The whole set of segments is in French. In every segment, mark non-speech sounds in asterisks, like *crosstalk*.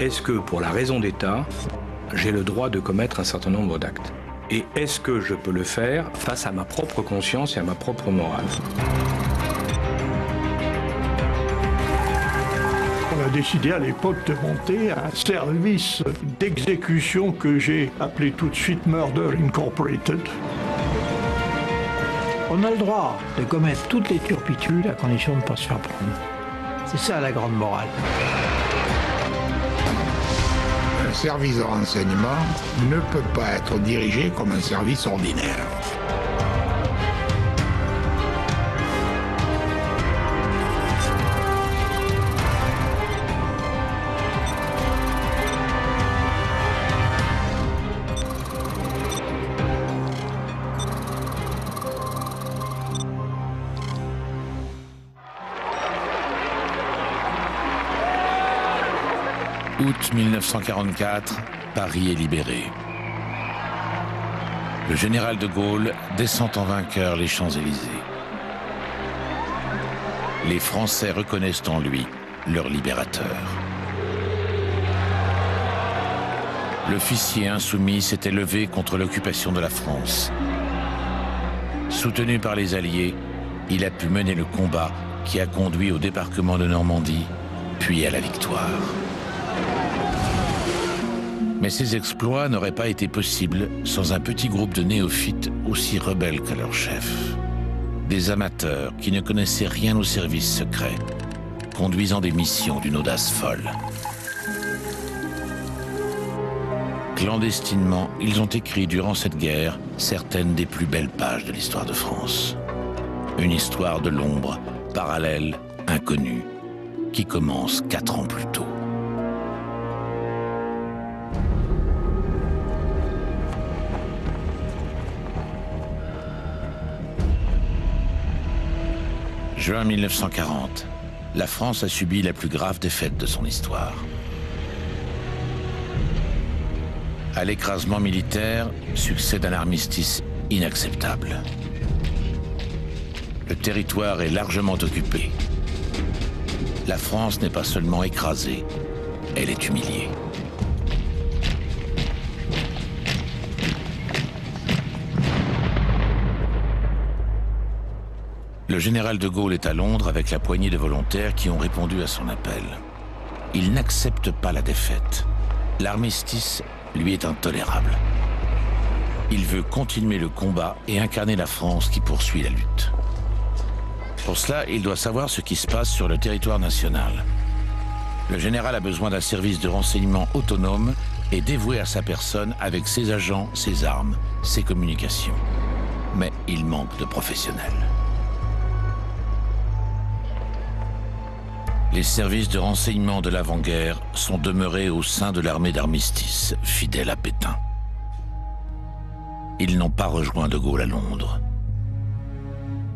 est-ce que, pour la raison d'État, j'ai le droit de commettre un certain nombre d'actes? Et est-ce que je peux le faire face à ma propre conscience et à ma propre morale? On a décidé à l'époque de monter un service d'exécution que j'ai appelé tout de suite Murder Incorporated. On a le droit de commettre toutes les turpitudes à condition de ne pas se faire prendre. C'est ça la grande morale. Service de renseignement ne peut pas être dirigé comme un service ordinaire. 1944, Paris est libéré. Le général de Gaulle descend en vainqueur les Champs-Élysées. Les Français reconnaissent en lui leur libérateur. L'officier insoumis s'était levé contre l'occupation de la France. Soutenu par les Alliés, il a pu mener le combat qui a conduit au débarquement de Normandie, puis à la victoire. Mais ces exploits n'auraient pas été possibles sans un petit groupe de néophytes aussi rebelles que leur chef. Des amateurs qui ne connaissaient rien aux services secrets, conduisant des missions d'une audace folle. Clandestinement, ils ont écrit durant cette guerre certaines des plus belles pages de l'histoire de France. Une histoire de l'ombre, parallèle, inconnue, qui commence quatre ans plus tôt. Juin 1940. La France a subi la plus grave défaite de son histoire. À l'écrasement militaire succède un armistice inacceptable. Le territoire est largement occupé. La France n'est pas seulement écrasée, elle est humiliée. Le général de Gaulle est à Londres avec la poignée de volontaires qui ont répondu à son appel. Il n'accepte pas la défaite. L'armistice lui est intolérable. Il veut continuer le combat et incarner la France qui poursuit la lutte. Pour cela, il doit savoir ce qui se passe sur le territoire national. Le général a besoin d'un service de renseignement autonome et dévoué à sa personne avec ses agents, ses armes, ses communications. Mais il manque de professionnels. Les services de renseignement de l'avant-guerre sont demeurés au sein de l'armée d'armistice, fidèle à Pétain. Ils n'ont pas rejoint De Gaulle à Londres.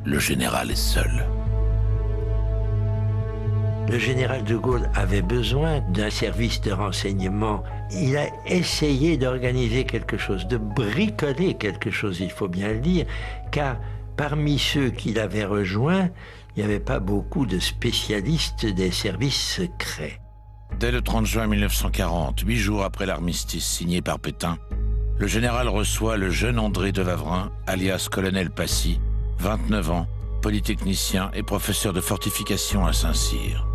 Le général est seul. Le général de Gaulle avait besoin d'un service de renseignement. Il a essayé d'organiser quelque chose, de bricoler quelque chose, il faut bien le dire, car parmi ceux qu'il avait rejoints, il n'y avait pas beaucoup de spécialistes des services secrets. Dès le 30 juin 1940, huit jours après l'armistice signé par Pétain, le général reçoit le jeune André de Vavrin, alias colonel Passy, 29 ans, polytechnicien et professeur de fortification à Saint-Cyr.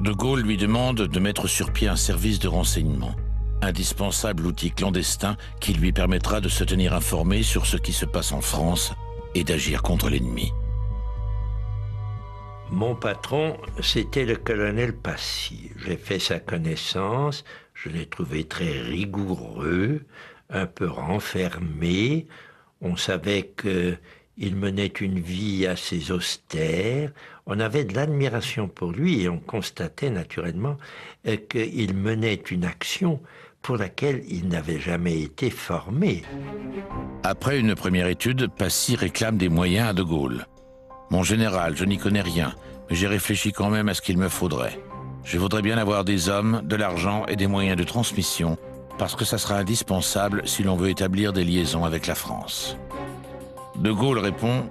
De Gaulle lui demande de mettre sur pied un service de renseignement, indispensable outil clandestin qui lui permettra de se tenir informé sur ce qui se passe en France et d'agir contre l'ennemi. Mon patron, c'était le colonel Passy. J'ai fait sa connaissance, je l'ai trouvé très rigoureux, un peu renfermé. On savait qu'il menait une vie assez austère. On avait de l'admiration pour lui et on constatait naturellement qu'il menait une action pour laquelle il n'avait jamais été formé. Après une première étude, Passy réclame des moyens à De Gaulle. Mon général, je n'y connais rien, mais j'ai réfléchi quand même à ce qu'il me faudrait. Je voudrais bien avoir des hommes, de l'argent et des moyens de transmission, parce que ça sera indispensable si l'on veut établir des liaisons avec la France. De Gaulle répond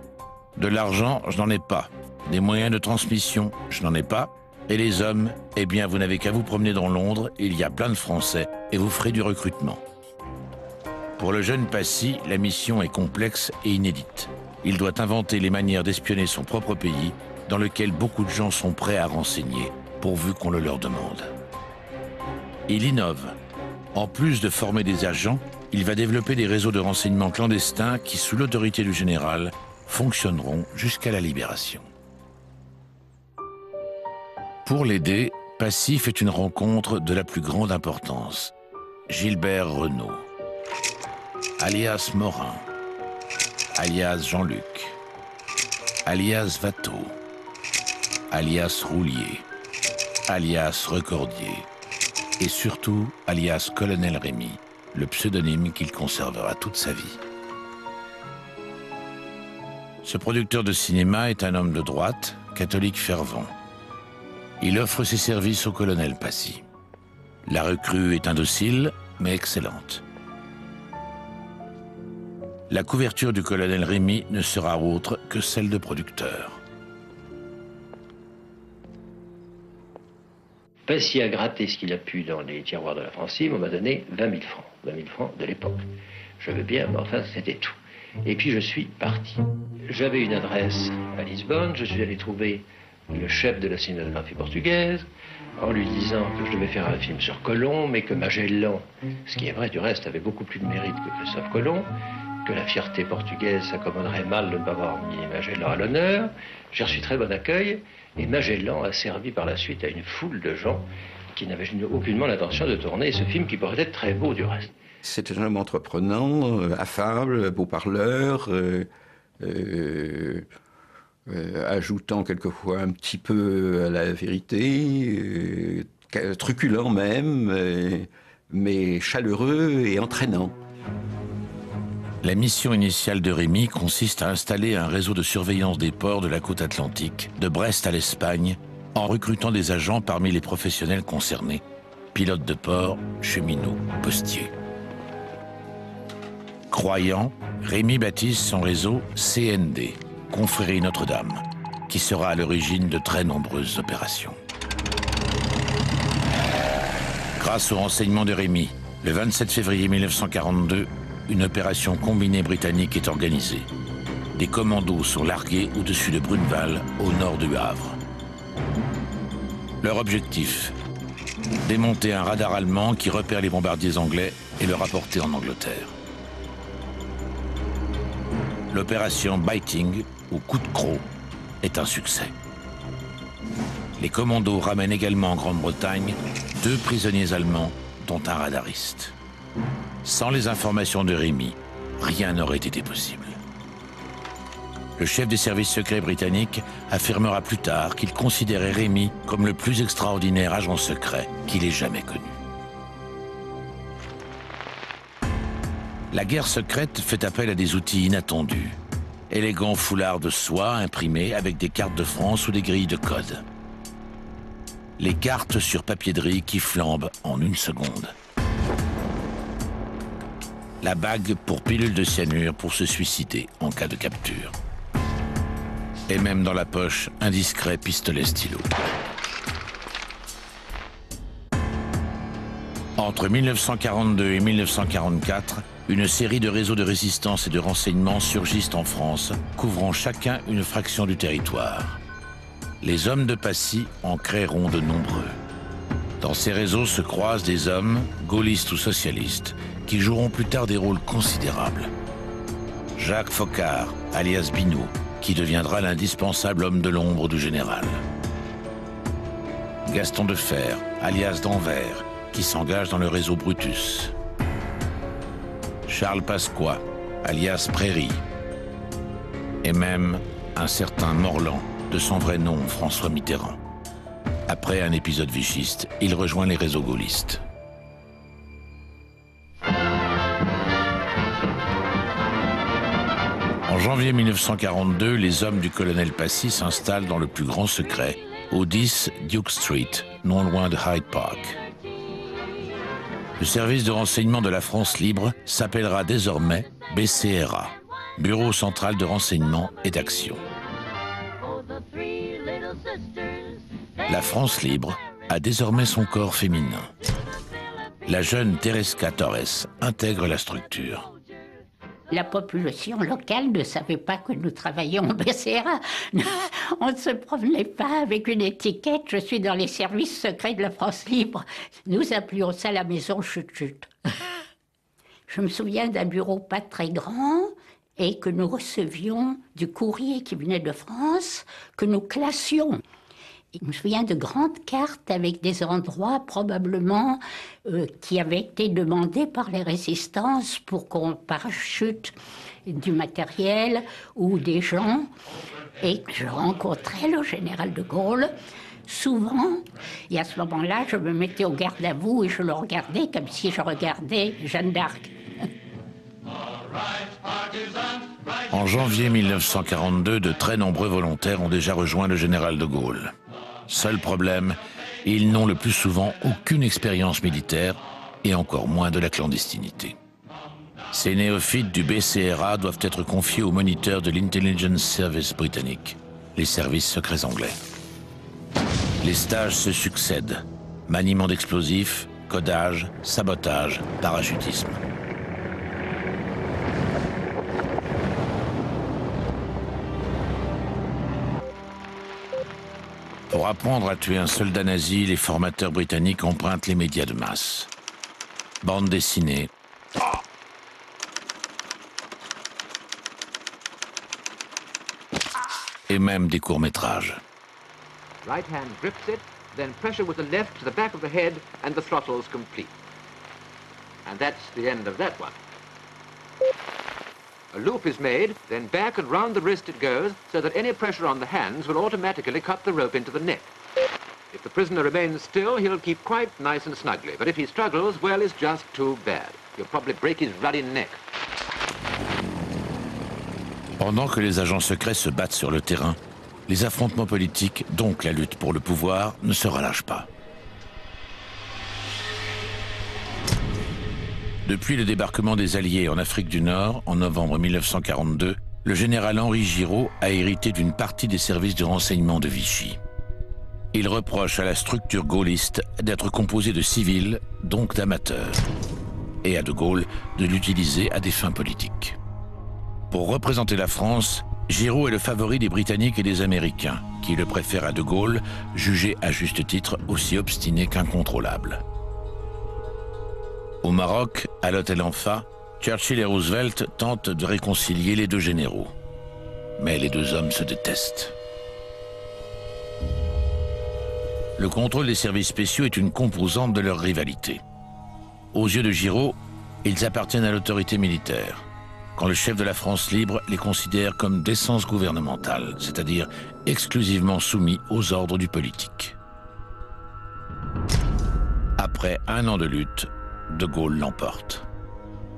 De l'argent, je n'en ai pas. Des moyens de transmission, je n'en ai pas. Et les hommes, eh bien, vous n'avez qu'à vous promener dans Londres, il y a plein de Français, et vous ferez du recrutement. Pour le jeune Passy, la mission est complexe et inédite. Il doit inventer les manières d'espionner son propre pays, dans lequel beaucoup de gens sont prêts à renseigner, pourvu qu'on le leur demande. Il innove. En plus de former des agents, il va développer des réseaux de renseignement clandestins qui, sous l'autorité du général, fonctionneront jusqu'à la libération. Pour l'aider, Passy fait une rencontre de la plus grande importance. Gilbert Renault, alias Morin, alias Jean-Luc, alias Watteau, alias Roulier, alias Recordier, et surtout alias Colonel Rémy, le pseudonyme qu'il conservera toute sa vie. Ce producteur de cinéma est un homme de droite, catholique fervent. Il offre ses services au colonel Passy. La recrue est indocile, mais excellente. La couverture du colonel Rémy ne sera autre que celle de producteur. Passy a gratté ce qu'il a pu dans les tiroirs de la Francine, on m'a donné 20 000 francs. 20 000 francs de l'époque. Je veux bien, mais enfin, c'était tout. Et puis je suis parti. J'avais une adresse à Lisbonne, je suis allé trouver le chef de la cinématographie portugaise, en lui disant que je devais faire un film sur Colomb, mais que Magellan, ce qui est vrai du reste, avait beaucoup plus de mérite que Christophe Colomb, que la fierté portugaise s'accommoderait mal de ne pas avoir mis Magellan à l'honneur. J'ai reçu très bon accueil, et Magellan a servi par la suite à une foule de gens qui n'avaient aucunement l'intention de tourner ce film qui pourrait être très beau du reste. C'était un homme entreprenant, euh, affable, beau parleur, euh, euh, ajoutant quelquefois un petit peu à la vérité, truculent même, mais chaleureux et entraînant. La mission initiale de Rémy consiste à installer un réseau de surveillance des ports de la côte atlantique, de Brest à l'Espagne, en recrutant des agents parmi les professionnels concernés, pilotes de port, cheminots, postiers. Croyant, Rémy baptise son réseau CND, Confrérie Notre-Dame, qui sera à l'origine de très nombreuses opérations. Grâce au renseignement de Rémy, le 27 février 1942, une opération combinée britannique est organisée. Des commandos sont largués au-dessus de Bruneval, au nord du Havre. Leur objectif Démonter un radar allemand qui repère les bombardiers anglais et le rapporter en Angleterre. L'opération Biting, ou coup de croc, est un succès. Les commandos ramènent également en Grande-Bretagne deux prisonniers allemands, dont un radariste. Sans les informations de Rémy, rien n'aurait été possible. Le chef des services secrets britanniques affirmera plus tard qu'il considérait Rémy comme le plus extraordinaire agent secret qu'il ait jamais connu. La guerre secrète fait appel à des outils inattendus. Élégants foulards de soie imprimés avec des cartes de France ou des grilles de code. Les cartes sur papier de riz qui flambent en une seconde la bague pour pilule de cyanure pour se suicider en cas de capture. Et même dans la poche, un discret pistolet stylo. Entre 1942 et 1944, une série de réseaux de résistance et de renseignement surgissent en France, couvrant chacun une fraction du territoire. Les hommes de Passy en créeront de nombreux. Dans ces réseaux se croisent des hommes, gaullistes ou socialistes, qui joueront plus tard des rôles considérables. Jacques Focard, alias Binot, qui deviendra l'indispensable homme de l'ombre du général. Gaston Defer, alias Danvers, qui s'engage dans le réseau Brutus. Charles Pasqua, alias Prairie. Et même un certain Morland, de son vrai nom François Mitterrand. Après un épisode vichiste, il rejoint les réseaux gaullistes. En janvier 1942, les hommes du colonel Passy s'installent dans le plus grand secret, au 10 Duke Street, non loin de Hyde Park. Le service de renseignement de la France libre s'appellera désormais BCRA, Bureau central de renseignement et d'action. La France libre a désormais son corps féminin. La jeune Teresca Torres intègre la structure. La population locale ne savait pas que nous travaillions au BCRA. *laughs* On ne se promenait pas avec une étiquette. Je suis dans les services secrets de la France libre. Nous appelions ça la maison chut-chut. *laughs* Je me souviens d'un bureau pas très grand et que nous recevions du courrier qui venait de France, que nous classions. Je me souviens de grandes cartes avec des endroits probablement euh, qui avaient été demandés par les résistances pour qu'on parachute du matériel ou des gens. Et je rencontrais le général de Gaulle souvent. Et à ce moment-là, je me mettais au garde à vous et je le regardais comme si je regardais Jeanne d'Arc. En janvier 1942, de très nombreux volontaires ont déjà rejoint le général de Gaulle. Seul problème, ils n'ont le plus souvent aucune expérience militaire et encore moins de la clandestinité. Ces néophytes du BCRA doivent être confiés aux moniteurs de l'Intelligence Service britannique, les services secrets anglais. Les stages se succèdent. Maniement d'explosifs, codage, sabotage, parachutisme. Pour apprendre à tuer un soldat nazi, les formateurs britanniques empruntent les médias de masse. Bandes dessinées. Et même des courts-métrages. Right hand grips end of that one. A loop is made, then back and round the wrist it goes, so that any pressure on the hands will automatically cut the rope into the neck. If the prisoner remains still, he'll keep quite nice and snugly. But if he struggles, well, it's just too bad. He'll probably break his ruddy neck. Pendant que les agents secrets se battent sur le terrain, les affrontements politiques, donc la lutte pour le pouvoir, ne se relâchent pas. Depuis le débarquement des Alliés en Afrique du Nord en novembre 1942, le général Henri Giraud a hérité d'une partie des services de renseignement de Vichy. Il reproche à la structure gaulliste d'être composée de civils, donc d'amateurs, et à De Gaulle de l'utiliser à des fins politiques. Pour représenter la France, Giraud est le favori des Britanniques et des Américains, qui le préfèrent à De Gaulle, jugé à juste titre aussi obstiné qu'incontrôlable. Au Maroc, à l'hôtel Enfa, Churchill et Roosevelt tentent de réconcilier les deux généraux. Mais les deux hommes se détestent. Le contrôle des services spéciaux est une composante de leur rivalité. Aux yeux de Giraud, ils appartiennent à l'autorité militaire, quand le chef de la France libre les considère comme d'essence gouvernementale, c'est-à-dire exclusivement soumis aux ordres du politique. Après un an de lutte, de Gaulle l'emporte.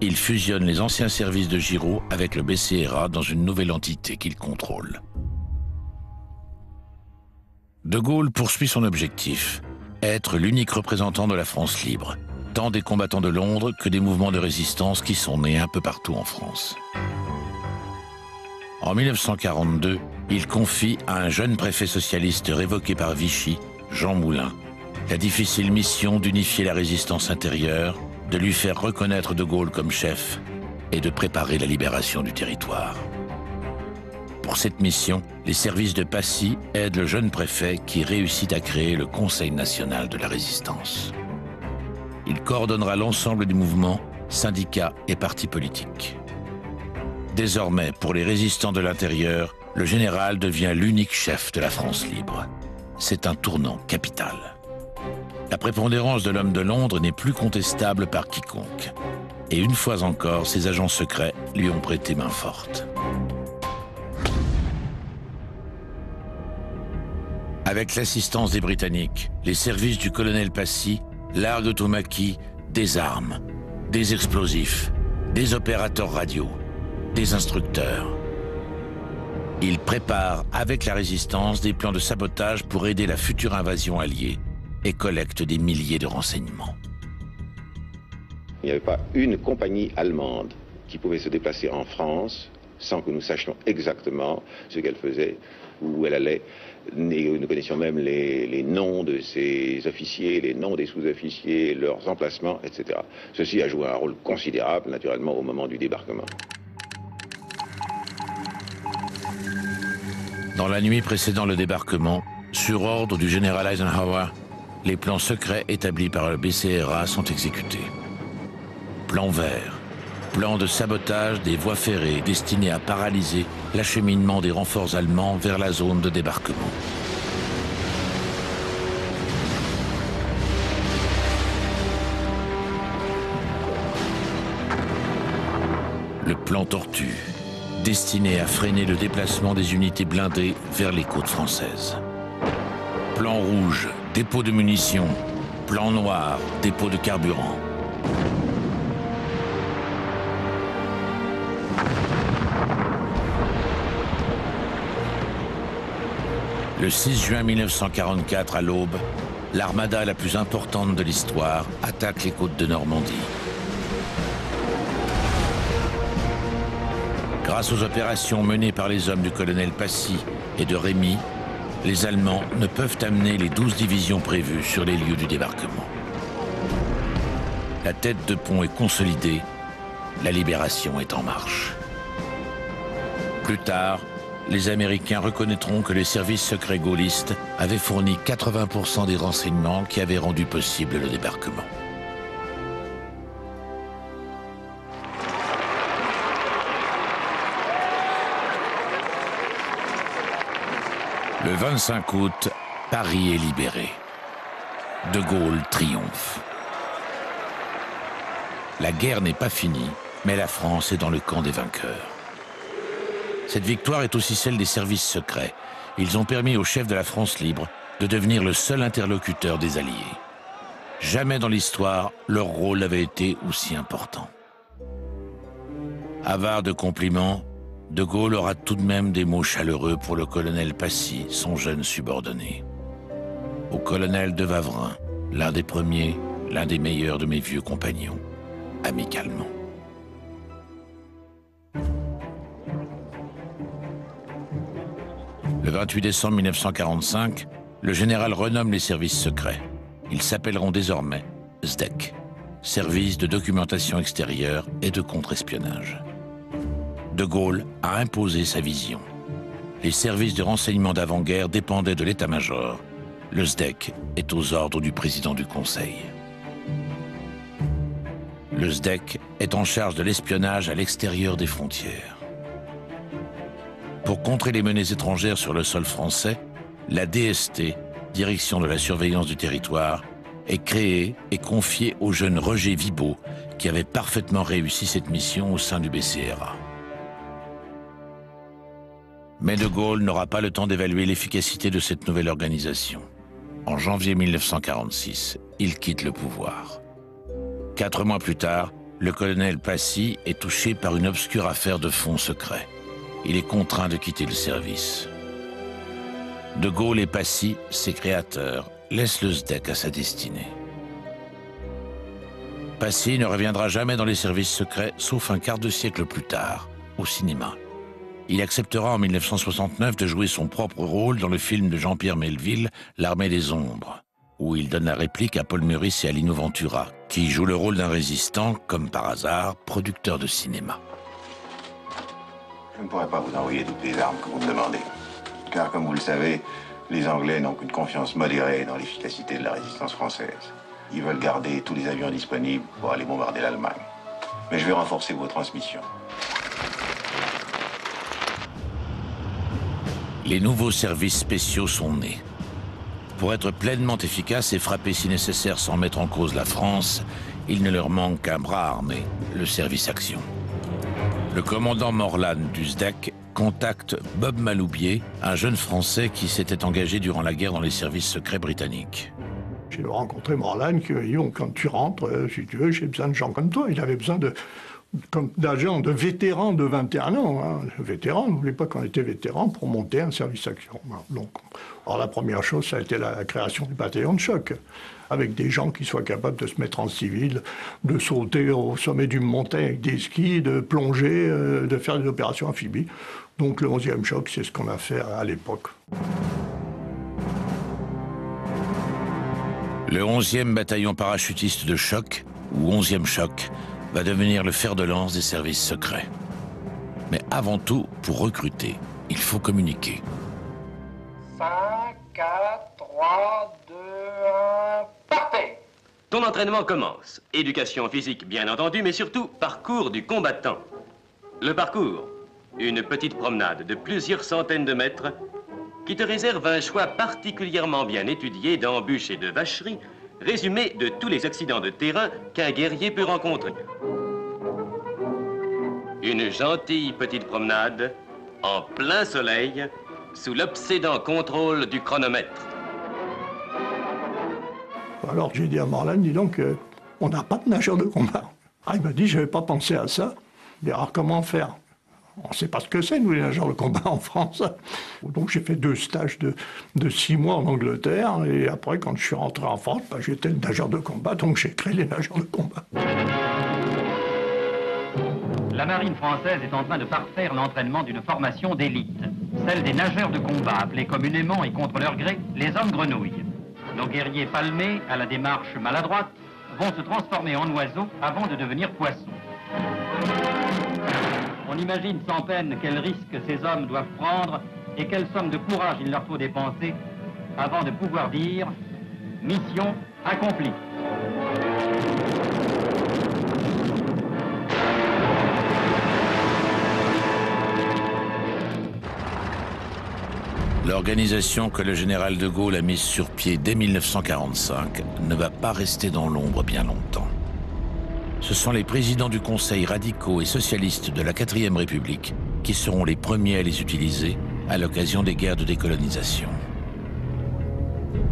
Il fusionne les anciens services de Giraud avec le BCRA dans une nouvelle entité qu'il contrôle. De Gaulle poursuit son objectif, être l'unique représentant de la France libre, tant des combattants de Londres que des mouvements de résistance qui sont nés un peu partout en France. En 1942, il confie à un jeune préfet socialiste révoqué par Vichy, Jean Moulin, la difficile mission d'unifier la résistance intérieure, de lui faire reconnaître De Gaulle comme chef et de préparer la libération du territoire. Pour cette mission, les services de Passy aident le jeune préfet qui réussit à créer le Conseil national de la résistance. Il coordonnera l'ensemble du mouvement, syndicats et partis politiques. Désormais, pour les résistants de l'intérieur, le général devient l'unique chef de la France libre. C'est un tournant capital. La prépondérance de l'homme de Londres n'est plus contestable par quiconque. Et une fois encore, ses agents secrets lui ont prêté main forte. Avec l'assistance des Britanniques, les services du colonel Passy larguent au maquis des armes, des explosifs, des opérateurs radio, des instructeurs. Ils préparent avec la résistance des plans de sabotage pour aider la future invasion alliée et collecte des milliers de renseignements. Il n'y avait pas une compagnie allemande qui pouvait se déplacer en France sans que nous sachions exactement ce qu'elle faisait, où elle allait, nous connaissions même les, noms de ces officiers, les noms des sous-officiers, leurs emplacements, etc. Ceci a joué un rôle considérable, naturellement, au moment du débarquement. Dans la nuit précédant le débarquement, sur ordre du général Eisenhower, les plans secrets établis par le BCRA sont exécutés. Plan vert, plan de sabotage des voies ferrées destiné à paralyser l'acheminement des renforts allemands vers la zone de débarquement. Le plan Tortue, destiné à freiner le déplacement des unités blindées vers les côtes françaises. Plan rouge, dépôt de munitions. Plan noir, dépôt de carburant. Le 6 juin 1944, à l'aube, l'armada la plus importante de l'histoire attaque les côtes de Normandie. Grâce aux opérations menées par les hommes du colonel Passy et de Rémy, les Allemands ne peuvent amener les 12 divisions prévues sur les lieux du débarquement. La tête de pont est consolidée, la libération est en marche. Plus tard, les Américains reconnaîtront que les services secrets gaullistes avaient fourni 80% des renseignements qui avaient rendu possible le débarquement. Le 25 août, Paris est libéré. De Gaulle triomphe. La guerre n'est pas finie, mais la France est dans le camp des vainqueurs. Cette victoire est aussi celle des services secrets. Ils ont permis au chef de la France libre de devenir le seul interlocuteur des Alliés. Jamais dans l'histoire, leur rôle n'avait été aussi important. Avare de compliments, De Gaulle aura tout de même des mots chaleureux pour le colonel Passy, son jeune subordonné. Au colonel de Vavrin, l'un des premiers, l'un des meilleurs de mes vieux compagnons, amicalement. Le 28 décembre 1945, le général renomme les services secrets. Ils s'appelleront désormais SDEC, Service de documentation extérieure et de contre-espionnage. De Gaulle a imposé sa vision. Les services de renseignement d'avant-guerre dépendaient de l'état-major. Le SDEC est aux ordres du président du Conseil. Le SDEC est en charge de l'espionnage à l'extérieur des frontières. Pour contrer les menées étrangères sur le sol français, la DST, Direction de la surveillance du territoire, est créée et confiée au jeune Roger Vibo, qui avait parfaitement réussi cette mission au sein du BCRA. Mais De Gaulle n'aura pas le temps d'évaluer l'efficacité de cette nouvelle organisation. En janvier 1946, il quitte le pouvoir. Quatre mois plus tard, le colonel Passy est touché par une obscure affaire de fonds secrets il est contraint de quitter le service. De Gaulle et Passy, ses créateurs, laissent le SDEC à sa destinée. Passy ne reviendra jamais dans les services secrets, sauf un quart de siècle plus tard, au cinéma. Il acceptera en 1969 de jouer son propre rôle dans le film de Jean-Pierre Melville, L'armée des ombres, où il donne la réplique à Paul Meurice et à Lino Ventura, qui joue le rôle d'un résistant, comme par hasard, producteur de cinéma. Je ne pourrais pas vous envoyer toutes les armes que vous me demandez. Car, comme vous le savez, les Anglais n'ont qu'une confiance modérée dans l'efficacité de la résistance française. Ils veulent garder tous les avions disponibles pour aller bombarder l'Allemagne. Mais je vais renforcer vos transmissions. Les nouveaux services spéciaux sont nés. Pour être pleinement efficaces et frapper si nécessaire sans mettre en cause la France, il ne leur manque qu'un bras armé, le service action. Le commandant Morlan du SDEC contacte Bob Maloubier, un jeune Français qui s'était engagé durant la guerre dans les services secrets britanniques. J'ai rencontré Morlan qui dit quand tu rentres, euh, si tu veux, j'ai besoin de gens comme toi. Il avait besoin de comme d'agents, de vétérans de 21 ans. Hein. Vétérans, n'oubliez pas qu'on était vétérans pour monter un service action. Donc, alors la première chose, ça a été la création du bataillon de choc, avec des gens qui soient capables de se mettre en civil, de sauter au sommet d'une montagne avec des skis, de plonger, euh, de faire des opérations amphibies. Donc le 11e choc, c'est ce qu'on a fait à l'époque. Le 11e bataillon parachutiste de choc, ou 11e choc, va devenir le fer de lance des services secrets. Mais avant tout, pour recruter, il faut communiquer. 5, 4, 3, 2, 1, partez Ton entraînement commence. Éducation physique, bien entendu, mais surtout parcours du combattant. Le parcours, une petite promenade de plusieurs centaines de mètres qui te réserve un choix particulièrement bien étudié d'embûches et de vacheries, résumé de tous les accidents de terrain qu'un guerrier peut rencontrer. Une gentille petite promenade en plein soleil sous l'obsédant contrôle du chronomètre. Alors j'ai dit à Marlène, dis donc, euh, on n'a pas de nageur de combat. Ah, il m'a dit, je n'avais pas pensé à ça. Alors comment faire? On ne sait pas ce que c'est, nous, les nageurs de combat en France. Donc j'ai fait deux stages de, six mois en Angleterre. Et après, quand je suis rentré en France, bah, j'étais le nageur de combat. Donc j'ai créé les nageurs de combat. La marine française est en train de parfaire l'entraînement d'une formation d'élite. Celle des nageurs de combat, appelés communément et contre leur gré les hommes grenouilles. Nos guerriers palmés, à la démarche maladroite, vont se transformer en oiseaux avant de devenir poissons. On imagine sans peine quels risques ces hommes doivent prendre et quelle somme de courage il leur faut dépenser avant de pouvoir dire mission accomplie. L'organisation que le général de Gaulle a mise sur pied dès 1945 ne va pas rester dans l'ombre bien longtemps ce sont les présidents du Conseil radicaux et socialistes de la 4ème République qui seront les premiers à les utiliser à l'occasion des guerres de décolonisation.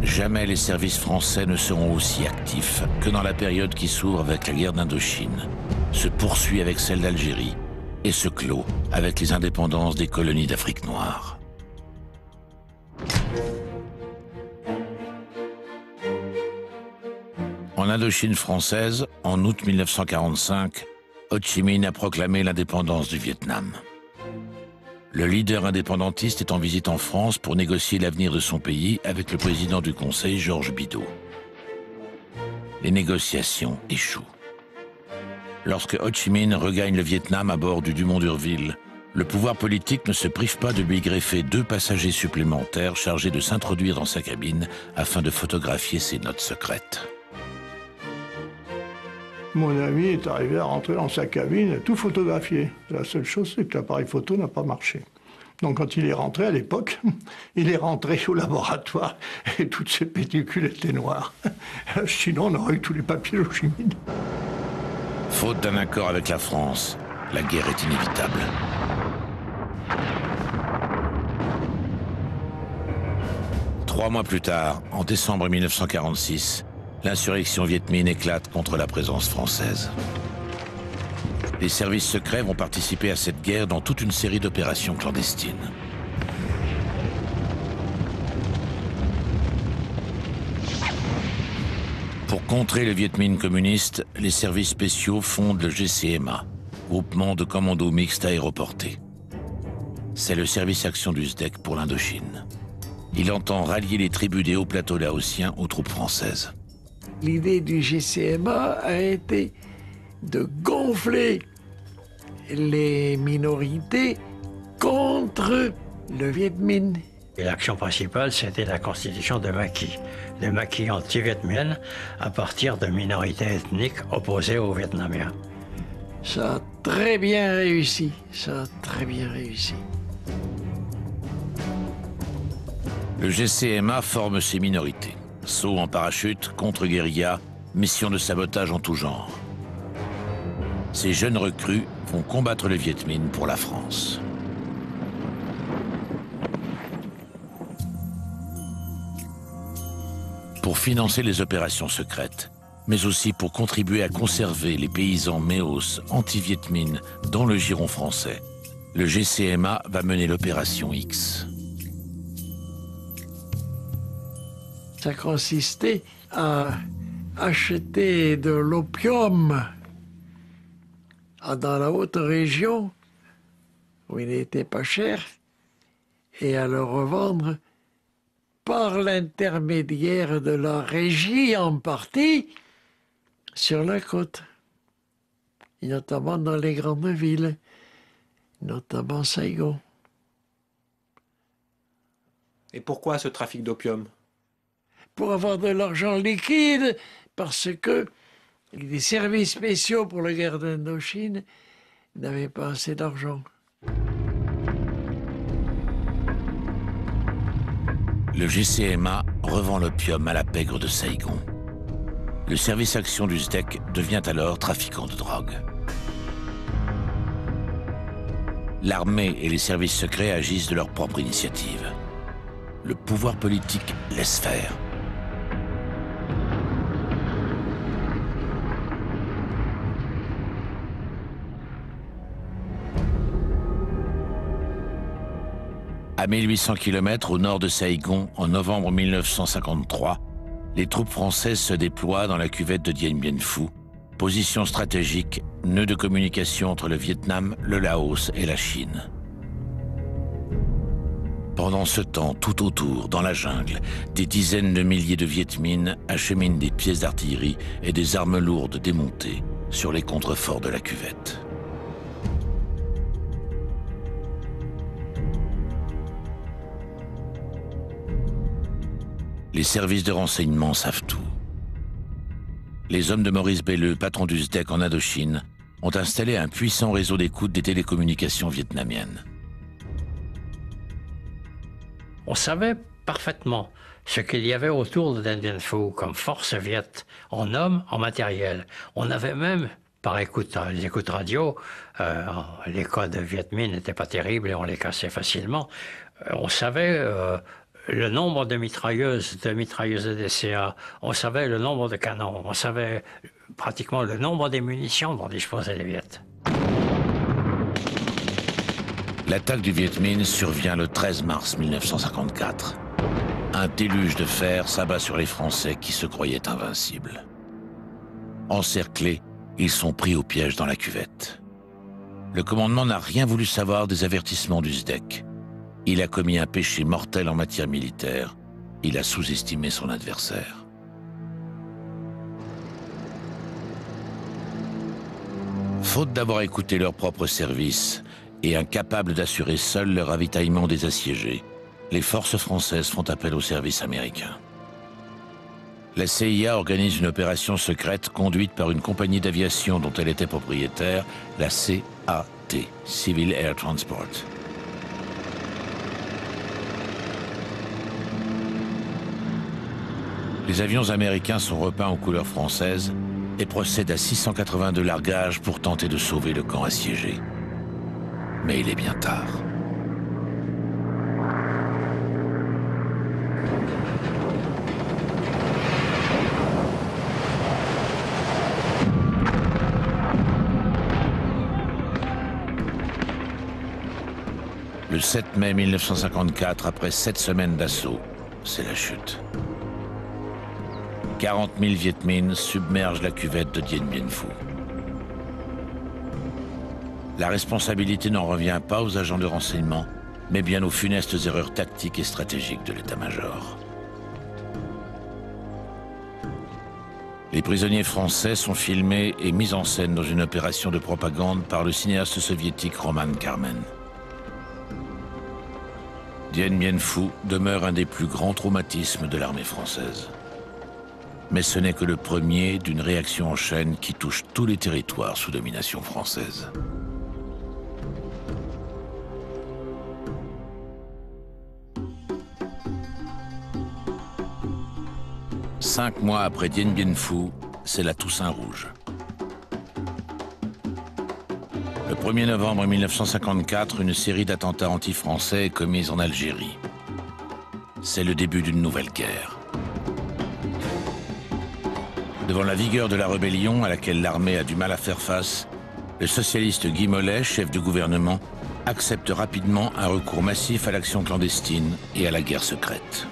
Jamais les services français ne seront aussi actifs que dans la période qui s'ouvre avec la guerre d'Indochine, se poursuit avec celle d'Algérie et se clôt avec les indépendances des colonies d'Afrique noire. En Indochine française, en août 1945, Ho Chi Minh a proclamé l'indépendance du Vietnam. Le leader indépendantiste est en visite en France pour négocier l'avenir de son pays avec le président du Conseil, Georges Bidault. Les négociations échouent. Lorsque Ho Chi Minh regagne le Vietnam à bord du Dumont d'Urville, le pouvoir politique ne se prive pas de lui greffer deux passagers supplémentaires chargés de s'introduire dans sa cabine afin de photographier ses notes secrètes. Mon ami est arrivé à rentrer dans sa cabine et tout photographier. La seule chose, c'est que l'appareil photo n'a pas marché. Donc quand il est rentré à l'époque, *laughs* il est rentré au laboratoire et toutes ses pellicules étaient noires. *laughs* Sinon, on aurait eu tous les papiers au chimie. Faute d'un accord avec la France, la guerre est inévitable. Trois mois plus tard, en décembre 1946, l'insurrection Viet Minh éclate contre la présence française. Les services secrets vont participer à cette guerre dans toute une série d'opérations clandestines. Pour contrer le Viet Minh communiste, les services spéciaux fondent le GCMA, groupement de commandos mixtes aéroportés. C'est le service action du SDEC pour l'Indochine. Il entend rallier les tribus des hauts plateaux laotiens aux troupes françaises l'idée du GCMA a été de gonfler les minorités contre le Viet Minh. L'action principale, c'était la constitution de maquis, de maquis anti-vietmiennes à partir de minorités ethniques opposées aux Vietnamiens. Ça a très bien réussi, ça a très bien réussi. Le GCMA forme ces minorités. Saut en parachute, contre-guérilla, mission de sabotage en tout genre. Ces jeunes recrues vont combattre le Viet Minh pour la France. Pour financer les opérations secrètes, mais aussi pour contribuer à conserver les paysans méos anti-Viet Minh dans le giron français, le GCMA va mener l'opération X. ça consistait à acheter de l'opium dans la haute région où il n'était pas cher et à le revendre par l'intermédiaire de la régie en partie sur la côte, notamment dans les grandes villes, notamment Saigon. Et pourquoi ce trafic d'opium? Pour avoir de l'argent liquide, parce que les services spéciaux pour la guerre d'Indochine n'avaient pas assez d'argent. Le GCMA revend l'opium à la pègre de Saigon. Le service action du SDEC devient alors trafiquant de drogue. L'armée et les services secrets agissent de leur propre initiative. Le pouvoir politique laisse faire. À 1800 km au nord de Saigon, en novembre 1953, les troupes françaises se déploient dans la cuvette de Dien Bien Phu, position stratégique, nœud de communication entre le Vietnam, le Laos et la Chine. Pendant ce temps, tout autour, dans la jungle, des dizaines de milliers de Viet Minh acheminent des pièces d'artillerie et des armes lourdes démontées sur les contreforts de la cuvette. Les services de renseignement savent tout. Les hommes de Maurice Belleux, patron du SDEC en Indochine, ont installé un puissant réseau d'écoute des télécommunications vietnamiennes. On savait parfaitement ce qu'il y avait autour de Dien Phu comme force viette, en hommes, en matériel. On avait même, par écoute, les écoutes radio, euh, les codes Viet n'étaient pas terribles et on les cassait facilement. Euh, on savait euh, le nombre de mitrailleuses, de mitrailleuses DCA, on savait le nombre de canons, on savait pratiquement le nombre des munitions dont disposaient les Viettes. L'attaque du Viet Minh survient le 13 mars 1954. Un déluge de fer s'abat sur les Français qui se croyaient invincibles. Encerclés, ils sont pris au piège dans la cuvette. Le commandement n'a rien voulu savoir des avertissements du SDEC. Il a commis un péché mortel en matière militaire. Il a sous-estimé son adversaire. Faute d'avoir écouté leur propre service et incapable d'assurer seul le ravitaillement des assiégés, les forces françaises font appel au service américain. La CIA organise une opération secrète conduite par une compagnie d'aviation dont elle était propriétaire, la CAT, Civil Air Transport. Les avions américains sont repeints aux couleurs françaises et procèdent à 682 largages pour tenter de sauver le camp assiégé. Mais il est bien tard. Le 7 mai 1954, après sept semaines d'assaut, c'est la chute. 40 000 Viet Minh submergent la cuvette de Dien Bien Phu. La responsabilité n'en revient pas aux agents de renseignement, mais bien aux funestes erreurs tactiques et stratégiques de l'état-major. Les prisonniers français sont filmés et mis en scène dans une opération de propagande par le cinéaste soviétique Roman Karmen. Dien Bien Phu demeure un des plus grands traumatismes de l'armée française. Mais ce n'est que le premier d'une réaction en chaîne qui touche tous les territoires sous domination française. Cinq mois après Dien Bien Phu, c'est la Toussaint Rouge. Le 1er novembre 1954, une série d'attentats anti-français est commise en Algérie. C'est le début d'une nouvelle guerre. Devant la vigueur de la rébellion à laquelle l'armée a du mal à faire face, le socialiste Guy Mollet, chef du gouvernement, accepte rapidement un recours massif à l'action clandestine et à la guerre secrète.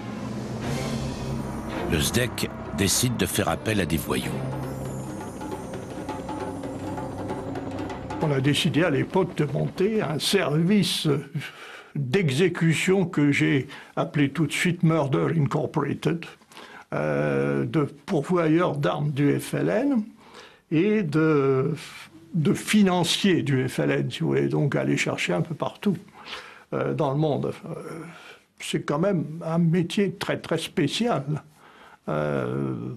Le SDEC décide de faire appel à des voyous. On a décidé à l'époque de monter un service d'exécution que j'ai appelé tout de suite Murder Incorporated, euh, de pourvoyeurs d'armes du FLN et de, de financiers du FLN, si vous voulez, donc aller chercher un peu partout euh, dans le monde. Euh, c'est quand même un métier très très spécial de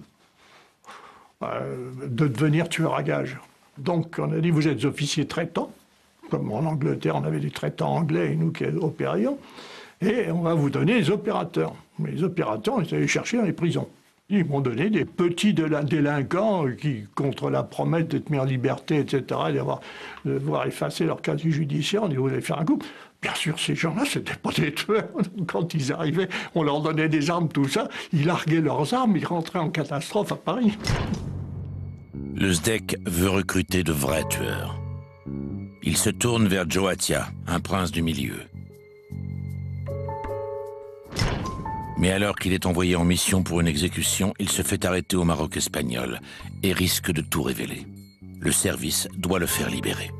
devenir tueur à gages. Donc on a dit vous êtes officier traitant, comme en Angleterre on avait des traitants anglais et nous qui opérions, et on va vous donner les opérateurs. Mais les opérateurs, ils allaient chercher dans les prisons. Ils m'ont donné des petits délinquants qui, contre la promesse d'être mis en liberté, etc., d'avoir, de voir effacer leur casier judiciaire, on dit, vous faire un coup. Bien sûr, ces gens-là, c'était pas des tueurs. *laughs* Quand ils arrivaient, on leur donnait des armes, tout ça. Ils larguaient leurs armes, ils rentraient en catastrophe à Paris. Le SDEC veut recruter de vrais tueurs. Il se tourne vers Joatia, un prince du milieu. Mais alors qu'il est envoyé en mission pour une exécution, il se fait arrêter au Maroc espagnol et risque de tout révéler. Le service doit le faire libérer.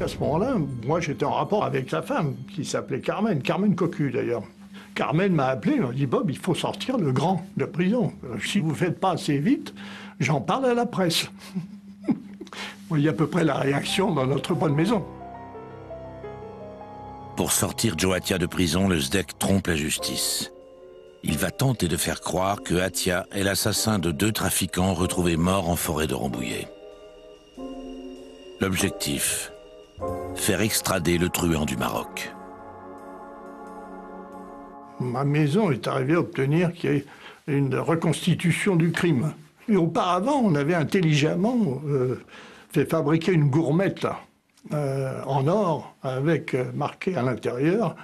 À ce moment-là, moi j'étais en rapport avec sa femme, qui s'appelait Carmen, Carmen Cocu d'ailleurs. Carmen m'a appelé, m'a dit Bob, il faut sortir le grand de prison. Si vous ne faites pas assez vite, j'en parle à la presse. *laughs* vous voyez à peu près la réaction dans notre bonne maison. Pour sortir Joatia de prison, le SDEC trompe la justice. Il va tenter de faire croire que Atia est l'assassin de deux trafiquants retrouvés morts en forêt de Rambouillet. L'objectif Faire extrader le truand du Maroc. Ma maison est arrivée à obtenir qu'il y ait une reconstitution du crime. Et auparavant, on avait intelligemment euh, fait fabriquer une gourmette euh, en or avec euh, marqué à l'intérieur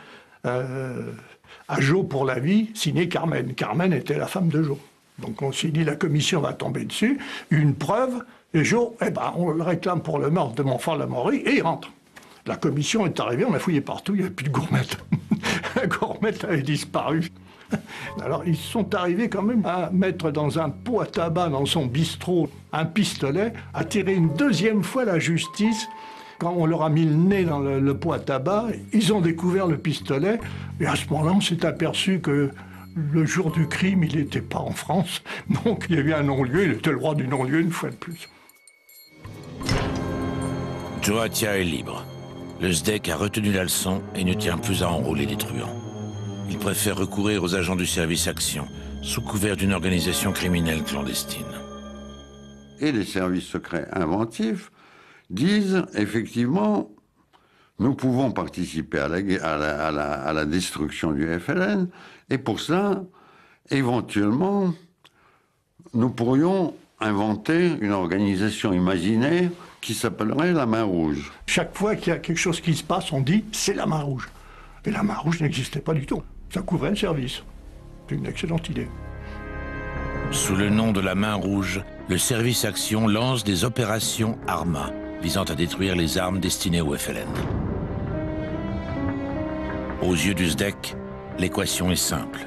à Jo pour la vie, signé Carmen. Carmen était la femme de Jo. Donc on s'est dit la commission va tomber dessus, une preuve, et Jo, eh ben, on le réclame pour le meurtre de mon frère Lamoury, et il rentre. La commission est arrivée, on a fouillé partout, il n'y avait plus de gourmette. *laughs* la gourmette avait disparu. Alors ils sont arrivés quand même à mettre dans un pot à tabac dans son bistrot un pistolet, à tirer une deuxième fois la justice. Quand on leur a mis le nez dans le, pot à tabac, ils ont découvert le pistolet. Et à ce moment-là, on s'est aperçu que le jour du crime, il n'était pas en France. *laughs* Donc il y avait un non-lieu, il était le roi du non-lieu une fois de plus. Joatia est libre. Le SDEC a retenu la leçon et ne tient plus à enrôler les truands. Il préfère recourir aux agents du service Action, sous couvert d'une organisation criminelle clandestine. Et les services secrets inventifs disent effectivement, nous pouvons participer à la, à la destruction du FLN, et pour cela, éventuellement, nous pourrions inventer une organisation imaginaire qui s'appellerait la main rouge. Chaque fois qu'il y a quelque chose qui se passe, on dit c'est la main rouge. Et la main rouge n'existait pas du tout. Ça couvrait le service. C'est une excellente idée. Sous le nom de la main rouge, le service Action lance des opérations Arma, visant à détruire les armes destinées au FLN. Aux yeux du SDEC, l'équation est simple.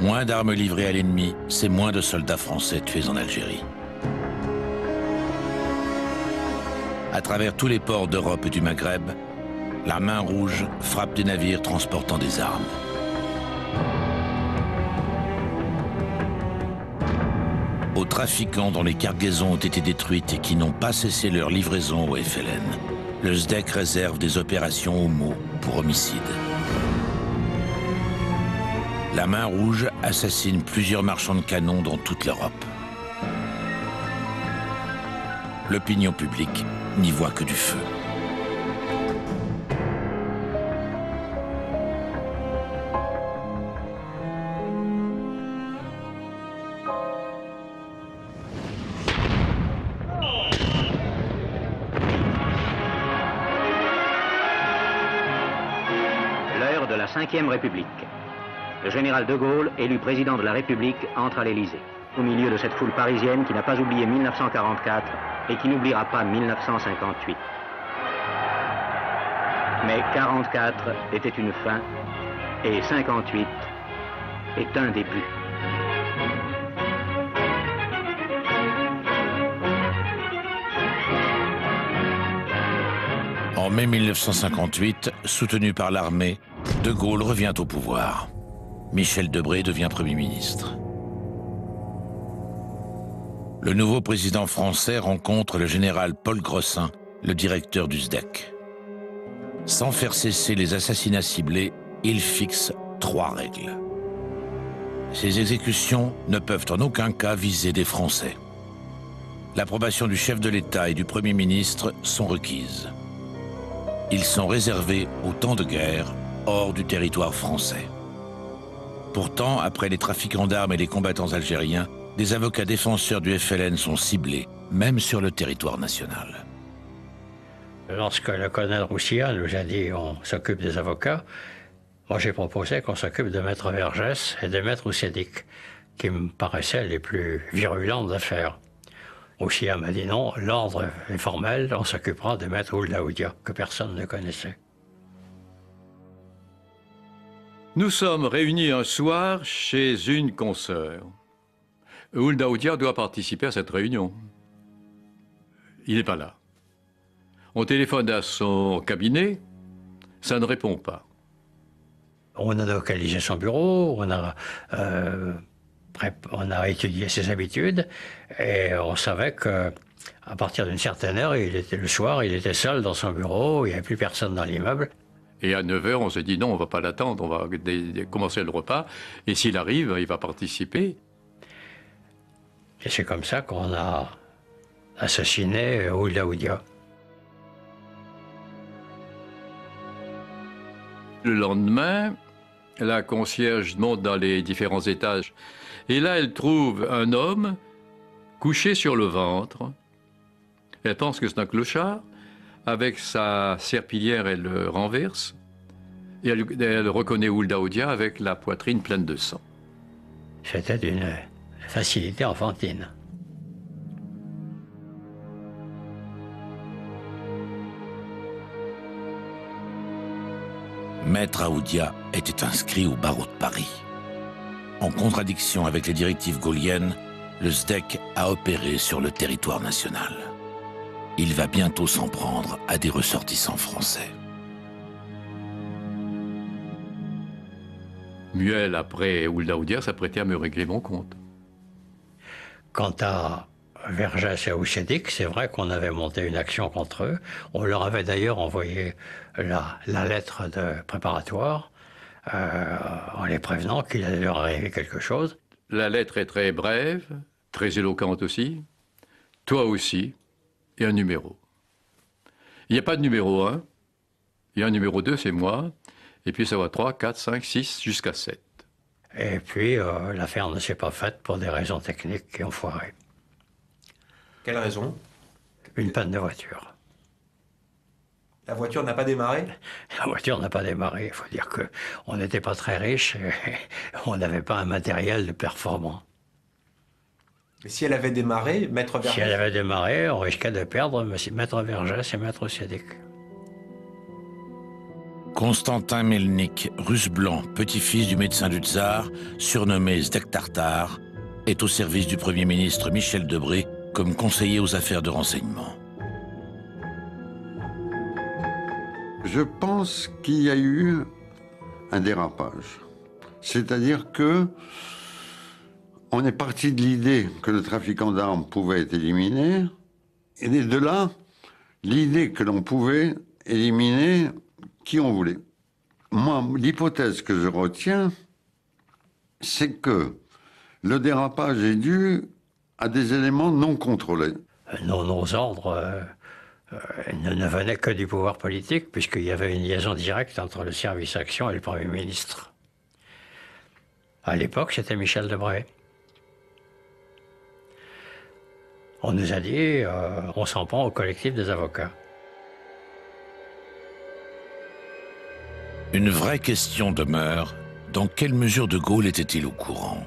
Moins d'armes livrées à l'ennemi, c'est moins de soldats français tués en Algérie. À travers tous les ports d'Europe et du Maghreb, la main rouge frappe des navires transportant des armes. Aux trafiquants dont les cargaisons ont été détruites et qui n'ont pas cessé leur livraison au FLN, le SDEC réserve des opérations homo pour homicide. La main rouge assassine plusieurs marchands de canons dans toute l'Europe. L'opinion publique n'y voit que du feu. République. Le général de Gaulle, élu président de la République, entre à l'Élysée. Au milieu de cette foule parisienne qui n'a pas oublié 1944 et qui n'oubliera pas 1958. Mais 44 était une fin et 58 est un début. Mai 1958, soutenu par l'armée, De Gaulle revient au pouvoir. Michel Debré devient Premier ministre. Le nouveau président français rencontre le général Paul Grossin, le directeur du SDEC. Sans faire cesser les assassinats ciblés, il fixe trois règles. Ces exécutions ne peuvent en aucun cas viser des Français. L'approbation du chef de l'État et du Premier ministre sont requises. Ils sont réservés au temps de guerre, hors du territoire français. Pourtant, après les trafiquants d'armes et les combattants algériens, des avocats défenseurs du FLN sont ciblés, même sur le territoire national. Lorsque le colonel Roussillon nous a dit on s'occupe des avocats, moi j'ai proposé qu'on s'occupe de Maître Vergès et de Maître Oussédic, qui me paraissaient les plus virulents d'affaires. Roussillon m'a dit non, l'ordre est formel, on s'occupera de Maître Ouldaoudia, que personne ne connaissait. Nous sommes réunis un soir chez une consoeur. Ouldaoudia doit participer à cette réunion. Il n'est pas là. On téléphone à son cabinet, ça ne répond pas. On a localisé son bureau, on a, euh, on a étudié ses habitudes et on savait que à partir d'une certaine heure, il était le soir, il était seul dans son bureau, il n'y avait plus personne dans l'immeuble. Et à 9h, on s'est dit non, on ne va pas l'attendre, on va commencer le repas. Et s'il arrive, il va participer. Et c'est comme ça qu'on a assassiné Oudaoudia. Le lendemain, la concierge monte dans les différents étages. Et là, elle trouve un homme couché sur le ventre. Elle pense que c'est un clochard. Avec sa serpillière, elle le renverse. Et elle, reconnaît Ouldaoudia avec la poitrine pleine de sang. C'était d'une facilité enfantine. Maître Aoudia était inscrit au barreau de Paris. En contradiction avec les directives gauliennes, le SDEC a opéré sur le territoire national. Il va bientôt s'en prendre à des ressortissants français. Muel, après Ouldaoudia, s'apprêtait à me régler mon compte. Quant à Vergès et Oussédic, c'est vrai qu'on avait monté une action contre eux. On leur avait d'ailleurs envoyé la, lettre de préparatoire euh, en les prévenant qu'il allait leur arriver quelque chose. La lettre est très brève, très éloquente aussi. Toi aussi, et un numéro. Il n'y a pas de numéro 1. Il y a un numéro 2, c'est moi. Et puis ça va 3, 4, 5, 6, jusqu'à 7. Et puis euh, l'affaire ne s'est pas faite pour des raisons techniques qui ont foiré. Quelle raison? Une panne de voiture. La voiture n'a pas démarré? La voiture n'a pas démarré. Il faut dire qu'on n'était pas très riche et *laughs* on n'avait pas un matériel performant. Mais si elle avait démarré, Maître Vergès? Si elle avait démarré, on risquait de perdre Maître Vergès et Maître Sédic. Constantin Melnik, russe blanc, petit-fils du médecin du tsar, surnommé Zdek Tartar, est au service du Premier ministre Michel Debré comme conseiller aux affaires de renseignement. Je pense qu'il y a eu un dérapage. C'est-à-dire que on est parti de l'idée que le trafiquant d'armes pouvait être éliminé, et de là, l'idée que l'on pouvait éliminer qui on voulait. Moi, l'hypothèse que je retiens, c'est que le dérapage est dû à des éléments non contrôlés. Non, nos ordres euh, euh, ne, venaient que du pouvoir politique, puisqu'il y avait une liaison directe entre le service action et le Premier ministre. À l'époque, c'était Michel Debray. On nous a dit, euh, on s'en prend au collectif des avocats. Une vraie question demeure. Dans quelle mesure De Gaulle était-il au courant?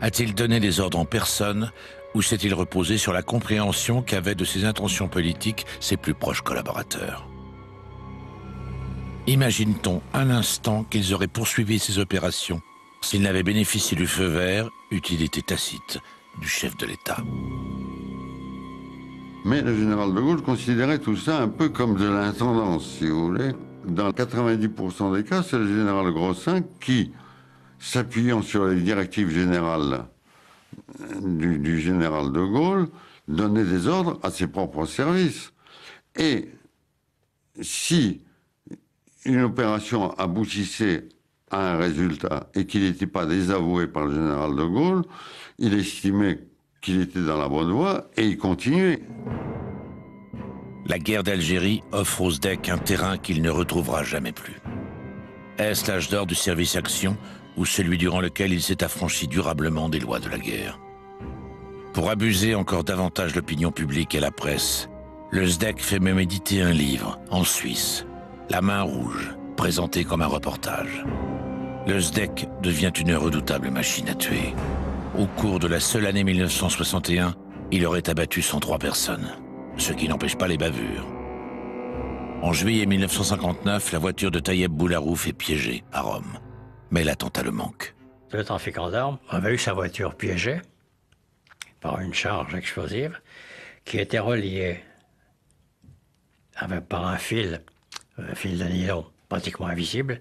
A-t-il donné des ordres en personne? Ou s'est-il reposé sur la compréhension qu'avaient de ses intentions politiques ses plus proches collaborateurs? Imagine-t-on un instant qu'ils auraient poursuivi ces opérations s'ils n'avaient bénéficié du feu vert, utilité tacite, du chef de l'État? Mais le général de Gaulle considérait tout ça un peu comme de l'intendance, si vous voulez. Dans 90% des cas, c'est le général Grossin qui, s'appuyant sur les directives générales du, général de Gaulle, donnait des ordres à ses propres services. Et si une opération aboutissait à un résultat et qu'il n'était pas désavoué par le général de Gaulle, il estimait qu'il était dans la bonne voie et il continuait. La guerre d'Algérie offre aux SDEC un terrain qu'il ne retrouvera jamais plus. Est-ce l'âge d'or du service action ou celui durant lequel il s'est affranchi durablement des lois de la guerre Pour abuser encore davantage l'opinion publique et la presse, le SDEC fait même éditer un livre, en Suisse, La main rouge, présenté comme un reportage. Le SDEC devient une redoutable machine à tuer. Au cours de la seule année 1961, il aurait abattu 103 personnes, ce qui n'empêche pas les bavures. En juillet 1959, la voiture de Tayeb Boularouf est piégée à Rome. Mais l'attentat le manque. Le trafiquant d'armes avait eu sa voiture piégée par une charge explosive qui était reliée avec, par un fil, un fil de nylon pratiquement invisible,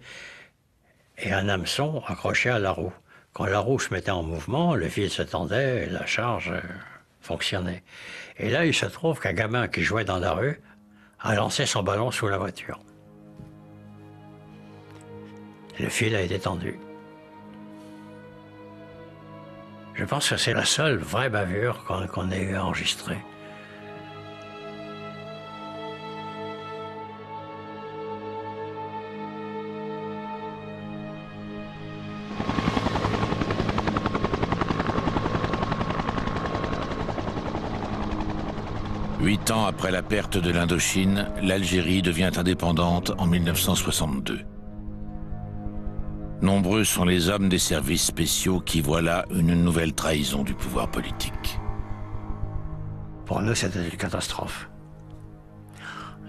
et un hameçon accroché à la roue. Quand la roue se mettait en mouvement, le fil se tendait et la charge euh, fonctionnait. Et là, il se trouve qu'un gamin qui jouait dans la rue a lancé son ballon sous la voiture. Le fil a été tendu. Je pense que c'est la seule vraie bavure qu'on ait eu enregistrée. Huit ans après la perte de l'Indochine, l'Algérie devient indépendante en 1962. Nombreux sont les hommes des services spéciaux qui voient là une nouvelle trahison du pouvoir politique. Pour nous, c'était une catastrophe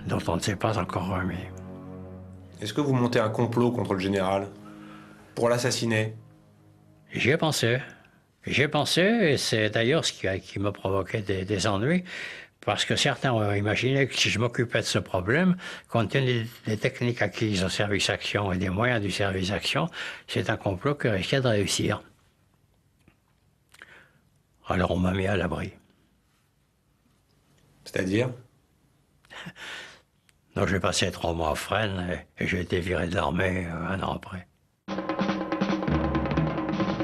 dont on ne s'est pas encore remis. Est-ce que vous montez un complot contre le général? Pour l'assassiner? J'y ai pensé. J'y ai pensé, et c'est d'ailleurs ce qui, m'a provoqué des ennuis. Parce que certains ont imaginé que si je m'occupais de ce problème, compte tenu des techniques acquises au service action et des moyens du service action, c'est un complot qui risquait de réussir. Alors on m'a mis à l'abri. C'est-à-dire? *laughs* Donc j'ai passé trois mois à Fresnes et, j'ai été viré de l'armée euh, un an après.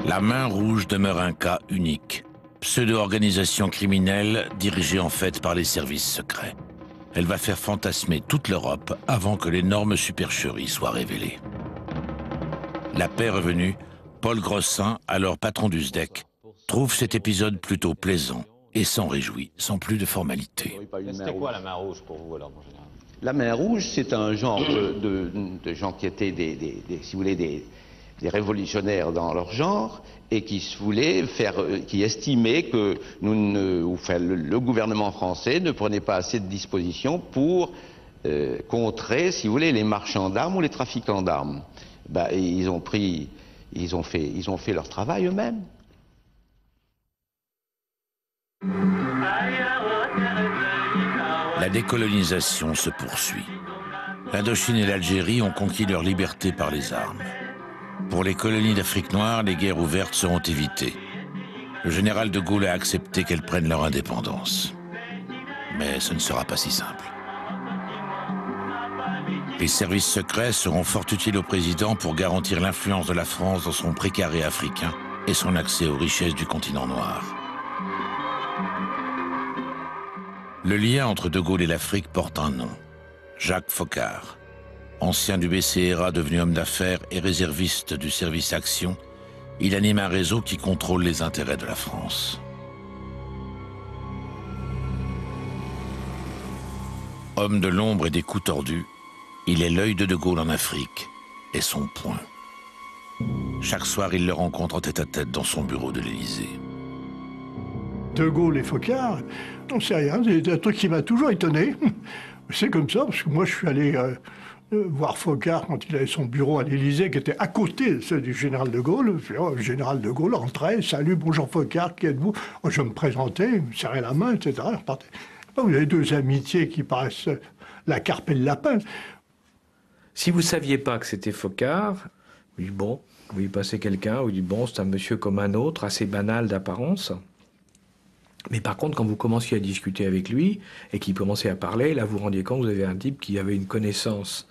La main rouge demeure un cas unique pseudo-organisation criminelle dirigée en fait par les services secrets. Elle va faire fantasmer toute l'Europe avant que l'énorme supercherie soit révélée. La paix revenue, Paul Grossin, alors patron du SDEC, trouve cet épisode plutôt plaisant et s'en réjouit, sans plus de formalité. C'était quoi la main rouge pour vous alors, en général? La main rouge, c'est un genre de, gens qui étaient, des, si vous voulez, des, des révolutionnaires dans leur genre et qui voulaient faire, euh, qui estimaient que nous ne, le, gouvernement français ne prenait pas assez de dispositions pour euh, contrer, si vous voulez, les marchands d'armes ou les trafiquants d'armes. Ben, ils ont pris, ils ont fait, ils ont fait leur travail eux-mêmes. La décolonisation se poursuit. L'Indochine et l'Algérie ont conquis leur liberté par les armes. Pour les colonies d'Afrique noire, les guerres ouvertes seront évitées. Le général de Gaulle a accepté qu'elles prennent leur indépendance. Mais ce ne sera pas si simple. Les services secrets seront fort utiles au président pour garantir l'influence de la France dans son précaré africain et son accès aux richesses du continent noir. Le lien entre De Gaulle et l'Afrique porte un nom, Jacques Faucard. Ancien du BCRA devenu homme d'affaires et réserviste du service Action, il anime un réseau qui contrôle les intérêts de la France. Homme de l'ombre et des coups tordus, il est l'œil de De Gaulle en Afrique et son point. Chaque soir, il le rencontre en tête-à-tête dans son bureau de l'Élysée. De Gaulle et Focard, on sait rien, c'est un truc qui m'a toujours étonné. *laughs* C'est comme ça, parce que moi je suis allé euh, voir Focard quand il avait son bureau à l'Élysée, qui était à côté de du général de Gaulle. Oh, le général de Gaulle entrait, salut, bonjour Focard, qui êtes-vous? Oh, Je me présentais, il me serrait la main, etc. Vous avez deux amitiés qui paraissent la carpe et le lapin. Si vous saviez pas que c'était Focard, vous y passez quelqu'un, vous dites bon, c'est un monsieur comme un autre, assez banal d'apparence. Mais par contre, quand vous commenciez à discuter avec lui et qu'il commençait à parler, là, vous vous rendiez compte que vous avez un type qui avait une connaissance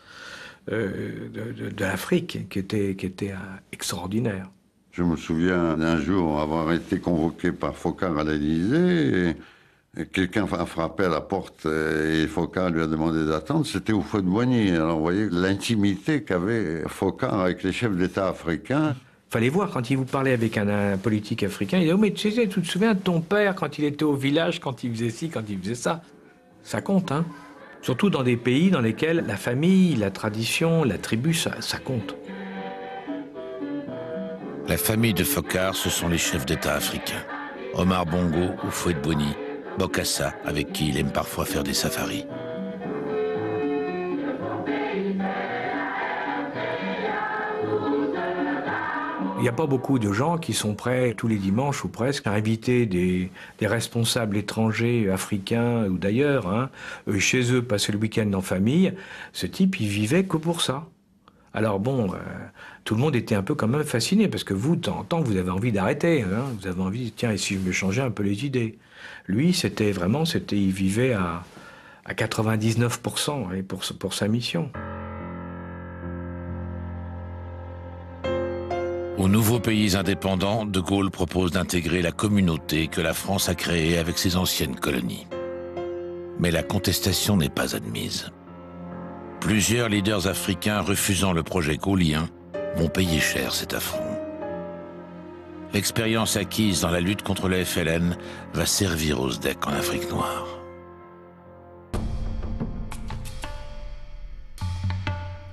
euh, de, de- de l'Afrique qui était, qui était euh, extraordinaire. Je me souviens d'un jour avoir été convoqué par Focard à l'Élysée. et- et Quelqu'un a frappé à la porte et Focard lui a demandé d'attendre. C'était au feu de Boigny. Alors vous voyez l'intimité qu'avait Focard avec les chefs d'État africains. Fallait voir quand il vous parlait avec un, un politique africain, il disait oh, mais tu sais, tu te souviens de ton père quand il était au village, quand il faisait ci, quand il faisait ça? Ça compte, hein? Surtout dans des pays dans lesquels la famille, la tradition, la tribu, ça, compte. La famille de Focard, ce sont les chefs d'État africains. Omar Bongo, Oufouet de Boni, Bokassa, avec qui il aime parfois faire des safaris. Il n'y a pas beaucoup de gens qui sont prêts tous les dimanches ou presque à inviter des, responsables étrangers, africains ou d'ailleurs, hein, euh, chez eux, passer le week-end en famille. Ce type, il vivait que pour ça. Alors bon, euh, tout le monde était un peu quand même fasciné parce que vous, de temps en vous avez envie d'arrêter. hein. vous avez envie, tiens, et si je me changeais un peu les idées? Lui, c'était vraiment, c'était, il vivait à, à 99% et pour, pour sa mission. Aux nouveaux pays indépendants, De Gaulle propose d'intégrer la communauté que la France a créée avec ses anciennes colonies. Mais la contestation n'est pas admise. Plusieurs leaders africains refusant le projet gaullien vont payer cher cet affront. L'expérience acquise dans la lutte contre le FLN va servir aux SDEC en Afrique noire.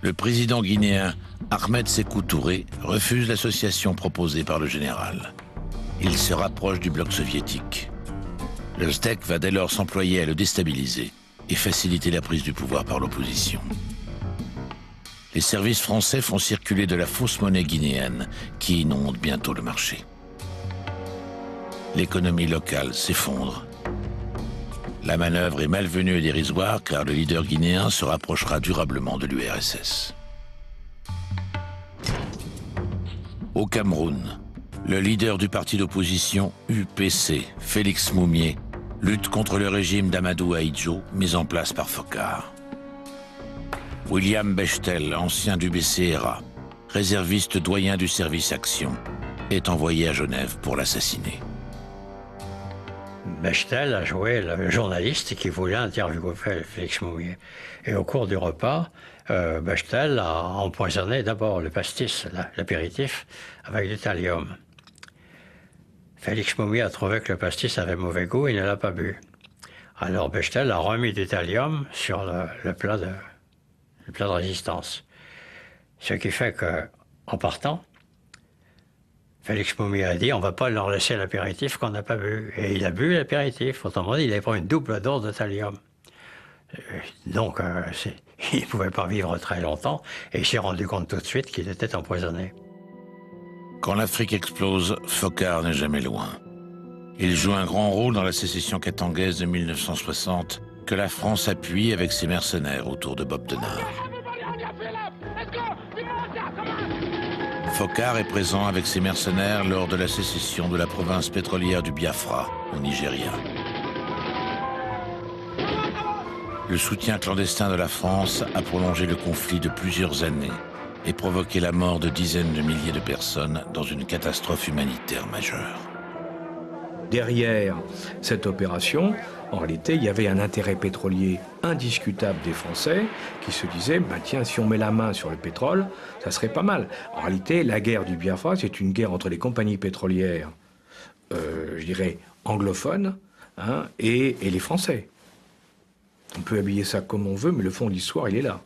Le président guinéen Ahmed Sékou Touré refuse l'association proposée par le général. Il se rapproche du bloc soviétique. Le SDEC va dès lors s'employer à le déstabiliser et faciliter la prise du pouvoir par l'opposition. Les services français font circuler de la fausse monnaie guinéenne qui inonde bientôt le marché. L'économie locale s'effondre. La manœuvre est malvenue et dérisoire car le leader guinéen se rapprochera durablement de l'URSS. Au Cameroun, le leader du parti d'opposition UPC, Félix Moumier, lutte contre le régime d'Amadou Ahidjo mis en place par Focard. William Bechtel, ancien du BCRA, réserviste doyen du service Action, est envoyé à Genève pour l'assassiner. Bechtel a joué le journaliste qui voulait interviewer Félix Moumier. Et au cours du repas, euh, Bechtel a empoisonné d'abord le pastis, la- l'apéritif, avec du thallium. Félix Moumier a trouvé que le pastis avait mauvais goût et ne l'a pas bu. Alors Bechtel a remis du thallium sur le, plat, de, résistance. Ce qui fait que, en partant, Félix Moumier a dit on va pas leur laisser l'apéritif qu'on n'a pas bu. Et il a bu l'apéritif. Autrement dit, il avait pris une double dose de thallium. Euh, Donc, euh, c'est- *laughs* il ne pouvait pas vivre très longtemps et il s'est rendu compte tout de suite qu'il était empoisonné. Quand l'Afrique explose, Focard n'est jamais loin. Il joue un grand rôle dans la sécession katangaise de 1960 que la France appuie avec ses mercenaires autour de Bob Denard. Focard est présent avec ses mercenaires lors de la sécession de la province pétrolière du Biafra, au Nigeria. Le soutien clandestin de la France a prolongé le conflit de plusieurs années et provoqué la mort de dizaines de milliers de personnes dans une catastrophe humanitaire majeure. Derrière cette opération, en réalité, il y avait un intérêt pétrolier indiscutable des Français qui se disaient bah, tiens, si on met la main sur le pétrole, ça serait pas mal. En réalité, la guerre du Biafra, c'est une guerre entre les compagnies pétrolières, euh, je dirais, anglophones hein, et, et les Français. On peut habiller ça comme on veut, mais le fond de l'histoire, il est là.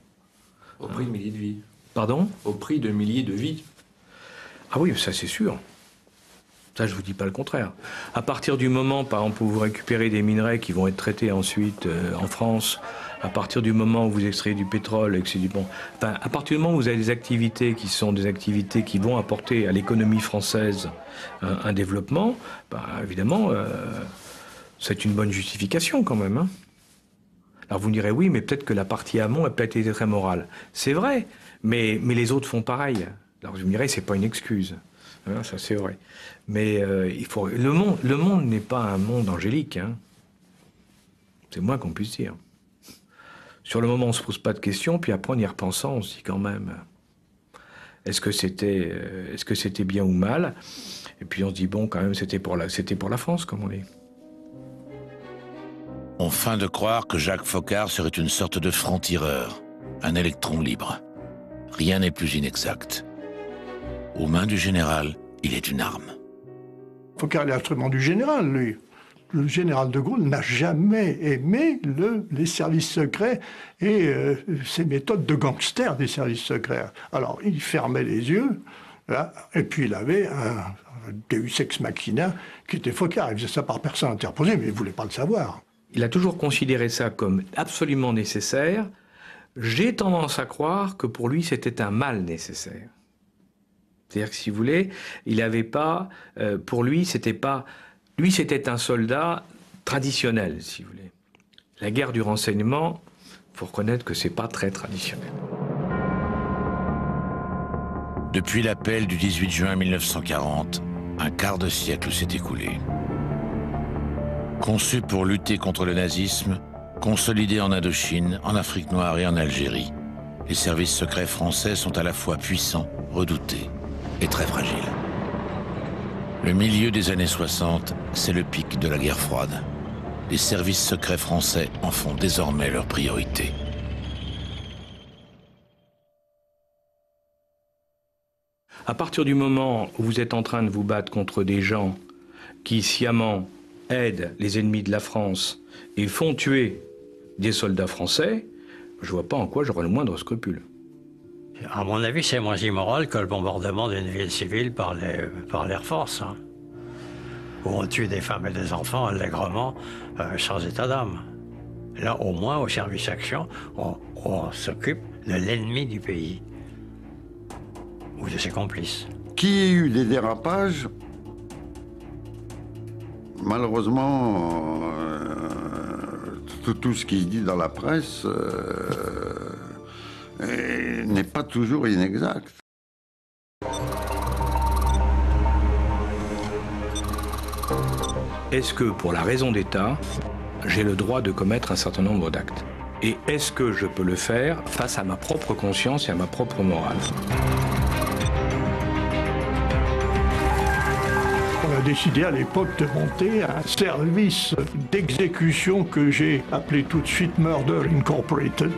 Au prix de milliers de vies. Pardon? Au prix de milliers de vies. Ah oui, ça c'est sûr. Ça, je vous dis pas le contraire. À partir du moment, par exemple, où vous récupérez des minerais qui vont être traités ensuite euh, en France, à partir du moment où vous extrayez du pétrole et que c'est du bon, enfin, à partir du moment où vous avez des activités qui sont des activités qui vont apporter à l'économie française un, un développement, bah, évidemment, euh, c'est une bonne justification quand même. hein. Alors vous me direz, oui, mais peut-être que la partie amont a peut-être été très morale. C'est vrai, mais, mais les autres font pareil. Alors vous me direz, c'est pas une excuse. Hein, ça c'est vrai. Mais euh, il faut, le monde, n'est pas un monde angélique. Hein. C'est moins qu'on puisse dire. Sur le moment, on se pose pas de questions, puis après, en y repensant, on se dit quand même, est-ce que c'était, euh, est-ce que c'était bien ou mal? Et puis on se dit bon, quand même, c'était pour la, c'était pour la France, comme on dit. On feint de croire que Jacques Faucard serait une sorte de franc-tireur, un électron libre. Rien n'est plus inexact. Aux mains du général, il est une arme. Faucard est l'instrument du général, lui. Le général de Gaulle n'a jamais aimé le, les services secrets et euh, ces méthodes de gangster des services secrets. Alors, il fermait les yeux, là, et puis il avait un, Deus ex machina qui était Faucard. Il faisait ça par personne interposée, mais il ne voulait pas le savoir. Il a toujours considéré ça comme absolument nécessaire. J'ai tendance à croire que pour lui, c'était un mal nécessaire. C'est-à-dire que si vous voulez, il n'avait pas, euh, pour lui, c'était pas, lui, c'était un soldat traditionnel, si vous voulez. La guerre du renseignement, faut reconnaître que c'est pas très traditionnel. Depuis l'appel du 18 juin 1940, un quart de siècle s'est écoulé. Conçu pour lutter contre le nazisme, consolidé en Indochine, en Afrique noire et en Algérie, les services secrets français sont à la fois puissants, redoutés et très fragiles. Le milieu des années 60, c'est le pic de la guerre froide. Les services secrets français en font désormais leur priorité. À partir du moment où vous êtes en train de vous battre contre des gens qui sciemment aident les ennemis de la France et font tuer des soldats français, je vois pas en quoi j'aurais le moindre scrupule. À mon avis, c'est moins immoral que le bombardement d'une ville civile par les- par l'Air Force, hein, où on tue des femmes et des enfants allègrement, euh, sans état d'âme. Là, au moins, au service action, on, on s'occupe de l'ennemi du pays, ou de ses complices. Qu'il y ait eu des dérapages, malheureusement, euh, tout, ce qui dit dans la presse euh, est- n'est pas toujours inexact. Est-ce que, pour la raison d'État, j'ai le droit de commettre un certain nombre d'actes? Et est-ce que je peux le faire face à ma propre conscience et à ma propre morale? Décidé à l'époque de monter un service d'exécution que j'ai appelé tout de suite Murder Incorporated.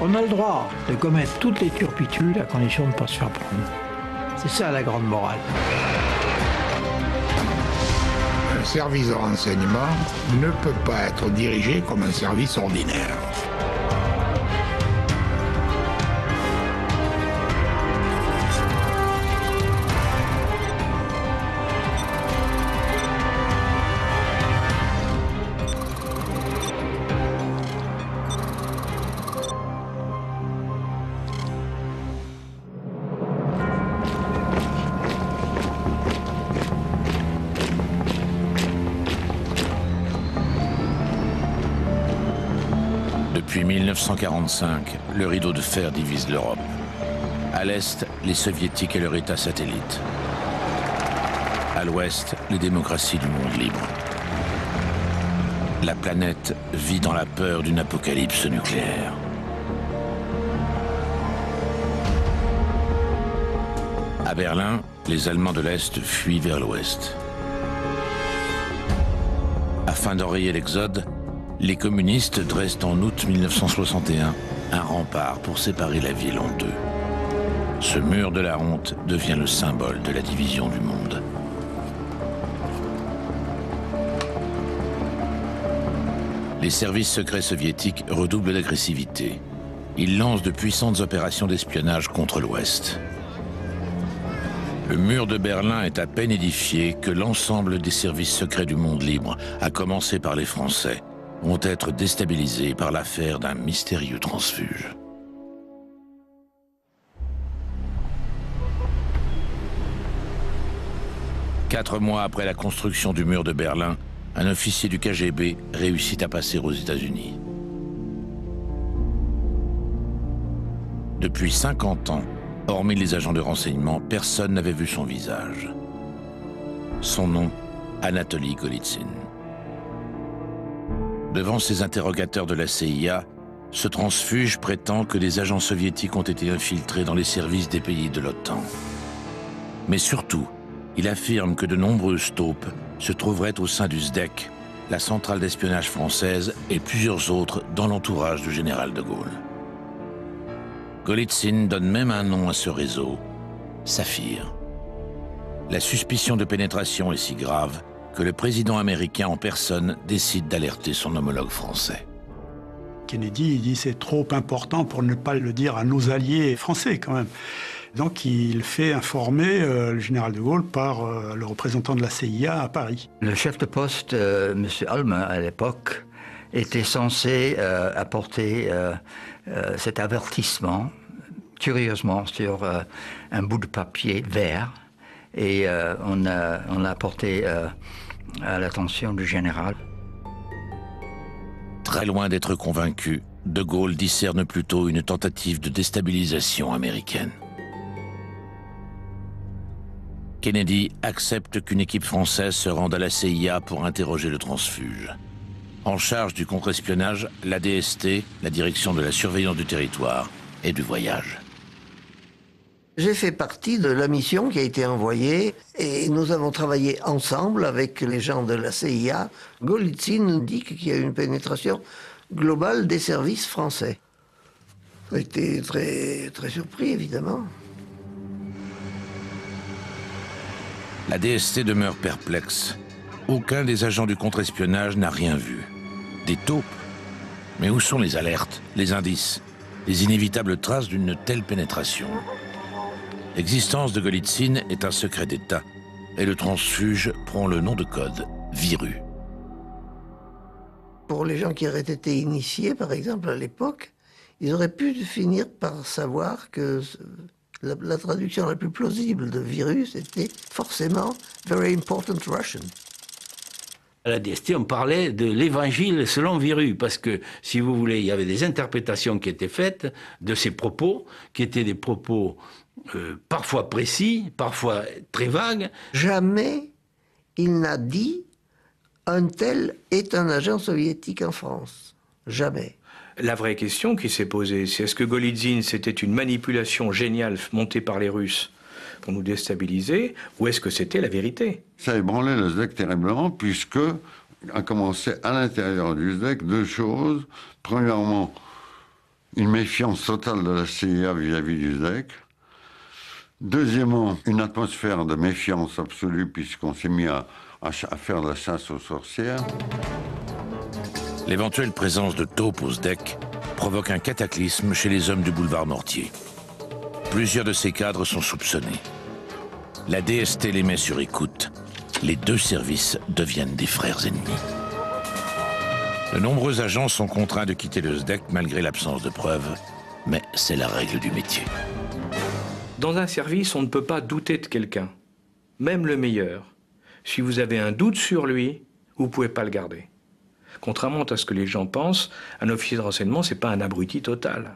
On a le droit de commettre toutes les turpitudes à condition de ne pas se faire prendre. C'est ça la grande morale. Un service de renseignement ne peut pas être dirigé comme un service ordinaire. 1945, le rideau de fer divise l'Europe. À l'est, les soviétiques et leur État satellite. À l'ouest, les démocraties du monde libre. La planète vit dans la peur d'une apocalypse nucléaire. À Berlin, les Allemands de l'Est fuient vers l'Ouest. Afin d'enrayer l'exode, les communistes dressent en août 1961 un rempart pour séparer la ville en deux. Ce mur de la honte devient le symbole de la division du monde. Les services secrets soviétiques redoublent d'agressivité. Ils lancent de puissantes opérations d'espionnage contre l'Ouest. Le mur de Berlin est à peine édifié que l'ensemble des services secrets du monde libre, à commencer par les Français, vont être déstabilisés par l'affaire d'un mystérieux transfuge. Quatre mois après la construction du mur de Berlin, un officier du KGB réussit à passer aux États-Unis. Depuis 50 ans, hormis les agents de renseignement, personne n'avait vu son visage. Son nom, Anatoly Golitsyn. Devant ces interrogateurs de la CIA, ce transfuge prétend que des agents soviétiques ont été infiltrés dans les services des pays de l'OTAN. Mais surtout, il affirme que de nombreuses taupes se trouveraient au sein du SDEC, la centrale d'espionnage française et plusieurs autres dans l'entourage du général de Gaulle. Golitsyn donne même un nom à ce réseau, Saphir. La suspicion de pénétration est si grave que le président américain en personne décide d'alerter son homologue français. Kennedy il dit c'est trop important pour ne pas le dire à nos alliés français quand même. Donc il fait informer euh, le général de Gaulle par euh, le représentant de la CIA à Paris. Le chef de poste, euh, M. Alme, à l'époque, était censé euh, apporter euh, euh, cet avertissement, curieusement, sur euh, un bout de papier vert. Et euh, on l'a apporté euh, à l'attention du général. Très loin d'être convaincu, De Gaulle discerne plutôt une tentative de déstabilisation américaine. Kennedy accepte qu'une équipe française se rende à la CIA pour interroger le transfuge. En charge du contre-espionnage, la DST, la direction de la surveillance du territoire et du voyage. J'ai fait partie de la mission qui a été envoyée et nous avons travaillé ensemble avec les gens de la CIA. Golitsyn nous dit qu'il y a eu une pénétration globale des services français. On a été très, très surpris, évidemment. La DST demeure perplexe. Aucun des agents du contre-espionnage n'a rien vu. Des taupes Mais où sont les alertes, les indices, les inévitables traces d'une telle pénétration? L'existence de Golitsyn est un secret d'État et le transfuge prend le nom de code Viru. Pour les gens qui auraient été initiés, par exemple, à l'époque, ils auraient pu finir par savoir que la traduction la plus plausible de virus était forcément Very Important Russian. À la DST, on parlait de l'évangile selon Viru, parce que, si vous voulez, il y avait des interprétations qui étaient faites de ces propos, qui étaient des propos euh, parfois précis, parfois très vagues. Jamais il n'a dit un tel est un agent soviétique en France. Jamais. La vraie question qui s'est posée, c'est est-ce que Golitsyn, c'était une manipulation géniale montée par les Russes pour nous déstabiliser, ou est-ce que c'était la vérité? Ça a ébranlé le SDEC terriblement, puisque a commencé à l'intérieur du SDEC deux choses. Premièrement, une méfiance totale de la CIA vis-à-vis du SDEC. Deuxièmement, une atmosphère de méfiance absolue, puisqu'on s'est mis à, faire la chasse aux sorcières. L'éventuelle présence de taupes au SDEC provoque un cataclysme chez les hommes du boulevard Mortier. Plusieurs de ces cadres sont soupçonnés. La DST les met sur écoute. Les deux services deviennent des frères ennemis. De nombreux agents sont contraints de quitter le SDEC malgré l'absence de preuves, mais c'est la règle du métier. Dans un service, on ne peut pas douter de quelqu'un, même le meilleur. Si vous avez un doute sur lui, vous ne pouvez pas le garder. Contrairement à ce que les gens pensent, un officier de renseignement, c'est pas un abruti total.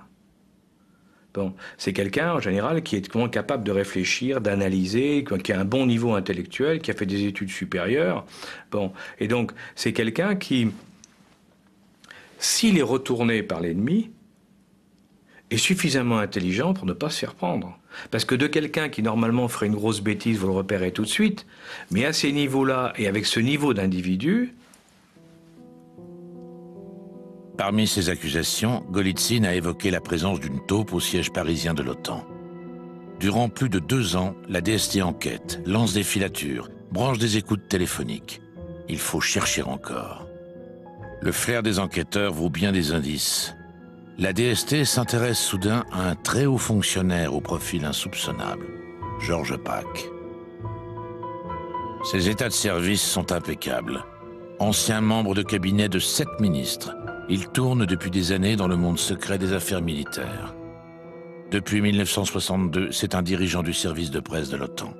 Bon, c'est quelqu'un en général qui est capable de réfléchir, d'analyser, qui a un bon niveau intellectuel, qui a fait des études supérieures. Bon, et donc c'est quelqu'un qui, s'il est retourné par l'ennemi, est suffisamment intelligent pour ne pas se faire prendre. Parce que de quelqu'un qui normalement ferait une grosse bêtise, vous le repérez tout de suite, mais à ces niveaux-là et avec ce niveau d'individu, Parmi ces accusations, Golitsyn a évoqué la présence d'une taupe au siège parisien de l'OTAN. Durant plus de deux ans, la DST enquête, lance des filatures, branche des écoutes téléphoniques. Il faut chercher encore. Le flair des enquêteurs vaut bien des indices. La DST s'intéresse soudain à un très haut fonctionnaire au profil insoupçonnable, Georges Pack. Ses états de service sont impeccables. Ancien membre de cabinet de sept ministres, il tourne depuis des années dans le monde secret des affaires militaires. Depuis 1962, c'est un dirigeant du service de presse de l'OTAN.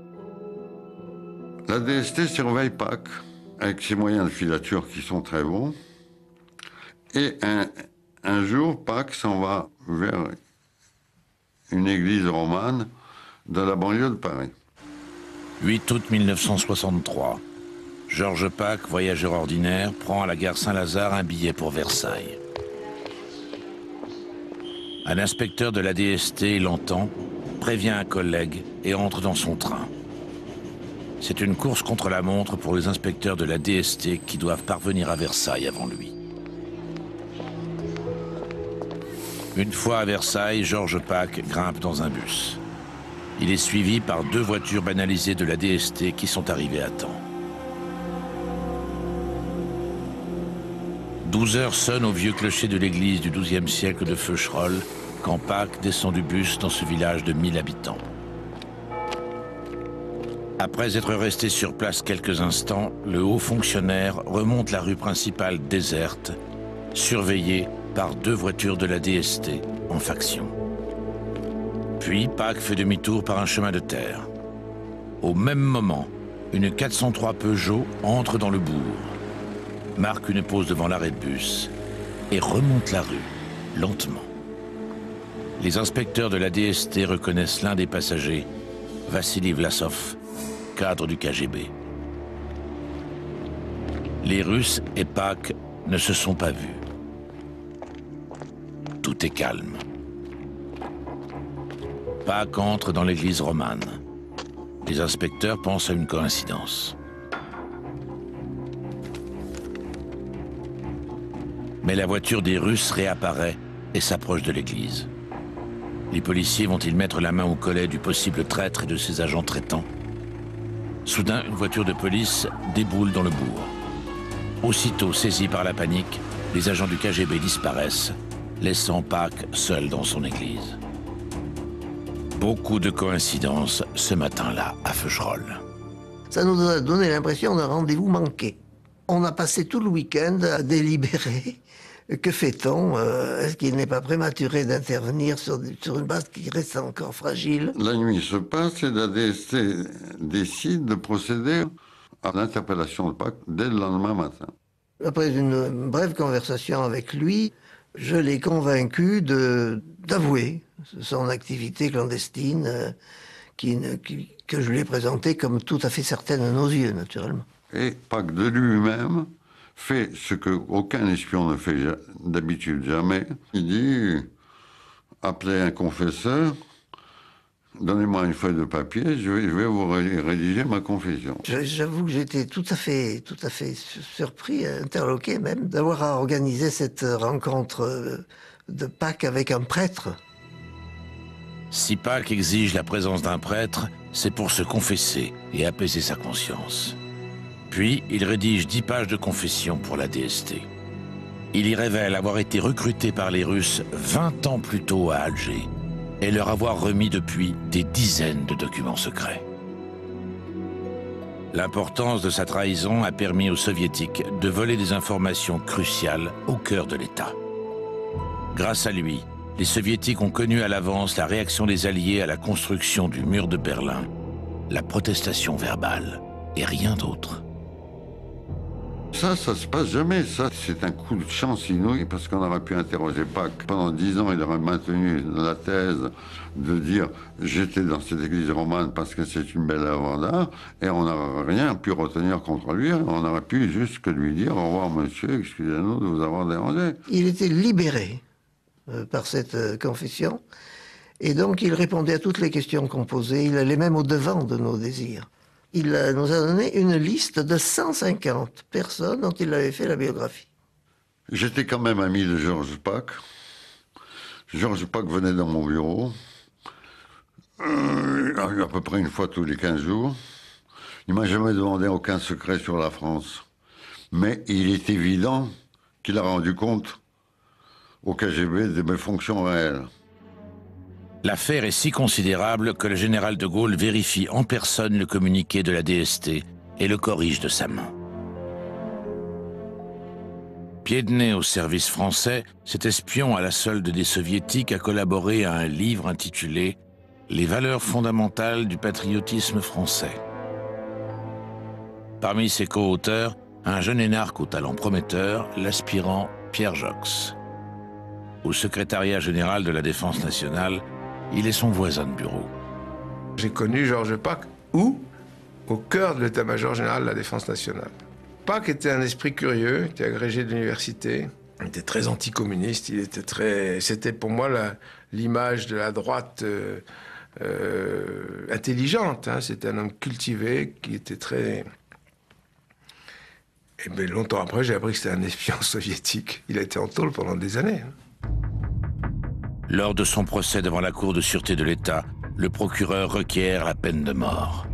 La DST surveille Pâques. avec ses moyens de filature qui sont très bons. Et un, un jour, Pâques s'en va vers une église romane de la banlieue de Paris. 8 août 1963. Georges Pâques, voyageur ordinaire, prend à la gare Saint-Lazare un billet pour Versailles. Un inspecteur de la DST l'entend, prévient un collègue et entre dans son train. C'est une course contre la montre pour les inspecteurs de la DST qui doivent parvenir à Versailles avant lui. Une fois à Versailles, Georges Pâques grimpe dans un bus. Il est suivi par deux voitures banalisées de la DST qui sont arrivées à temps. 12 heures sonnent au vieux clocher de l'église du XIIe siècle de Feucherolles quand Pâques descend du bus dans ce village de 1000 habitants. Après être resté sur place quelques instants, le haut fonctionnaire remonte la rue principale déserte, surveillé par deux voitures de la DST en faction. Puis Pâques fait demi-tour par un chemin de terre. Au même moment, une 403 Peugeot entre dans le bourg, marque une pause devant l'arrêt de bus et remonte la rue, lentement. Les inspecteurs de la DST reconnaissent l'un des passagers, Vassili Vlasov, cadre du KGB. Les Russes et Pâques ne se sont pas vus. Tout est calme. Pâques entre dans l'église romane. Les inspecteurs pensent à une coïncidence. Mais la voiture des Russes réapparaît et s'approche de l'église. Les policiers vont-ils mettre la main au collet du possible traître et de ses agents traitants? Soudain, une voiture de police déboule dans le bourg. Aussitôt saisis par la panique, les agents du KGB disparaissent, laissant Pâques seul dans son église. Beaucoup de coïncidences ce matin-là à Feucherolles. Ça nous a donné l'impression d'un rendez-vous manqué. On a passé tout le week-end à délibérer. *laughs* Que fait-on euh, Est-ce qu'il n'est pas prématuré d'intervenir sur, sur, une base qui reste encore fragile? La nuit se passe et la DST décide de procéder à l'interpellation de Pâques dès le lendemain matin. Après une brève conversation avec lui, je l'ai convaincu d'avouer son activité clandestine euh, qui, que je lui ai présentée comme tout à fait certaine à nos yeux, naturellement. Et Pâques de lui-même fait ce que aucun espion ne fait d'habitude jamais. Il dit appelez un confesseur, donnez-moi une feuille de papier, je vais, je vais vous rédiger ma confession. J'avoue que j'étais tout à fait, tout à fait surpris, interloqué même, d'avoir à organiser cette rencontre de Pâques avec un prêtre. Si Pâques exige la présence d'un prêtre, c'est pour se confesser et apaiser sa conscience. Puis, il rédige dix pages de confession pour la DST. Il y révèle avoir été recruté par les Russes 20 ans plus tôt à Alger et leur avoir remis depuis des dizaines de documents secrets. L'importance de sa trahison a permis aux soviétiques de voler des informations cruciales au cœur de l'État. Grâce à lui, les soviétiques ont connu à l'avance la réaction des Alliés à la construction du mur de Berlin, la protestation verbale et rien d'autre. Ça, ça se passe jamais. Ça, c'est un coup de chance inouï parce qu'on aurait pu interroger Pâques. Pendant dix ans, il aurait maintenu la thèse de dire j'étais dans cette église romane parce que c'est une belle œuvre d'art et on n'aurait rien pu retenir contre lui. On aurait pu juste que lui dire au revoir monsieur, excusez-nous de vous avoir dérangé. Il était libéré euh, par cette euh, confession et donc il répondait à toutes les questions qu'on posait. Il allait même au devant de nos désirs il nous a donné une liste de 150 personnes dont il avait fait la biographie. J'étais quand même ami de Georges Pâques. Georges Pâques venait dans mon bureau, euh, à peu près une fois tous les 15 jours. Il m'a jamais demandé aucun secret sur la France. Mais il est évident qu'il a rendu compte au KGB de mes fonctions réelles. L'affaire est si considérable que le général de Gaulle vérifie en personne le communiqué de la DST et le corrige de sa main. Pied de nez au service français, cet espion à la solde des soviétiques a collaboré à un livre intitulé Les valeurs fondamentales du patriotisme français. Parmi ses co-auteurs, un jeune énarque au talent prometteur, l'aspirant Pierre Jox. Au secrétariat général de la Défense nationale, il est son voisin de bureau. J'ai connu Georges Pack où Au cœur de l'état-major général de la Défense nationale. Pack était un esprit curieux, était agrégé de l'université, il était très anticommuniste, il était très... C'était pour moi l'image de la droite euh, euh, intelligente. Hein. C'était un homme cultivé qui était très... Et bien, longtemps après, j'ai appris que c'était un espion *laughs* soviétique. Il a été en tôle pendant des années. hein. Lors de son procès devant la Cour de sûreté de l'État, le procureur requiert la peine de mort.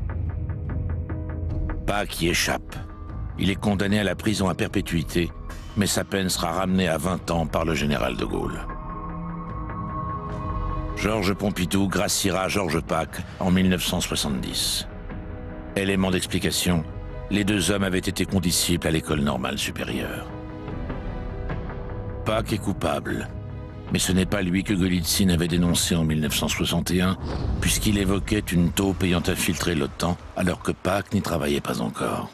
Pack y échappe. Il est condamné à la prison à perpétuité, mais sa peine sera ramenée à 20 ans par le général de Gaulle. Georges Pompidou graciera Georges Pack en 1970. Élément d'explication, les deux hommes avaient été condisciples à l'école normale supérieure. Pack est coupable, mais ce n'est pas lui que Golitsyn avait dénoncé en 1961, puisqu'il évoquait une taupe ayant infiltré l'OTAN, alors que Pack n'y travaillait pas encore.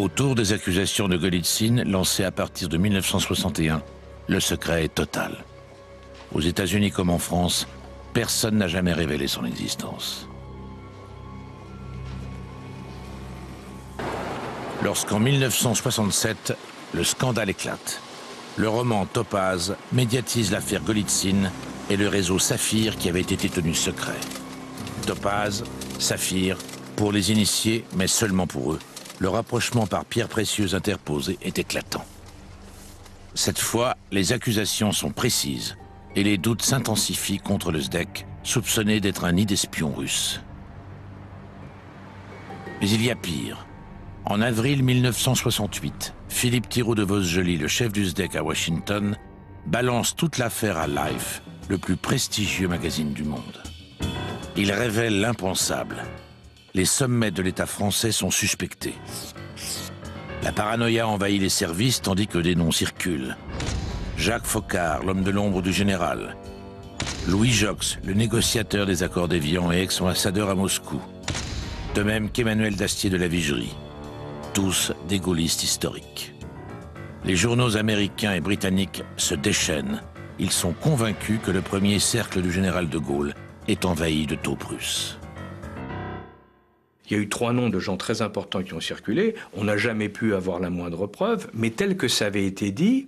Autour des accusations de Golitsyn lancées à partir de 1961, le secret est total. Aux États-Unis comme en France, personne n'a jamais révélé son existence. Lorsqu'en 1967, le scandale éclate. Le roman Topaz médiatise l'affaire Golitsyn et le réseau Saphir qui avait été tenu secret. Topaz, Saphir, pour les initiés, mais seulement pour eux, le rapprochement par pierres précieuses interposées est éclatant. Cette fois, les accusations sont précises et les doutes s'intensifient contre le SDEC, soupçonné d'être un nid d'espions russes. Mais il y a pire. En avril 1968, Philippe Thiraud de Vosgely, le chef du SDEC à Washington, balance toute l'affaire à Life, le plus prestigieux magazine du monde. Il révèle l'impensable. Les sommets de l'État français sont suspectés. La paranoïa envahit les services tandis que des noms circulent. Jacques Faucard, l'homme de l'ombre du général. Louis Jox, le négociateur des accords d'Évian et ex-ambassadeur à Moscou. De même qu'Emmanuel Dastier de la Vigerie. Tous des gaullistes historiques. Les journaux américains et britanniques se déchaînent. Ils sont convaincus que le premier cercle du général de Gaulle est envahi de taupes russes. Il y a eu trois noms de gens très importants qui ont circulé. On n'a jamais pu avoir la moindre preuve, mais tel que ça avait été dit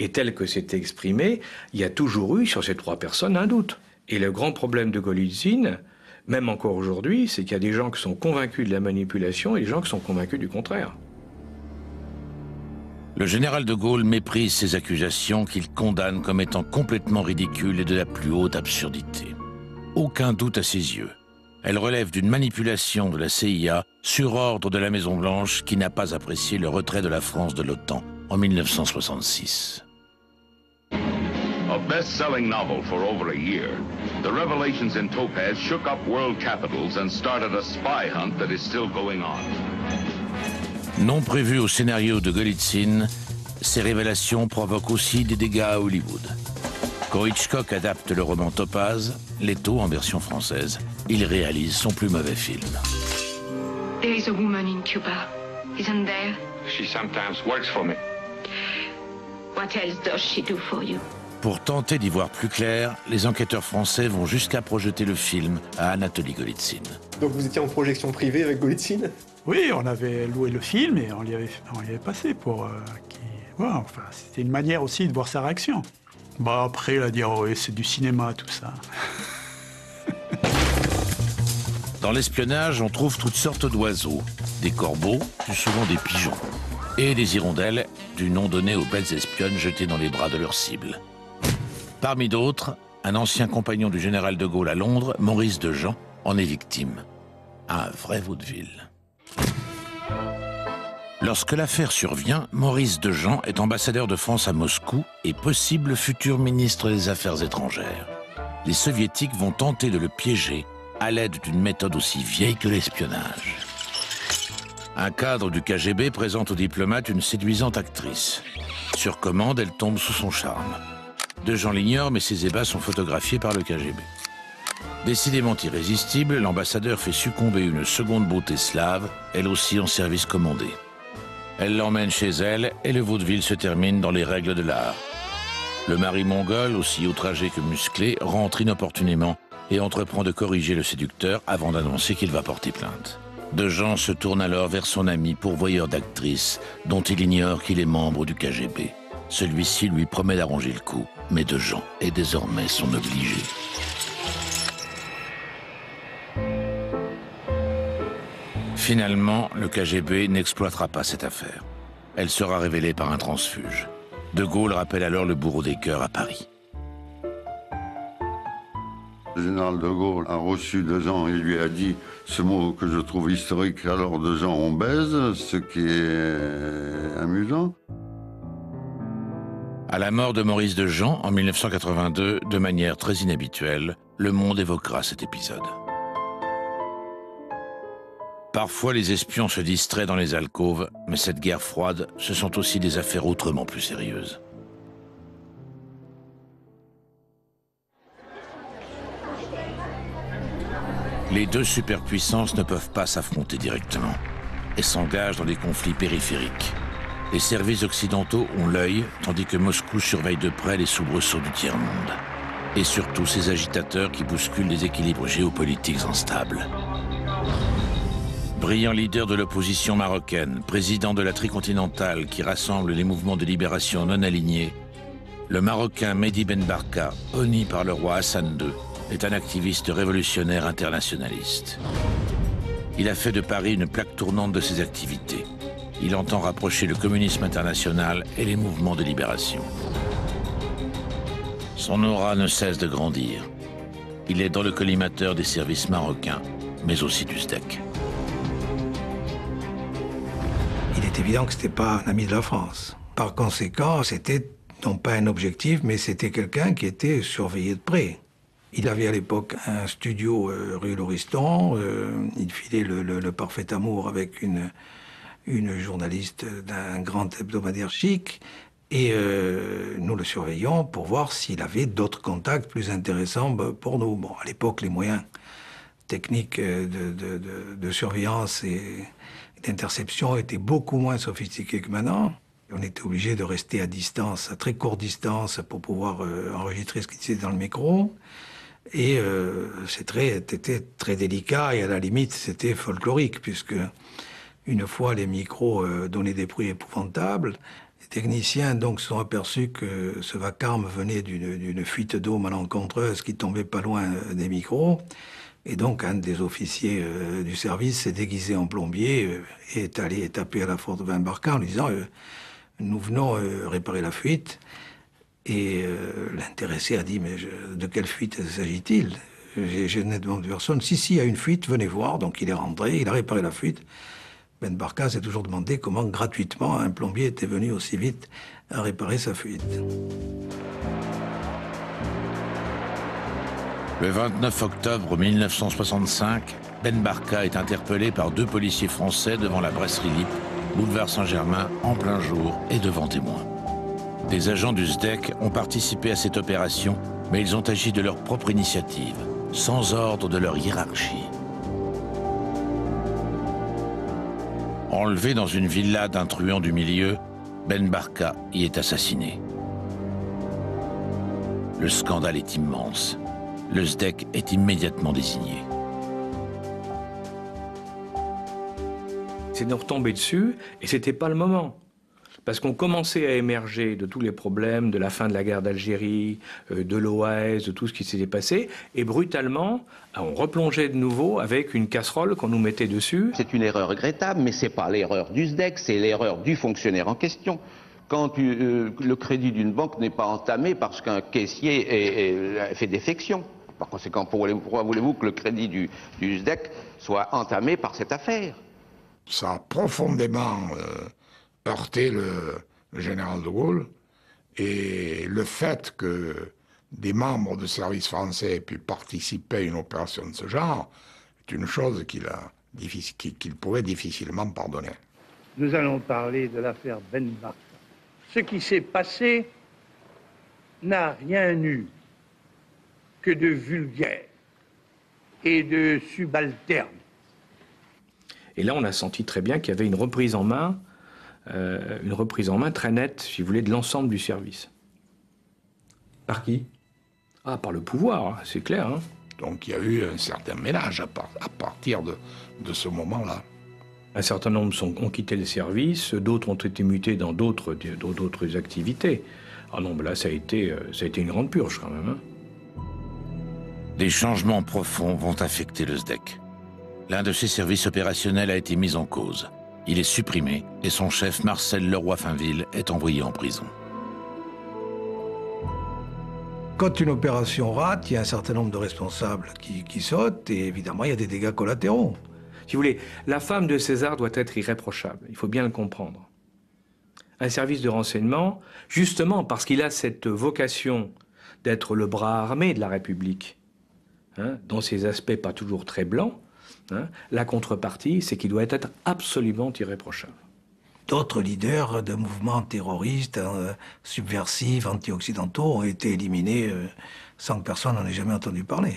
et tel que c'était exprimé, il y a toujours eu sur ces trois personnes un doute. Et le grand problème de Golitsyn, même encore aujourd'hui, c'est qu'il y a des gens qui sont convaincus de la manipulation et des gens qui sont convaincus du contraire. Le général de Gaulle méprise ces accusations qu'il condamne comme étant complètement ridicules et de la plus haute absurdité. Aucun doute à ses yeux. Elle relève d'une manipulation de la CIA sur ordre de la Maison-Blanche qui n'a pas apprécié le retrait de la France de l'OTAN en 1966. Best-selling novel for over a year, the revelations in Topaz shook up world capitals and started a spy hunt that is still going on. Non prévu au scénario de Golitsyn, ces révélations provoquent aussi des dégâts à Hollywood. Quand Hitchcock adapte le roman Topaz, Leto en version française, il réalise son plus mauvais film. There is a woman in Cuba, isn't there? She sometimes works for me. What else does she do for you? Pour tenter d'y voir plus clair, les enquêteurs français vont jusqu'à projeter le film à Anatoly Golitsyn. Donc vous étiez en projection privée avec Golitsyn? Oui, on avait loué le film et on l'y avait, on l'y avait passé pour euh, enfin, c'était une manière aussi de voir sa réaction. Bah après, il a dit oh, oui, c'est du cinéma tout ça. *laughs* Dans l'espionnage, on trouve toutes sortes d'oiseaux, des corbeaux, plus souvent des pigeons, et des hirondelles, du nom donné aux bêtes espionnes jetées dans les bras de leurs cibles. Parmi d'autres, un ancien compagnon du général de Gaulle à Londres, Maurice de Jean, en est victime. Un vrai vaudeville. Lorsque l'affaire survient, Maurice de Jean est ambassadeur de France à Moscou et possible futur ministre des Affaires étrangères. Les soviétiques vont tenter de le piéger à l'aide d'une méthode aussi vieille que l'espionnage. Un cadre du KGB présente au diplomate une séduisante actrice. Sur commande, elle tombe sous son charme. De gens l'ignorent, mais ces ébats sont photographiés par le KGB. Décidément irrésistible, l'ambassadeur fait succomber une seconde beauté slave, elle aussi en service commandé. Elle l'emmène chez elle et le vaudeville se termine dans les règles de l'art. Le mari mongol, aussi outragé que musclé, rentre inopportunément et entreprend de corriger le séducteur avant d'annoncer qu'il va porter plainte. De Jean se tourne alors vers son ami pourvoyeur d'actrices, dont il ignore qu'il est membre du KGB. Celui-ci lui promet d'arranger le coup, mais De Jean est désormais son obligé. Finalement, le KGB n'exploitera pas cette affaire. Elle sera révélée par un transfuge. De Gaulle rappelle alors le bourreau des cœurs à Paris. Le général de Gaulle a reçu deux ans et lui a dit ce mot que je trouve historique, alors deux ans on baise, ce qui est amusant. À la mort de Maurice de Jean en 1982, de manière très inhabituelle, Le Monde évoquera cet épisode. Parfois, les espions se distraient dans les alcôves, mais cette guerre froide, ce sont aussi des affaires autrement plus sérieuses. Les deux superpuissances ne peuvent pas s'affronter directement et s'engagent dans des conflits périphériques. Les services occidentaux ont l'œil, tandis que Moscou surveille de près les soubresauts du tiers-monde. Et surtout ces agitateurs qui bousculent les équilibres géopolitiques instables. Brillant leader de l'opposition marocaine, président de la tricontinentale qui rassemble les mouvements de libération non alignés, le Marocain Mehdi Ben Barka, honni par le roi Hassan II, est un activiste révolutionnaire internationaliste. Il a fait de Paris une plaque tournante de ses activités. Il entend rapprocher le communisme international et les mouvements de libération. Son aura ne cesse de grandir. Il est dans le collimateur des services marocains, mais aussi du SDEC. Il est évident que ce n'était pas un ami de la France. Par conséquent, c'était non pas un objectif, mais c'était quelqu'un qui était surveillé de près. Il avait à l'époque un studio euh, rue Lauriston. Euh, il filait le, parfait amour avec une, une journaliste d'un grand hebdomadaire chic. Et euh, nous le surveillions pour voir s'il avait d'autres contacts plus intéressants pour nous. Bon, à l'époque, les moyens techniques de, de, de, surveillance et d'interception étaient beaucoup moins sophistiqués que maintenant. On était obligé de rester à distance, à très courte distance, pour pouvoir euh, enregistrer ce qui disait dans le micro. Et euh, c'était très, très délicat et à la limite, c'était folklorique, puisque une fois les micros euh, donnaient des bruits épouvantables, les techniciens donc se sont aperçus que ce vacarme venait d'une fuite d'eau malencontreuse qui tombait pas loin des micros. Et donc, un des officiers euh, du service s'est déguisé en plombier euh, et est allé taper à la porte de Vimbarca en lui disant euh, Nous venons réparer la fuite. Et l'intéressé a dit Mais je, de quelle fuite s'agit-il? Je n'ai demandé personne. Si, si, il y a une fuite, venez voir. Donc, il est rentré, il a réparé la fuite. Ben Barca s'est toujours demandé comment gratuitement un plombier était venu aussi vite à réparer sa fuite. Le 29 octobre 1965, Ben Barka est interpellé par deux policiers français devant la brasserie Lip, boulevard Saint-Germain, en plein jour et devant témoins. Des agents du SDEC ont participé à cette opération, mais ils ont agi de leur propre initiative, sans ordre de leur hiérarchie. Enlevé dans une villa d'un truand du milieu, Ben Barka y est assassiné. Le scandale est immense le SDEC est immédiatement désigné. C'est de retomber dessus et c'était pas le moment. Parce qu'on commençait à émerger de tous les problèmes, de la fin de la guerre d'Algérie, euh, de l'OAS, de tout ce qui s'était passé, et brutalement, on replongeait de nouveau avec une casserole qu'on nous mettait dessus. C'est une erreur regrettable, mais c'est pas l'erreur du SDEC, c'est l'erreur du fonctionnaire en question quand tu, euh, le crédit d'une banque n'est pas entamé parce qu'un caissier est, est, fait défection. Par conséquent, pourquoi voulez-vous que le crédit du, du, SDEC soit entamé par cette affaire? Ça a profondément euh, heurté le, le, général de Gaulle et le fait que des membres de service français aient pu participer à une opération de ce genre est une chose qu'il qu qu pouvait difficilement pardonner. Nous allons parler de l'affaire Ben Barka. Ce qui s'est passé n'a rien eu que de vulgaire et de subalterne. Et là, on a senti très bien qu'il y avait une reprise en main, euh, une reprise en main très nette, si vous voulez, de l'ensemble du service. Par qui? Ah, par le pouvoir, c'est clair. Hein. Donc il y a eu un certain ménage à, par- à partir de, de ce moment-là. Un certain nombre sont- ont quitté le service, d'autres ont été mutés dans d'autres dans d'autres activités. Ah non, mais là, ça a été, euh, ça a été une grande purge quand même. hein. Des changements profonds vont affecter le SDEC. L'un de ses services opérationnels a été mis en cause. Il est supprimé et son chef Marcel Leroy-Finville est envoyé en prison. Quand une opération rate, il y a un certain nombre de responsables qui, qui sautent et évidemment, il y a des dégâts collatéraux. Si vous voulez, la femme de César doit être irréprochable. Il faut bien le comprendre. Un service de renseignement, justement parce qu'il a cette vocation d'être le bras armé de la République, hein, dans ses aspects pas toujours très blancs, hein, la contrepartie, c'est qu'il doit être absolument irréprochable. D'autres leaders de mouvements terroristes, euh, subversifs, anti-occidentaux ont été éliminés euh, sans que personne n'en ait jamais entendu parler.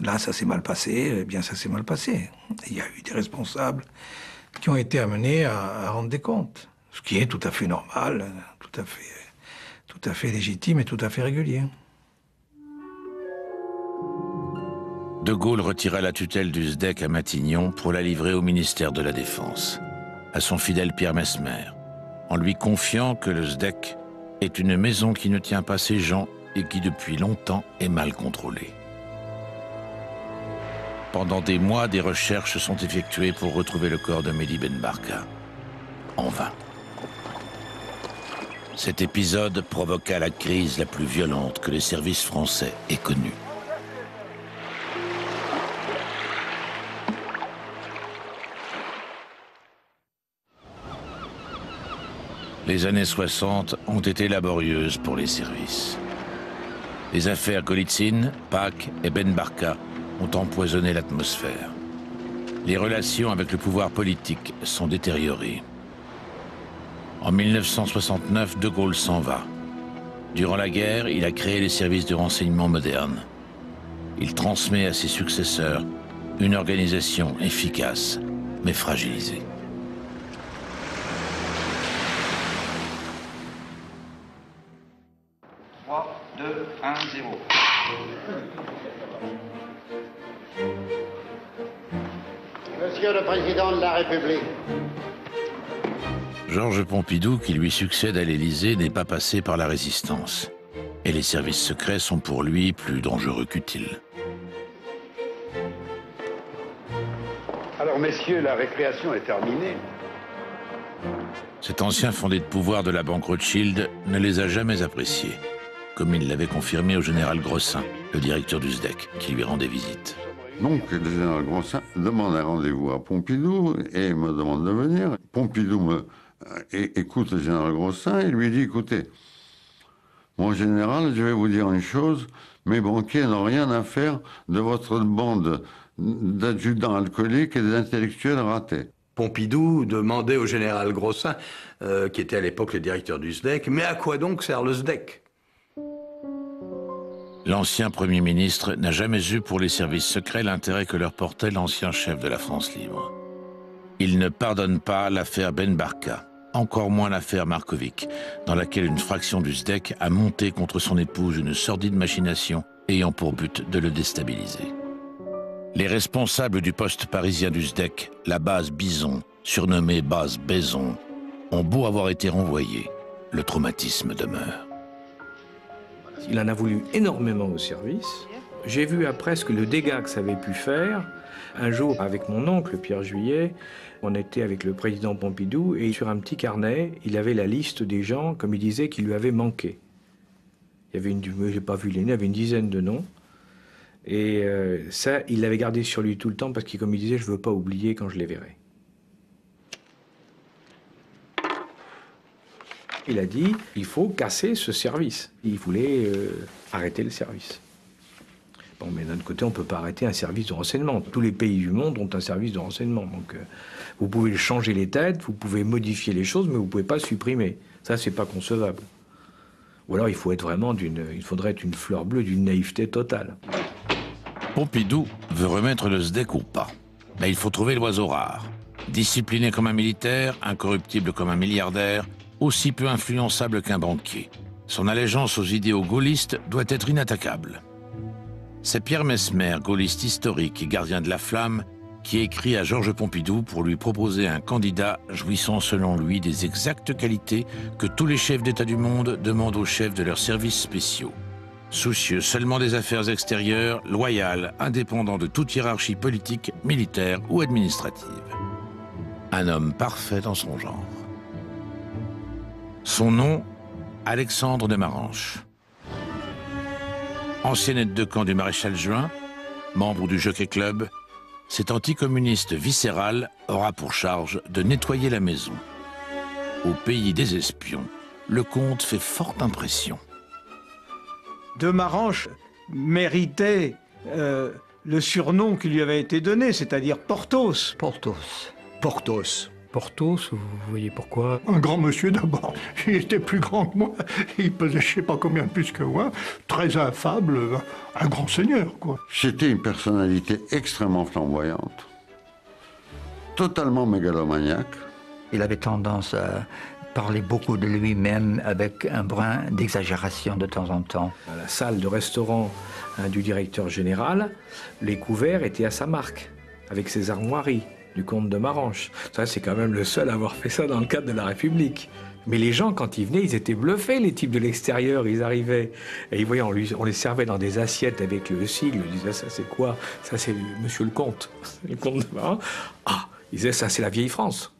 Là, ça s'est mal passé, eh bien ça s'est mal passé. Il y a eu des responsables qui ont été amenés à, à rendre des comptes, ce qui est tout à fait normal, tout à fait, tout à fait légitime et tout à fait régulier. De Gaulle retira la tutelle du SDEC à Matignon pour la livrer au ministère de la Défense, à son fidèle Pierre Mesmer, en lui confiant que le SDEC est une maison qui ne tient pas ses gens et qui depuis longtemps est mal contrôlée. Pendant des mois, des recherches sont effectuées pour retrouver le corps de Mehdi Ben Barka. En vain. Cet épisode provoqua la crise la plus violente que les services français aient connue. Les années 60 ont été laborieuses pour les services. Les affaires Golitsyn, Pâques et Ben Barka ont empoisonné l'atmosphère. Les relations avec le pouvoir politique sont détériorées. En 1969, De Gaulle s'en va. Durant la guerre, il a créé les services de renseignement modernes. Il transmet à ses successeurs une organisation efficace, mais fragilisée. Monsieur le Président de la République, Georges Pompidou, qui lui succède à l'Élysée, n'est pas passé par la résistance. Et les services secrets sont pour lui plus dangereux qu'utiles. Alors, messieurs, la récréation est terminée. Cet ancien fondé de pouvoir de la banque Rothschild ne les a jamais appréciés, comme il l'avait confirmé au général Grossin, le directeur du SDEC, qui lui rendait visite. Donc, le général Grossin demande un rendez-vous à Pompidou et me demande de venir. Pompidou me, euh, écoute le général Grossin et lui dit écoutez, mon général, je vais vous dire une chose mes banquiers n'ont rien à faire de votre bande d'adjudants alcooliques et d'intellectuels ratés. Pompidou demandait au général Grossin, euh, qui était à l'époque le directeur du SDEC, mais à quoi donc sert le SDEC L'ancien Premier ministre n'a jamais eu pour les services secrets l'intérêt que leur portait l'ancien chef de la France libre. Il ne pardonne pas l'affaire Ben Barka, encore moins l'affaire Markovic, dans laquelle une fraction du SDEC a monté contre son épouse une sordide machination ayant pour but de le déstabiliser. Les responsables du poste parisien du SDEC, la base Bison, surnommée base Baison, ont beau avoir été renvoyés, le traumatisme demeure. Il en a voulu énormément au service. J'ai vu après ce que le dégât que ça avait pu faire. Un jour, avec mon oncle Pierre Juillet, on était avec le président Pompidou et sur un petit carnet, il avait la liste des gens, comme il disait, qui lui avaient manqué. Il y avait une, j'ai pas vu les noms, il avait une dizaine de noms. Et euh, ça, il l'avait gardé sur lui tout le temps parce que, comme il disait, je veux pas oublier quand je les verrai. Il a dit, il faut casser ce service. Il voulait euh, arrêter le service. Bon, mais d'un autre côté, on ne peut pas arrêter un service de renseignement. Tous les pays du monde ont un service de renseignement. Donc, euh, vous pouvez changer les têtes, vous pouvez modifier les choses, mais vous ne pouvez pas supprimer. Ça, c'est pas concevable. Ou alors il faut être vraiment d'une, il faudrait être une fleur bleue d'une naïveté totale. Pompidou veut remettre le SDEC ou pas. Mais il faut trouver l'oiseau rare. Discipliné comme un militaire, incorruptible comme un milliardaire, aussi peu influençable qu'un banquier. Son allégeance aux idéaux gaullistes doit être inattaquable. C'est Pierre Mesmer, gaulliste historique et gardien de la flamme, qui écrit à Georges Pompidou pour lui proposer un candidat jouissant selon lui des exactes qualités que tous les chefs d'État du monde demandent aux chefs de leurs services spéciaux. Soucieux seulement des affaires extérieures, loyal, indépendant de toute hiérarchie politique, militaire ou administrative. Un homme parfait dans son genre. Son nom, Alexandre de Maranche. Ancien aide de camp du maréchal Juin, membre du Jockey Club, cet anticommuniste viscéral aura pour charge de nettoyer la maison. Au pays des espions, le comte fait forte impression. De Maranche méritait euh, le surnom qui lui avait été donné, c'est-à-dire Porthos. Porthos. Porthos. Porthos, vous voyez pourquoi? Un grand monsieur d'abord. *laughs* Il était plus grand que moi. Il pesait je sais pas combien de plus que moi. Très affable, un grand seigneur, quoi. C'était une personnalité extrêmement flamboyante, totalement mégalomaniaque. Il avait tendance à parler beaucoup de lui-même avec un brin d'exagération de temps en temps. Dans la salle de restaurant hein, du directeur général, les couverts étaient à sa marque, avec ses armoiries du comte de Maranche. Ça, c'est quand même le seul à avoir fait ça dans le cadre de la République. Mais les gens, quand ils venaient, ils étaient bluffés, les types de l'extérieur. Ils arrivaient et ils voyaient, on, lui, on, les servait dans des assiettes avec le sigle. Ils disaient, ça c'est quoi? Ça c'est monsieur le comte. *laughs* Le comte de Maranche. Ah, ils disaient, ça c'est la vieille France.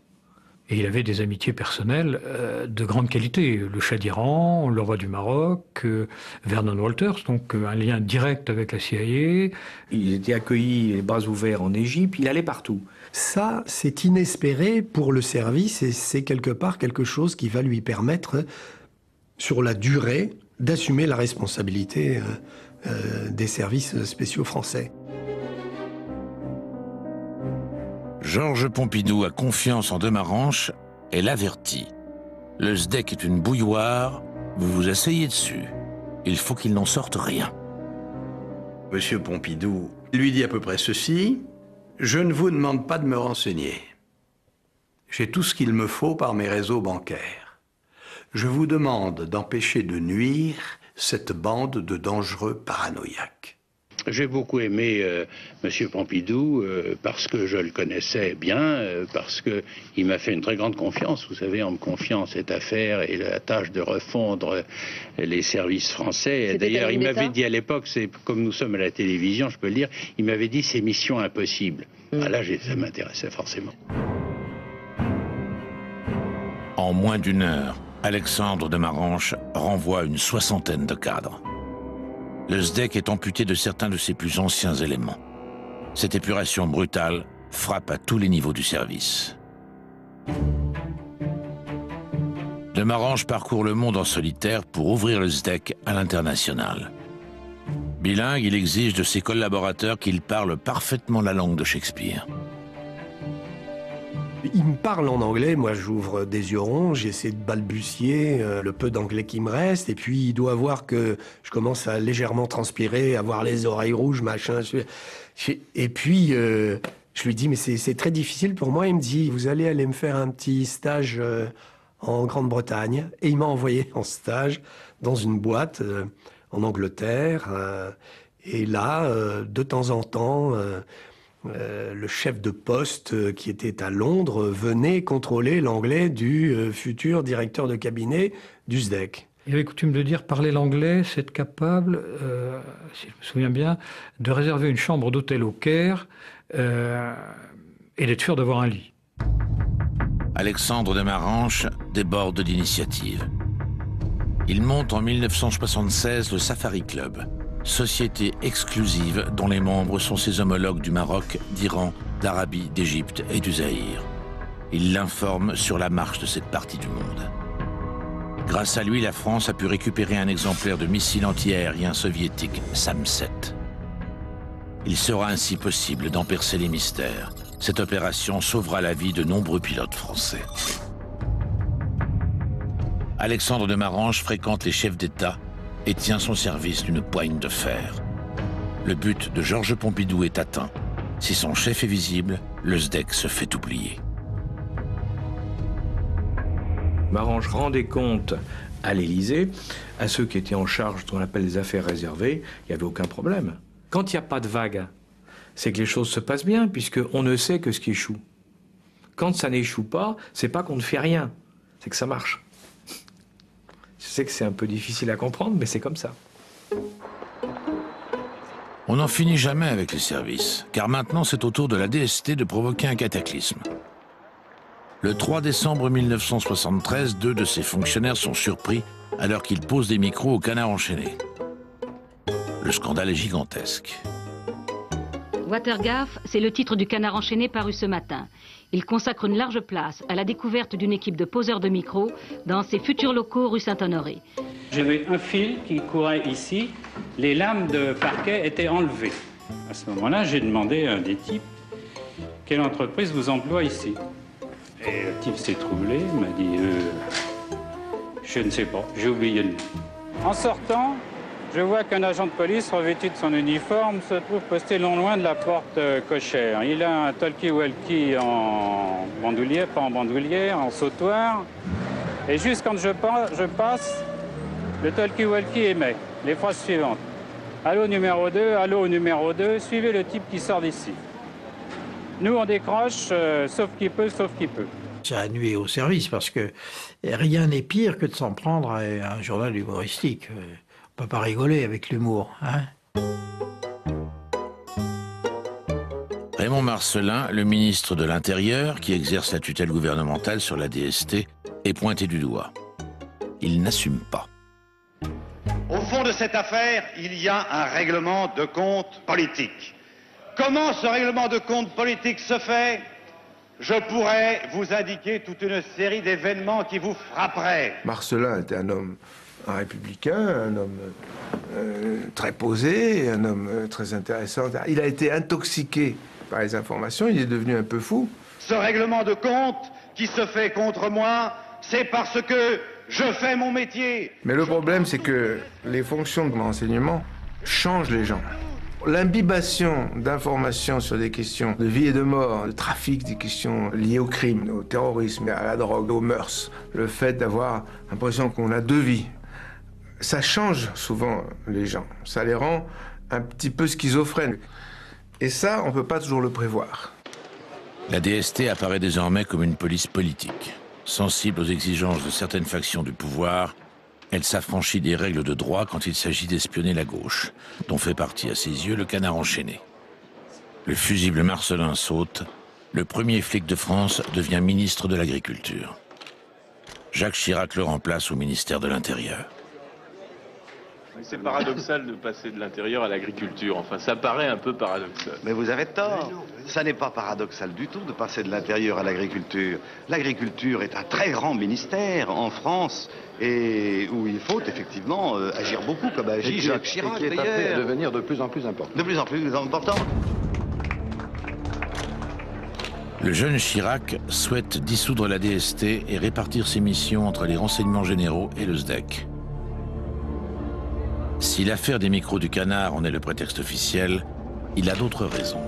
Et il avait des amitiés personnelles euh, de grande qualité. Le Shah d'Iran, le roi du Maroc, euh, Vernon Walters, donc euh, un lien direct avec la CIA. Il était accueilli les bras ouverts en Égypte, il allait partout. Ça, c'est inespéré pour le service et c'est quelque part quelque chose qui va lui permettre, sur la durée, d'assumer la responsabilité euh, euh, des services spéciaux français. Georges Pompidou a confiance en Demaranche et l'avertit. Le SDEC est une bouilloire, vous vous asseyez dessus. Il faut qu'il n'en sorte rien. Monsieur Pompidou lui dit à peu près ceci. Je ne vous demande pas de me renseigner. J'ai tout ce qu'il me faut par mes réseaux bancaires. Je vous demande d'empêcher de nuire cette bande de dangereux paranoïaques. J'ai beaucoup aimé euh, M. Pompidou euh, parce que je le connaissais bien, euh, parce qu'il m'a fait une très grande confiance. Vous savez, en me confiant cette affaire et la tâche de refondre les services français. D'ailleurs, il m'avait dit à l'époque, c'est comme nous sommes à la télévision, je peux le dire, il m'avait dit c'est mission impossible. Mm. Ah, là, ça m'intéressait forcément. En moins d'une heure, Alexandre de Maranche renvoie une soixantaine de cadres. Le SDEC est amputé de certains de ses plus anciens éléments. Cette épuration brutale frappe à tous les niveaux du service. De Marange parcourt le monde en solitaire pour ouvrir le SDEC à l'international. Bilingue, il exige de ses collaborateurs qu'ils parlent parfaitement la langue de Shakespeare. Il me parle en anglais, moi j'ouvre des yeux ronds, j'essaie de balbutier euh, le peu d'anglais qui me reste, et puis il doit voir que je commence à légèrement transpirer, avoir les oreilles rouges, machin. Et puis euh, je lui dis, mais c'est très difficile pour moi. Il me dit, vous allez aller me faire un petit stage euh, en Grande-Bretagne. Et il m'a envoyé en stage dans une boîte en Angleterre. et là, de temps en temps, euh, le chef de poste euh, qui était à Londres euh, venait contrôler l'anglais du euh, futur directeur de cabinet du SDEC. Il avait coutume de dire parler l'anglais, c'est être capable, euh, si je me souviens bien, de réserver une chambre d'hôtel au Caire euh, et d'être sûr d'avoir un lit. Alexandre de Maranche déborde d'initiative. Il monte en 1976 le Safari Club, société exclusive dont les membres sont ses homologues du Maroc, d'Iran, d'Arabie, d'Égypte et du Zaïre. Il l'informe sur la marche de cette partie du monde. Grâce à lui, la France a pu récupérer un exemplaire de missile antiaérien soviétique SAM-7. Il sera ainsi possible d'en percer les mystères. Cette opération sauvera la vie de nombreux pilotes français. Alexandre de Marange fréquente les chefs d'État et tient son service d'une poigne de fer. Le but de Georges Pompidou est atteint. Si son chef est visible, le SDEC se fait oublier. Marange rendait compte à l'Élysée, à ceux qui étaient en charge de ce qu'on appelle les affaires réservées, il n'y avait aucun problème. Quand il n'y a pas de vague, c'est que les choses se passent bien, puisqu'on ne sait que ce qui échoue. Quand ça n'échoue pas, c'est pas qu'on ne fait rien, c'est que ça marche. Je sais que c'est un peu difficile à comprendre, mais c'est comme ça. On n'en finit jamais avec les services, car maintenant c'est au tour de la DST de provoquer un cataclysme. Le 3 décembre 1973, deux de ses fonctionnaires sont surpris alors qu'ils posent des micros au canard enchaîné. Le scandale est gigantesque. Watergaff, c'est le titre du canard enchaîné paru ce matin. Il consacre une large place à la découverte d'une équipe de poseurs de micros dans ses futurs locaux rue Saint-Honoré. J'avais un fil qui courait ici, les lames de parquet étaient enlevées. À ce moment-là, j'ai demandé à des types quelle entreprise vous emploie ici? Et le type s'est troublé, m'a dit euh, Je ne sais pas, j'ai oublié le nom. En sortant, je vois qu'un agent de police revêtu de son uniforme se trouve posté non loin de la porte euh, cochère. Il a un talkie-walkie en bandoulière, pas en bandoulière, en sautoir. Et juste quand je, passe, le talkie-walkie émet les phrases suivantes. Allô numéro 2, allô numéro 2, suivez le type qui sort d'ici. Nous, on décroche, euh, sauf qui peut, sauf qui peut. Ça a nué au service parce que rien n'est pire que de s'en prendre à un journal humoristique. Peut pas rigoler avec l'humour, hein Raymond Marcelin, le ministre de l'Intérieur, qui exerce la tutelle gouvernementale sur la DST, est pointé du doigt. Il n'assume pas. Au fond de cette affaire, il y a un règlement de compte politique. Comment ce règlement de compte politique se fait? Je pourrais vous indiquer toute une série d'événements qui vous frapperaient. Marcelin était un homme un républicain, un homme euh, très posé, un homme euh, très intéressant. Il a été intoxiqué par les informations, il est devenu un peu fou. Ce règlement de compte qui se fait contre moi, c'est parce que je fais mon métier. Mais le problème, c'est que les fonctions de renseignement changent les gens. L'imbibation d'informations sur des questions de vie et de mort, de trafic, des questions liées au crime, au terrorisme, à la drogue, aux mœurs, le fait d'avoir l'impression qu'on a deux vies, ça change souvent les gens. Ça les rend un petit peu schizophrènes. Et ça, on ne peut pas toujours le prévoir. La DST apparaît désormais comme une police politique. Sensible aux exigences de certaines factions du pouvoir, elle s'affranchit des règles de droit quand il s'agit d'espionner la gauche, dont fait partie à ses yeux le canard enchaîné. Le fusible Marcelin saute, le premier flic de France devient ministre de l'Agriculture. Jacques Chirac le remplace au ministère de l'Intérieur. C'est paradoxal de passer de l'intérieur à l'agriculture. Enfin, ça paraît un peu paradoxal. Mais vous avez tort. Ça n'est pas paradoxal du tout de passer de l'intérieur à l'agriculture. L'agriculture est un très grand ministère en France et où il faut effectivement euh, agir beaucoup comme a agi Jacques Chirac. Et qui est appelé à devenir de plus en plus important. De plus en plus important. Le jeune Chirac souhaite dissoudre la DST et répartir ses missions entre les renseignements généraux et le SDEC. Si l'affaire des micros du canard en est le prétexte officiel, il a d'autres raisons.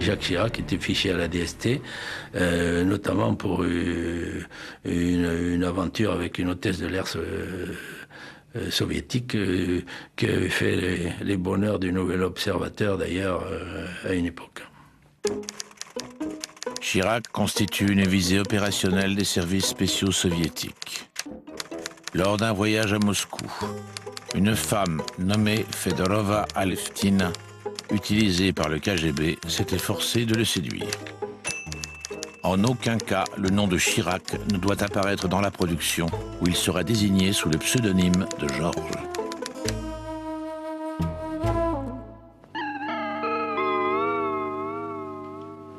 Jacques Chirac était fiché à la DST, euh, notamment pour euh, une, aventure avec une hôtesse de l'air euh, soviétique qui avait fait les, les bonheurs du Nouvel Observateur d'ailleurs à une époque. Chirac constitue une visée opérationnelle des services spéciaux soviétiques. Lors d'un voyage à Moscou, une femme nommée Fedorova Aleftina, utilisée par le KGB, s'était forcée de le séduire. En aucun cas, le nom de Chirac ne doit apparaître dans la production, où il sera désigné sous le pseudonyme de Georges.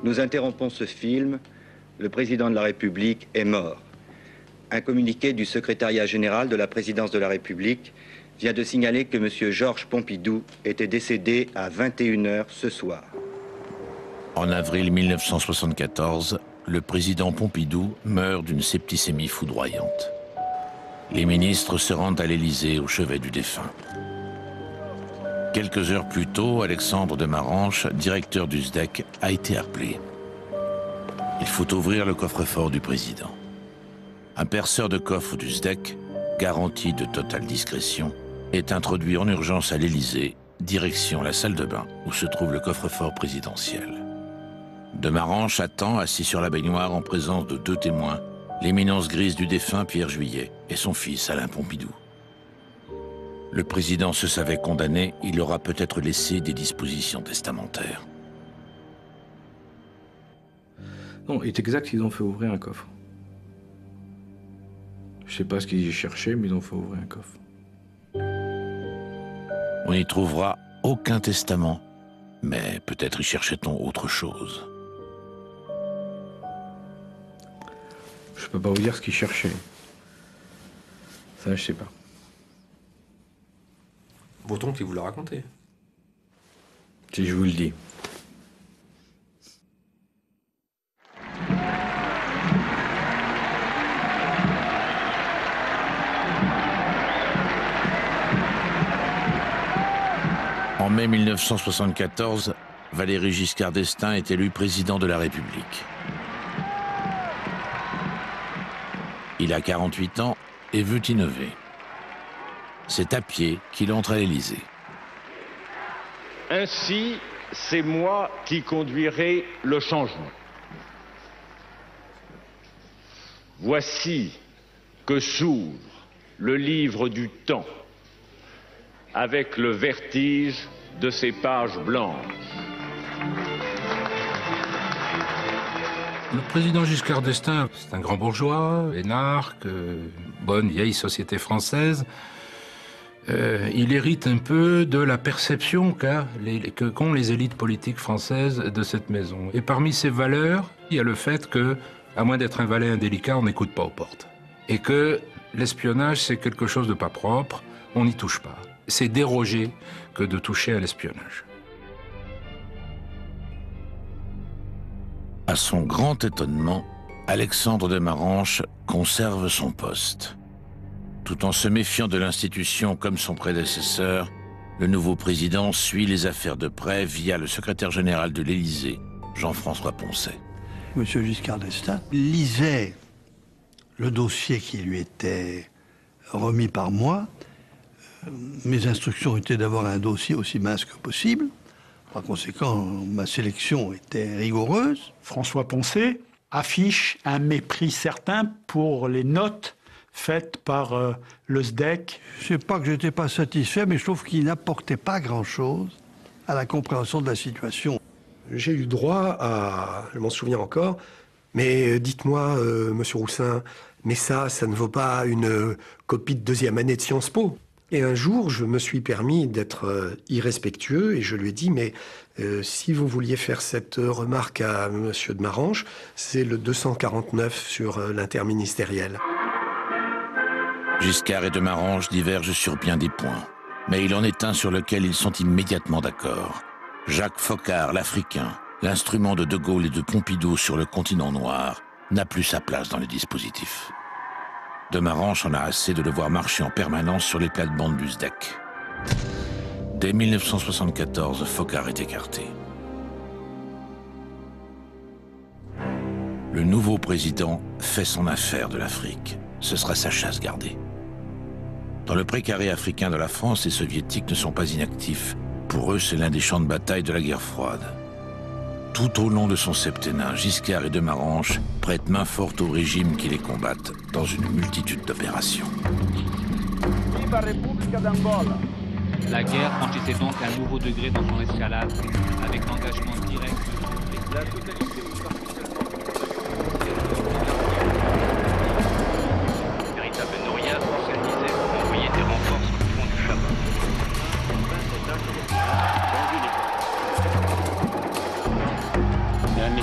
Nous interrompons ce film. Le président de la République est mort. Un communiqué du secrétariat général de la présidence de la République vient de signaler que M. Georges Pompidou était décédé à 21h ce soir. En avril 1974, le président Pompidou meurt d'une septicémie foudroyante. Les ministres se rendent à l'Élysée au chevet du défunt. Quelques heures plus tôt, Alexandre de Maranche, directeur du SDEC, a été appelé. Il faut ouvrir le coffre-fort du président. Un perceur de coffre du SDEC, garantie de totale discrétion, est introduit en urgence à l'Élysée, direction la salle de bain où se trouve le coffre-fort présidentiel. De Maranche attend, assis sur la baignoire en présence de deux témoins, l'éminence grise du défunt Pierre Juillet et son fils Alain Pompidou. Le président se savait condamné, il aura peut-être laissé des dispositions testamentaires. Non, il est exact qu'ils ont fait ouvrir un coffre. Je sais pas ce qu'ils y cherchaient, mais ils ont fait ouvrir un coffre. On n'y trouvera aucun testament, mais peut-être y cherchait-on autre chose. Je peux pas vous dire ce qu'ils cherchaient. Ça, je sais pas. Votre oncle, il vous l'a raconté. Si je vous le dis. En mai 1974, Valéry Giscard d'Estaing est élu président de la République. Il a 48 ans et veut innover. C'est à pied qu'il entre à l'Élysée. Ainsi, c'est moi qui conduirai le changement. Voici que s'ouvre le livre du temps avec le vertige de ses pages blanches. Le président Giscard d'Estaing, c'est un grand bourgeois, énarque, euh, bonne vieille société française. Euh, il hérite un peu de la perception qu'a les- qu'ont les élites politiques françaises de cette maison. Et parmi ces valeurs, il y a le fait que, à moins d'être un valet indélicat, on n'écoute pas aux portes. Et que l'espionnage, c'est quelque chose de pas propre, on n'y touche pas. C'est déroger que de toucher à l'espionnage. À son grand étonnement, Alexandre de Maranche conserve son poste. Tout en se méfiant de l'institution comme son prédécesseur, le nouveau président suit les affaires de près via le secrétaire général de l'Élysée, Jean-François Poncet. Monsieur Giscard d'Estaing lisait le dossier qui lui était remis par moi. Mes instructions étaient d'avoir un dossier aussi mince que possible. Par conséquent, ma sélection était rigoureuse. François Poncet affiche un mépris certain pour les notes faites par euh, le SDEC. Je sais pas que j'étais pas satisfait, mais je trouve qu'il n'apportait pas grand-chose à la compréhension de la situation. J'ai eu droit à, je m'en souviens encore, mais dites-moi, euh, monsieur Roussin, mais ça, ça ne vaut pas une euh, copie de deuxième année de Sciences Po. Et un jour, je me suis permis d'être euh, irrespectueux et je lui ai dit, mais euh, si vous vouliez faire cette remarque à monsieur de Marange, c'est le 249 sur euh, l'interministériel. Giscard et de Marange divergent sur bien des points, mais il en est un sur lequel ils sont immédiatement d'accord. Jacques Foccart, l'Africain, l'instrument de De Gaulle et de Pompidou sur le continent noir, n'a plus sa place dans le dispositif. De Maranche en a assez de le voir marcher en permanence sur les plates-bandes du SDEC. Dès 1974, Foccart est écarté. Le nouveau président fait son affaire de l'Afrique. Ce sera sa chasse gardée. Dans le précaré africain de la France, les soviétiques ne sont pas inactifs. Pour eux, c'est l'un des champs de bataille de la guerre froide. Tout au long de son septennat, Giscard et de Maranche prêtent main forte au régime qui les combattent dans une multitude d'opérations. Viva Repubblica d'Angola La guerre franchissait donc un nouveau degré dans son escalade, avec l'engagement direct de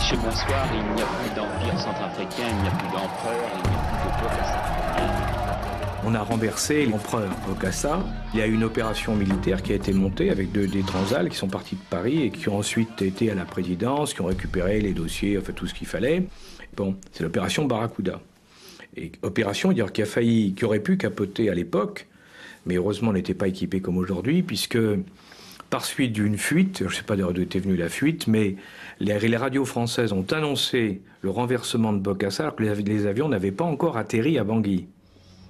Messieurs, bonsoir. Il n'y a plus d'empire centrafricain, il n'y a plus d'empereur, il n'y a plus de centrafricain. On a renversé l'empereur Bokassa. Il y a une opération militaire qui a été montée avec deux, des transals qui sont partis de Paris et qui ont ensuite été à la présidence, qui ont récupéré les dossiers, enfin tout ce qu'il fallait. Bon, c'est l'opération Barracuda. Et opération qui a failli, qui aurait pu capoter à l'époque, mais heureusement n'était pas équipé comme aujourd'hui, puisque par suite d'une fuite, je ne sais pas d'où était venue la fuite, mais les, radios françaises ont annoncé le renversement de Bokassa alors que les, avions n'avaient pas encore atterri à Bangui.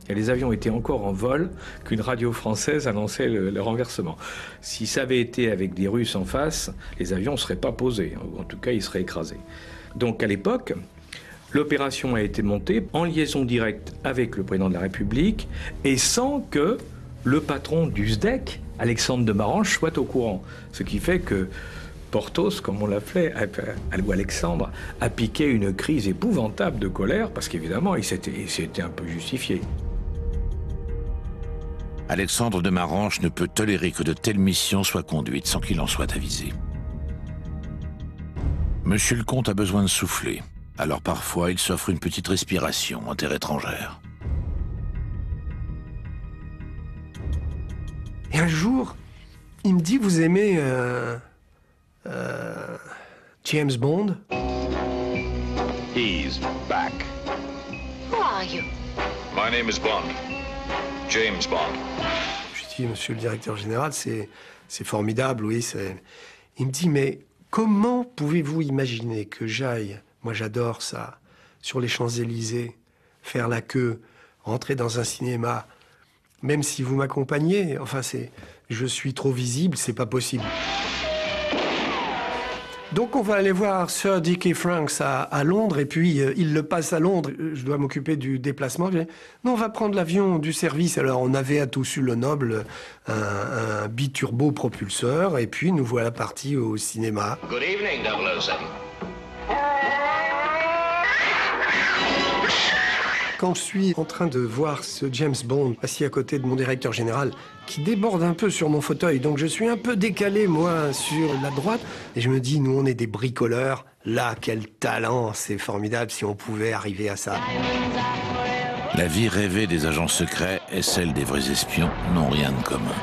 Et les avions étaient encore en vol qu'une radio française annonçait le, renversement. Si ça avait été avec des Russes en face, les avions ne seraient pas posés, ou en tout cas ils seraient écrasés. Donc à l'époque, l'opération a été montée en liaison directe avec le président de la République et sans que le patron du SDEC, Alexandre de Marange, soit au courant. Ce qui fait que Porthos, comme on l'appelait, ou Alexandre, a piqué une crise épouvantable de colère parce qu'évidemment, il s'était un peu justifié. Alexandre de Marange ne peut tolérer que de telles missions soient conduites sans qu'il en soit avisé. Monsieur le comte a besoin de souffler, alors parfois il s'offre une petite respiration en terre étrangère. Et un jour, il me dit, vous aimez euh, euh, James Bond? He's back. Who are you? My name is Bond. James Bond. Je dis, monsieur le directeur général, c'est formidable, oui. Il me dit, mais comment pouvez-vous imaginer que j'aille, moi j'adore ça, sur les Champs-Élysées, faire la queue, rentrer dans un cinéma, même si vous m'accompagnez, enfin, c'est, je suis trop visible, c'est pas possible. Donc on va aller voir Sir Dickie Franks à, Londres et puis euh, il le passe à Londres. Je dois m'occuper du déplacement. non, on va prendre l'avion du service. Alors on avait à Toussus le Noble un, un biturbo propulseur et puis nous voilà partis au cinéma. Good evening, 007. Je suis en train de voir ce James Bond assis à côté de mon directeur général, qui déborde un peu sur mon fauteuil, donc je suis un peu décalé, moi, sur la droite, et je me dis, nous, on est des bricoleurs. Là, quel talent, c'est formidable si on pouvait arriver à ça. La vie rêvée des agents secrets et celle des vrais espions n'ont rien de commun.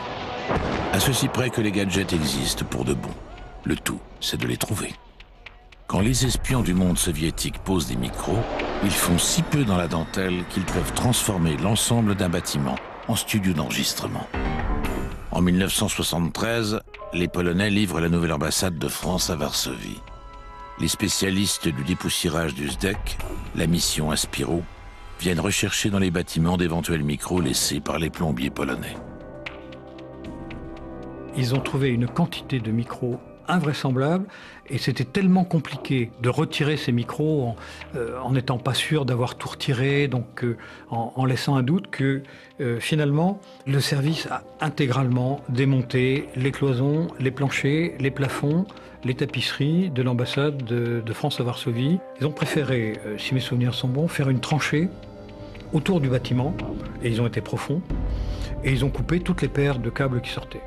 À ceci près que les gadgets existent pour de bon. Le tout, c'est de les trouver. Quand les espions du monde soviétique posent des micros, ils font si peu dans la dentelle qu'ils peuvent transformer l'ensemble d'un bâtiment en studio d'enregistrement. En 1973, les Polonais livrent la nouvelle ambassade de France à Varsovie. Les spécialistes du dépoussiérage du SDEC, la mission Aspiro, viennent rechercher dans les bâtiments d'éventuels micros laissés par les plombiers polonais. Ils ont trouvé une quantité de micros invraisemblable et c'était tellement compliqué de retirer ces micros en n'étant euh, pas sûr d'avoir tout retiré, donc euh, en, laissant un doute que euh, finalement le service a intégralement démonté les cloisons, les planchers, les plafonds, les tapisseries de l'ambassade de, de, France à Varsovie. Ils ont préféré, si mes souvenirs sont bons, faire une tranchée autour du bâtiment et ils ont été profonds et ils ont coupé toutes les paires de câbles qui sortaient.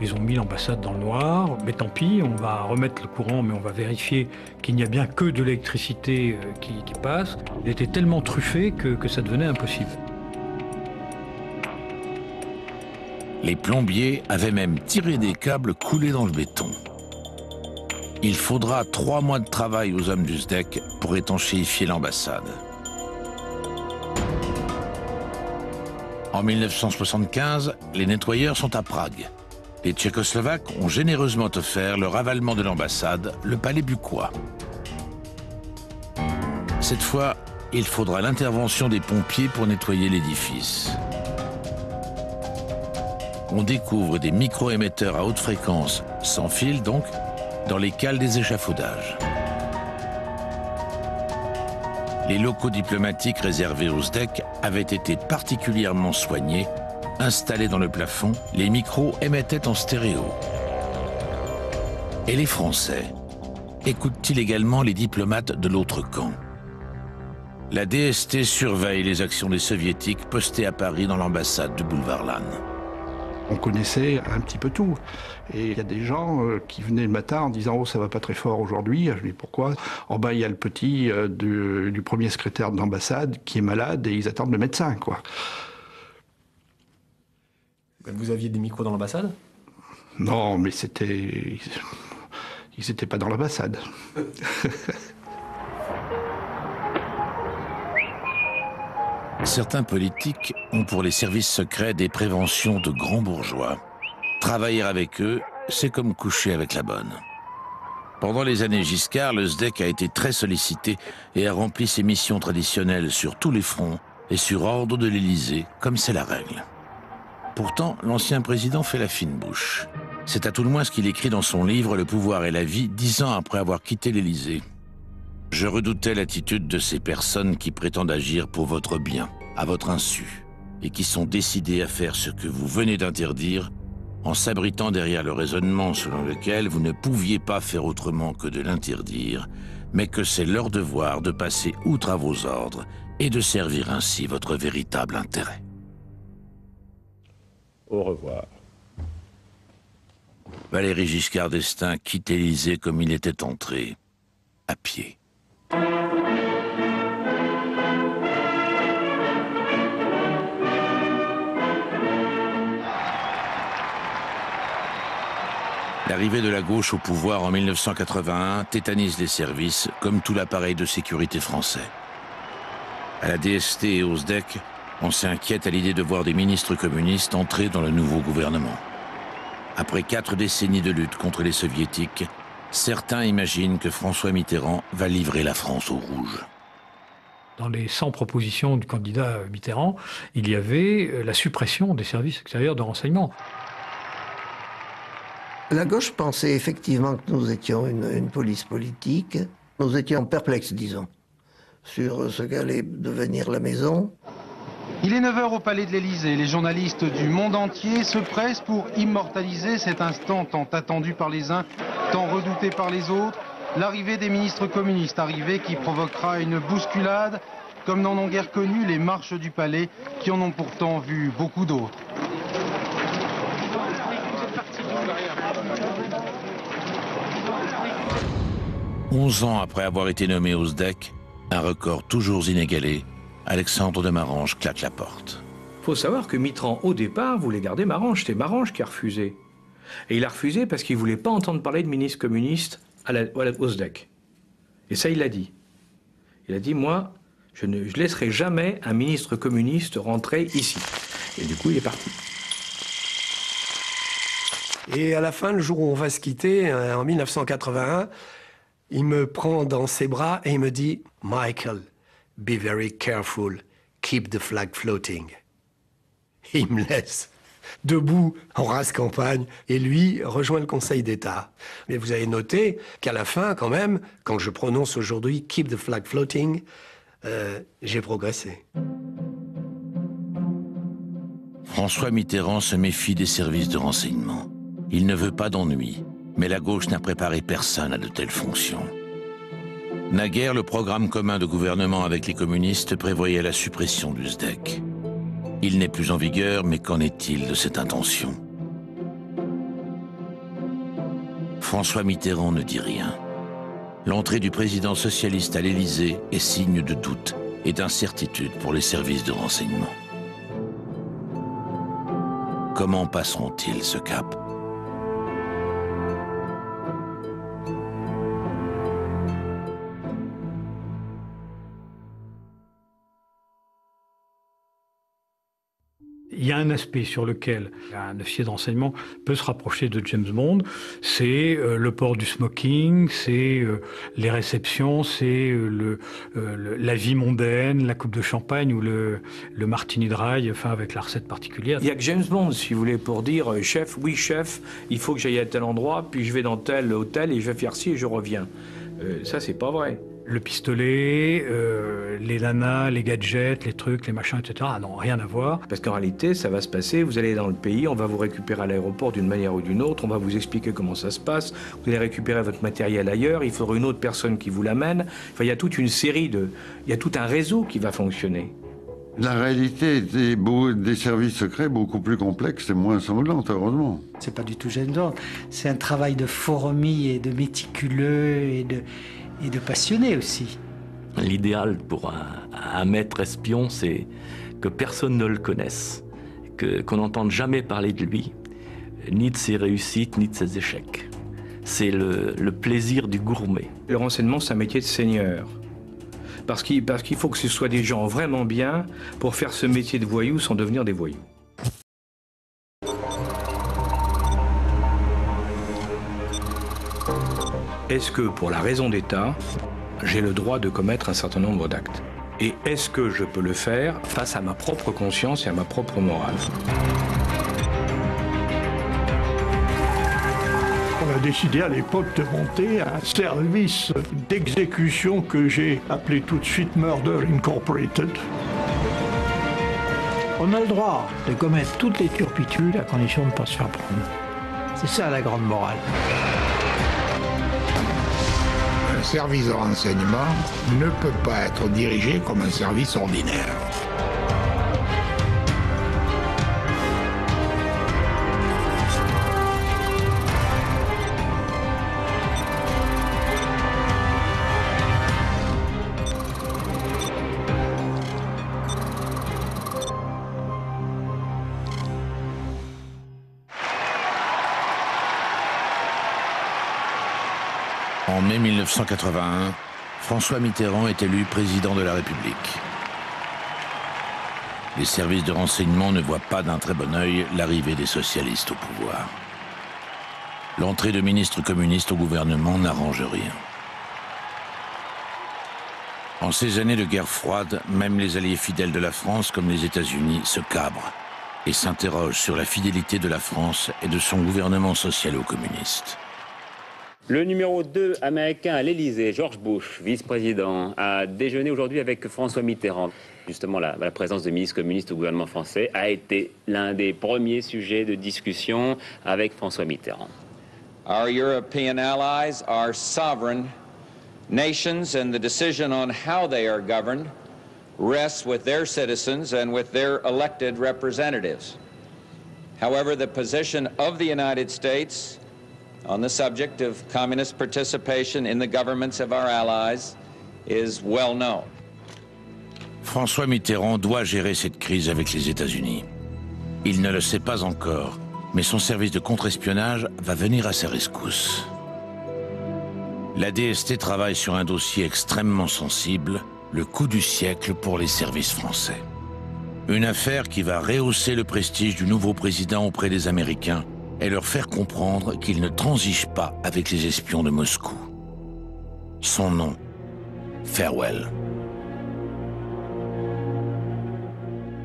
Ils ont mis l'ambassade dans le noir, mais tant pis, on va remettre le courant, mais on va vérifier qu'il n'y a bien que de l'électricité euh, qui, passe. Il était tellement truffé que, que ça devenait impossible. Les plombiers avaient même tiré des câbles coulés dans le béton. Il faudra trois mois de travail aux hommes du SDEC pour étanchéifier l'ambassade. En 1975, les nettoyeurs sont à Prague les Tchécoslovaques ont généreusement offert le ravalement de l'ambassade, le palais bucois. Cette fois, il faudra l'intervention des pompiers pour nettoyer l'édifice. On découvre des micro-émetteurs à haute fréquence, sans fil donc, dans les cales des échafaudages. Les locaux diplomatiques réservés aux SDEC avaient été particulièrement soignés Installés dans le plafond, les micros émettaient en stéréo. Et les Français écoutent-ils également les diplomates de l'autre camp? La DST surveille les actions des soviétiques postés à Paris dans l'ambassade du boulevard Lannes. On connaissait un petit peu tout. Et il y a des gens euh, qui venaient le matin en disant Oh, ça va pas très fort aujourd'hui. Je dis Pourquoi? En bas, il y a le petit euh, du, du, premier secrétaire de l'ambassade qui est malade et ils attendent le médecin, quoi. Vous aviez des micros dans l'ambassade? Non, mais c'était. Ils n'étaient pas dans l'ambassade. Certains politiques ont pour les services secrets des préventions de grands bourgeois. Travailler avec eux, c'est comme coucher avec la bonne. Pendant les années Giscard, le SDEC a été très sollicité et a rempli ses missions traditionnelles sur tous les fronts et sur ordre de l'Élysée, comme c'est la règle. Pourtant, l'ancien président fait la fine bouche. C'est à tout le moins ce qu'il écrit dans son livre Le pouvoir et la vie, dix ans après avoir quitté l'Élysée. Je redoutais l'attitude de ces personnes qui prétendent agir pour votre bien, à votre insu, et qui sont décidées à faire ce que vous venez d'interdire en s'abritant derrière le raisonnement selon lequel vous ne pouviez pas faire autrement que de l'interdire, mais que c'est leur devoir de passer outre à vos ordres et de servir ainsi votre véritable intérêt. Au revoir. Valéry Giscard d'Estaing quitte Élysée comme il était entré, à pied. L'arrivée de la gauche au pouvoir en 1981 tétanise les services, comme tout l'appareil de sécurité français. À la DST et au SDEC, on s'inquiète à l'idée de voir des ministres communistes entrer dans le nouveau gouvernement. Après quatre décennies de lutte contre les soviétiques, certains imaginent que François Mitterrand va livrer la France au rouge. Dans les 100 propositions du candidat Mitterrand, il y avait euh, la suppression des services extérieurs de renseignement. La gauche pensait effectivement que nous étions une, une police politique. Nous étions perplexes, disons, sur ce qu'allait devenir la maison. Il est 9h au palais de l'Élysée. Les journalistes du monde entier se pressent pour immortaliser cet instant tant attendu par les uns, tant redouté par les autres. L'arrivée des ministres communistes, arrivée qui provoquera une bousculade, comme n'en ont guère connu les marches du palais, qui en ont pourtant vu beaucoup d'autres. Onze ans après avoir été nommé au SDEC, un record toujours inégalé, Alexandre de Marange claque la porte. faut savoir que Mitterrand, au départ, voulait garder Marange. C'était Marange qui a refusé. Et il a refusé parce qu'il voulait pas entendre parler de ministre communiste à la, à la- au SDEC. Et ça, il l'a dit. Il a dit, moi, je ne je laisserai jamais un ministre communiste rentrer ici. Et du coup, il est parti. Et à la fin, le jour où on va se quitter, euh, en 1981, il me prend dans ses bras et il me dit Michael, be very careful, keep the flag floating. Il me laisse debout en race campagne et lui rejoint le Conseil d'État. Mais vous avez noté qu'à la fin, quand même, quand je prononce aujourd'hui keep the flag floating, euh, j'ai progressé. François Mitterrand se méfie des services de renseignement. Il ne veut pas d'ennui, mais la gauche n'a préparé personne à de telles fonctions. Naguère, le programme commun de gouvernement avec les communistes prévoyait la suppression du SDEC. Il n'est plus en vigueur, mais qu'en est-il de cette intention? François Mitterrand ne dit rien. L'entrée du président socialiste à l'Élysée est signe de doute et d'incertitude pour les services de renseignement. Comment passeront-ils ce cap? Il y a un aspect sur lequel un officier de renseignement peut se rapprocher de James Bond, c'est euh, le port du smoking, c'est euh, les réceptions, c'est euh, la vie mondaine, la coupe de champagne ou le, le martini dry, enfin avec la recette particulière. Il n'y a que James Bond, si vous voulez, pour dire chef, oui chef, il faut que j'aille à tel endroit, puis je vais dans tel hôtel et je vais faire ci et je reviens. Euh, ça, c'est pas vrai. Le pistolet, euh, les lanas, les gadgets, les trucs, les machins, etc. Ah non, rien à voir. Parce qu'en réalité, ça va se passer, vous allez dans le pays, on va vous récupérer à l'aéroport d'une manière ou d'une autre, on va vous expliquer comment ça se passe, vous allez récupérer votre matériel ailleurs, il faudra une autre personne qui vous l'amène. Enfin, il y a toute une série de... Il y a tout un réseau qui va fonctionner. La réalité des, des services secrets est beaucoup plus complexe et moins sanglante, heureusement. C'est pas du tout Bond. C'est un travail de fourmi et de méticuleux et de, et de passionné aussi. L'idéal pour un, un maître espion, c'est que personne ne le connaisse, que- qu'on n'entende jamais parler de lui, ni de ses réussites, ni de ses échecs. C'est le, le plaisir du gourmet. Le renseignement, c'est un métier de seigneur. Parce qu'il parce qu'il faut que ce soit des gens vraiment bien pour faire ce métier de voyou sans devenir des voyous. Est-ce que, pour la raison d'État, j'ai le droit de commettre un certain nombre d'actes? Et est-ce que je peux le faire face à ma propre conscience et à ma propre morale? On a décidé à l'époque de monter un service d'exécution que j'ai appelé tout de suite Murder Incorporated. On a le droit de commettre toutes les turpitudes à condition de ne pas se faire prendre. C'est ça la grande morale. Service de renseignement ne peut pas être dirigé comme un service ordinaire. 1981, François Mitterrand est élu président de la République. Les services de renseignement ne voient pas d'un très bon œil l'arrivée des socialistes au pouvoir. L'entrée de ministres communistes au gouvernement n'arrange rien. En ces années de guerre froide, même les alliés fidèles de la France, comme les États-Unis, se cabrent et s'interrogent sur la fidélité de la France et de son gouvernement social-communiste. Le numéro 2 américain à l'Élysée, George Bush, vice-président, a déjeuné aujourd'hui avec François Mitterrand. Justement, la, la présence de ministres communistes au gouvernement français a été l'un des premiers sujets de discussion avec François Mitterrand. Our European allies are sovereign nations, and the decision on how they are governed rests with their citizens and with their elected representatives. However, the position of the United States on the subject of communist participation in the governments of our allies is well known. François Mitterrand doit gérer cette crise avec les États-Unis. Il ne le sait pas encore, mais son service de contre-espionnage va venir à sa rescousse. La DST travaille sur un dossier extrêmement sensible, le coup du siècle pour les services français. Une affaire qui va rehausser le prestige du nouveau président auprès des Américains et leur faire comprendre qu'il ne transige pas avec les espions de Moscou. Son nom, Farewell.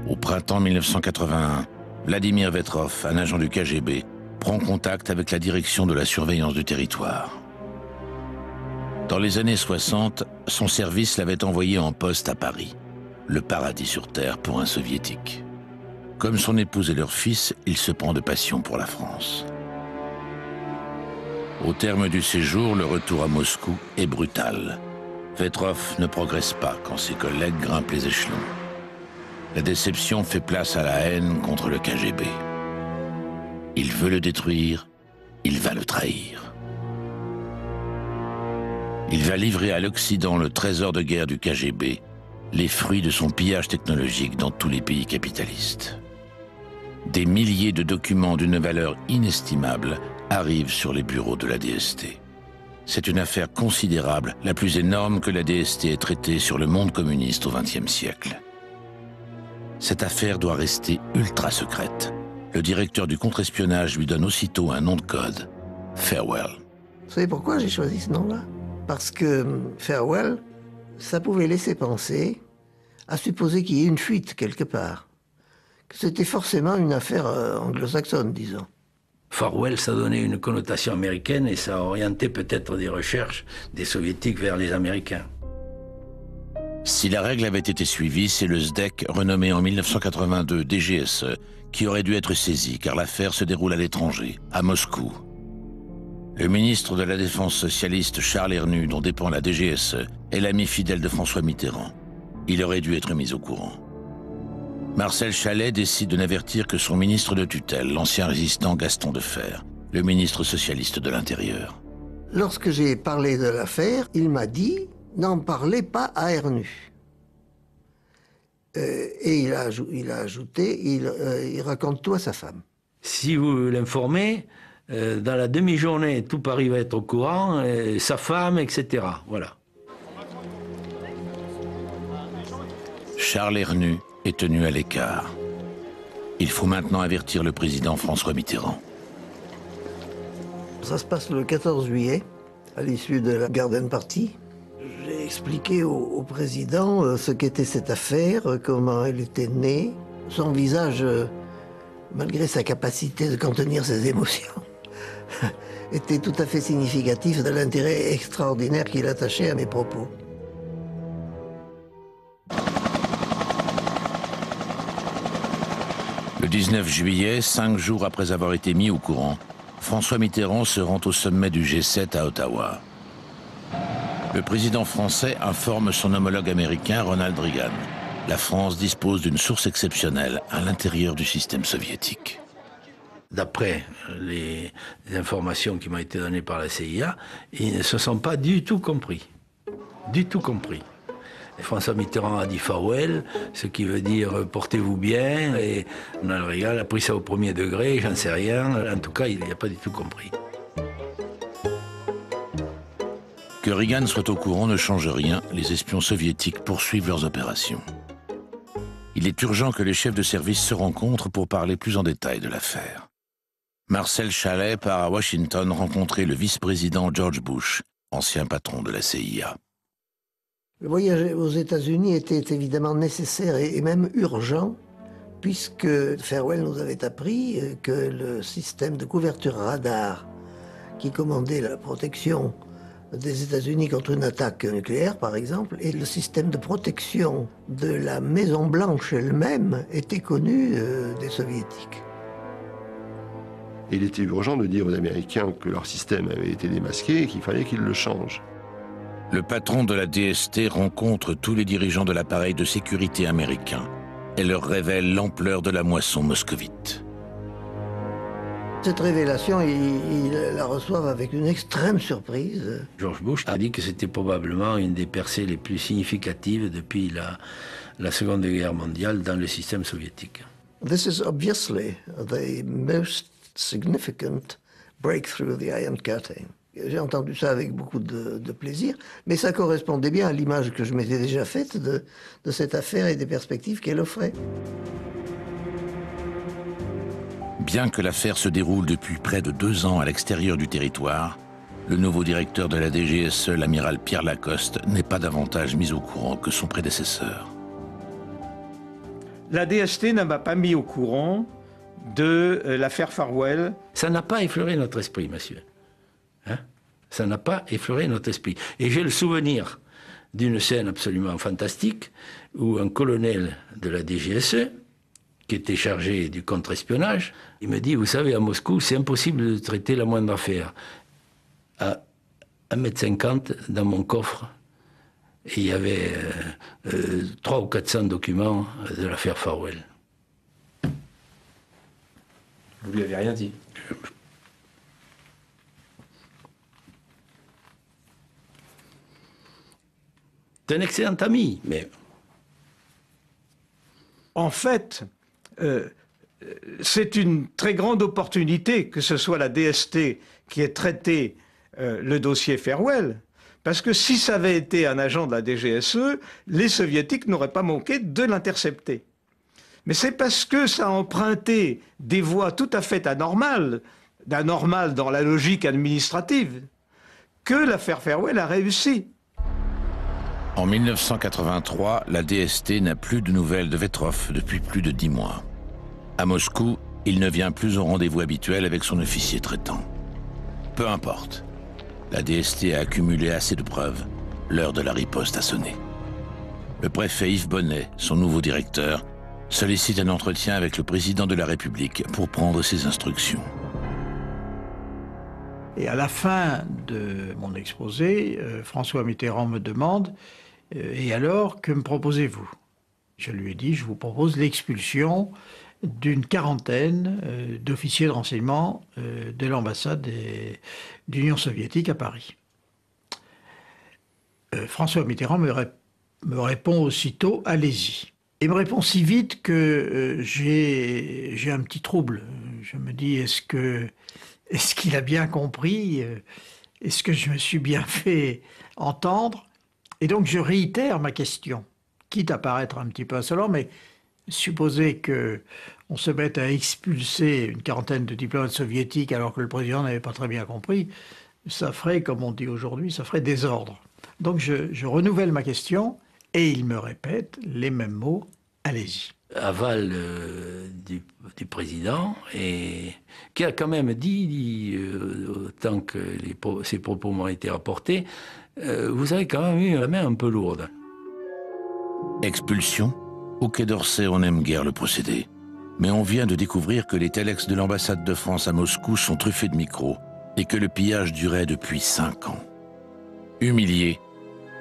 Au printemps 1981, Vladimir Vetrov, un agent du KGB, prend contact avec la direction de la surveillance du territoire. Dans les années 60, son service l'avait envoyé en poste à Paris, le paradis sur Terre pour un soviétique. Comme son épouse et leur fils, il se prend de passion pour la France. Au terme du séjour, le retour à Moscou est brutal. Vetrov ne progresse pas quand ses collègues grimpent les échelons. La déception fait place à la haine contre le KGB. Il veut le détruire, il va le trahir. Il va livrer à l'Occident le trésor de guerre du KGB, les fruits de son pillage technologique dans tous les pays capitalistes. Des milliers de documents d'une valeur inestimable arrivent sur les bureaux de la DST. C'est une affaire considérable, la plus énorme que la DST ait traitée sur le monde communiste au XXe siècle. Cette affaire doit rester ultra secrète. Le directeur du contre-espionnage lui donne aussitôt un nom de code, Farewell. Vous savez pourquoi j'ai choisi ce nom-là? Parce que hum, Farewell, ça pouvait laisser penser à supposer qu'il y ait une fuite quelque part. Que c'était forcément une affaire euh, anglo-saxonne, disons. Farwell, ça donnait une connotation américaine et ça orientait peut-être des recherches des soviétiques vers les Américains. Si la règle avait été suivie, c'est le SDEC, renommé en 1982 DGSE, qui aurait dû être saisi, car l'affaire se déroule à l'étranger, à Moscou. Le ministre de la Défense socialiste Charles Hernu, dont dépend la DGSE, est l'ami fidèle de François Mitterrand. Il aurait dû être mis au courant. Marcel Chalet décide de n'avertir que son ministre de tutelle, l'ancien résistant Gaston Defer, le ministre socialiste de l'Intérieur. Lorsque j'ai parlé de l'affaire, il m'a dit n'en parlez pas à Ernu. Euh, et il a, il a ajouté, il, euh, il, raconte tout à sa femme. Si vous l'informez, euh, dans la demi-journée, tout Paris va être au courant, sa femme, etc. Voilà. Charles Hernu est tenu à l'écart. Il faut maintenant avertir le président François Mitterrand. Ça se passe le 14 juillet, à l'issue de la Garden Party. J'ai expliqué au, président euh, ce qu'était cette affaire, euh, comment elle était née. Son visage, euh, malgré sa capacité de contenir ses émotions, *laughs* était tout à fait significatif de l'intérêt extraordinaire qu'il attachait à mes propos. Le 19 juillet, cinq jours après avoir été mis au courant, François Mitterrand se rend au sommet du G7 à Ottawa. Le président français informe son homologue américain Ronald Reagan. La France dispose d'une source exceptionnelle à l'intérieur du système soviétique. D'après les informations qui m'ont été données par la CIA, ils ne se sont pas du tout compris. Du tout compris. François Mitterrand a dit farewell, ce qui veut dire euh, portez-vous bien, et Ronald Reagan a pris ça au premier degré, j'en sais rien. En tout cas, il n'y a pas du tout compris. Que Reagan soit au courant ne change rien, les espions soviétiques poursuivent leurs opérations. Il est urgent que les chefs de service se rencontrent pour parler plus en détail de l'affaire. Marcel Chalet part à Washington rencontrer le vice-président George Bush, ancien patron de la CIA. Le voyage aux États-Unis était évidemment nécessaire et même urgent, puisque Farewell nous avait appris que le système de couverture radar qui commandait la protection des États-Unis contre une attaque nucléaire, par exemple, et le système de protection de la Maison Blanche elle-même était connu euh, des Soviétiques. Il était urgent de dire aux Américains que leur système avait été démasqué et qu'il fallait qu'ils le changent. Le patron de la DST rencontre tous les dirigeants de l'appareil de sécurité américain et leur révèle l'ampleur de la moisson moscovite. Cette révélation, ils, la reçoivent avec une extrême surprise. George Bush a dit que c'était probablement une des percées les plus significatives depuis la, la Seconde Guerre mondiale dans le système soviétique. This is obviously the most significant breakthrough of the Iron Curtain. J'ai entendu ça avec beaucoup de, de, plaisir, mais ça correspondait bien à l'image que je m'étais déjà faite de, de cette affaire et des perspectives qu'elle offrait. Bien que l'affaire se déroule depuis près de deux ans à l'extérieur du territoire, le nouveau directeur de la DGSE, l'amiral Pierre Lacoste, n'est pas davantage mis au courant que son prédécesseur. La DST ne m'a pas mis au courant de euh, l'affaire Farwell. Ça n'a pas effleuré notre esprit, monsieur. Ça n'a pas effleuré notre esprit. Et j'ai le souvenir d'une scène absolument fantastique où un colonel de la DGSE qui était chargé du contre-espionnage, il me dit, vous savez, à Moscou, c'est impossible de traiter la moindre affaire. À 1m50 dans mon coffre, il y avait euh, euh, 300 ou 400 documents de l'affaire Farwell. Vous lui avez rien dit? C'est un excellent ami, mais... En fait, euh, c'est une très grande opportunité que ce soit la DST qui ait traité euh, le dossier Farewell. Parce que si ça avait été un agent de la DGSE, les soviétiques n'auraient pas manqué de l'intercepter. Mais c'est parce que ça a emprunté des voies tout à fait anormales, d'anormal dans la logique administrative, que l'affaire Farewell a réussi. En 1983, la DST n'a plus de nouvelles de Vetrov depuis plus de dix mois. À Moscou, il ne vient plus au rendez-vous habituel avec son officier traitant. Peu importe. La DST a accumulé assez de preuves. L'heure de la riposte a sonné. Le préfet Yves Bonnet, son nouveau directeur, sollicite un entretien avec le président de la République pour prendre ses instructions. Et à la fin de mon exposé, euh, François Mitterrand me demande euh, Et alors, que me proposez-vous? Je lui ai dit Je vous propose l'expulsion d'une quarantaine euh, d'officiers de renseignement de l'ambassade d'Union soviétique à Paris. François Mitterrand me, répond aussitôt Allez-y. Il me répond si vite que j'ai un petit trouble. Je me dis, est-ce que est-ce qu'il a bien compris euh, Est-ce que je me suis bien fait entendre? Et donc je réitère ma question, quitte à paraître un petit peu insolent, mais supposer que on se mette à expulser une quarantaine de diplomates soviétiques alors que le président n'avait pas très bien compris, ça ferait, comme on dit aujourd'hui, ça ferait désordre. Donc je, je renouvelle ma question et il me répète les mêmes mots, allez-y. Aval euh, du, président, et qui a quand même dit, dit euh, tant que les, ces propos m'ont été rapportés, euh, vous avez quand même eu la main un peu lourde. Expulsion? Au Quai d'Orsay, on n'aime guère le procédé. Mais on vient de découvrir que les telex de l'ambassade de France à Moscou sont truffés de micros et que le pillage durait depuis cinq ans. Humiliés,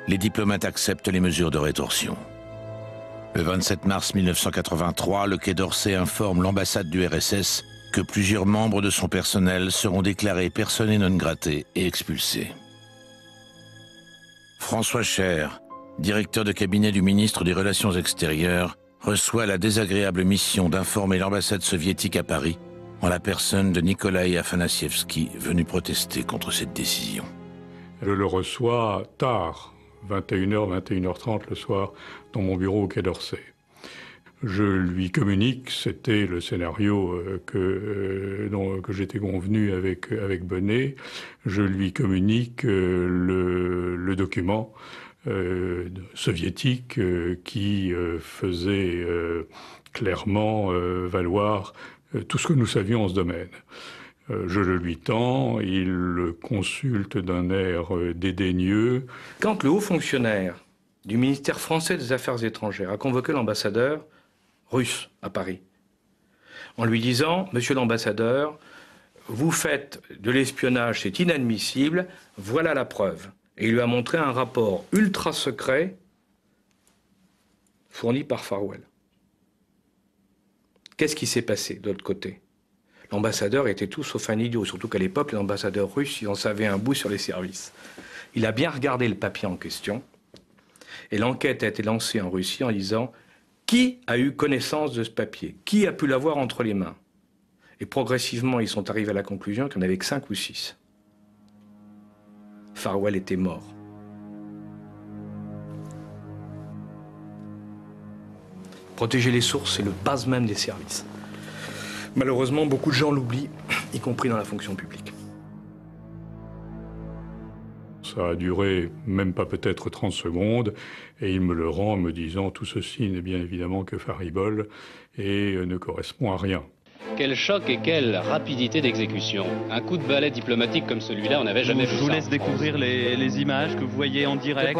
les diplomates acceptent les mesures de rétorsion. Le 27 mars 1983, le Quai d'Orsay informe l'ambassade du RSS que plusieurs membres de son personnel seront déclarés personnes non grattés et expulsés. François Cher, directeur de cabinet du ministre des Relations extérieures, reçoit la désagréable mission d'informer l'ambassade soviétique à Paris en la personne de Nikolai Afanasievski, venu protester contre cette décision. Je le reçois tard, 21h, 21h30 le soir, dans mon bureau au Quai d'Orsay. Je lui communique, c'était le scénario euh, que, euh, dont, que j'étais convenu avec, avec Bonnet, je lui communique euh, le, document euh, soviétique euh, qui faisait clairement valoir tout ce que nous savions en ce domaine. Je le lui tends, il le consulte d'un air dédaigneux. Quand le haut fonctionnaire du ministère français des Affaires étrangères a convoqué l'ambassadeur russe à Paris, en lui disant, Monsieur l'ambassadeur, vous faites de l'espionnage, c'est inadmissible, voilà la preuve. Et il lui a montré un rapport ultra secret fourni par Farwell. Qu'est-ce qui s'est passé de l'autre côté? L'ambassadeur était tout sauf un idiot, surtout qu'à l'époque, les ambassadeurs russes, ils en savaient un bout sur les services. Il a bien regardé le papier en question, et l'enquête a été lancée en Russie en disant qui a eu connaissance de ce papier? Qui a pu l'avoir entre les mains? Et progressivement, ils sont arrivés à la conclusion qu'il n'y en avait que cinq ou six. Farwell était mort. Protéger les sources, c'est le base même des services. Malheureusement, beaucoup de gens l'oublient, y compris dans la fonction publique. Ça a duré même pas peut-être 30 secondes, et il me le rend en me disant tout ceci n'est bien évidemment que faribole et ne correspond à rien. Quel choc et quelle rapidité d'exécution. Un coup de balai diplomatique comme celui-là, on n'avait jamais vu Je vous laisse découvrir les, les, images que vous voyez en direct.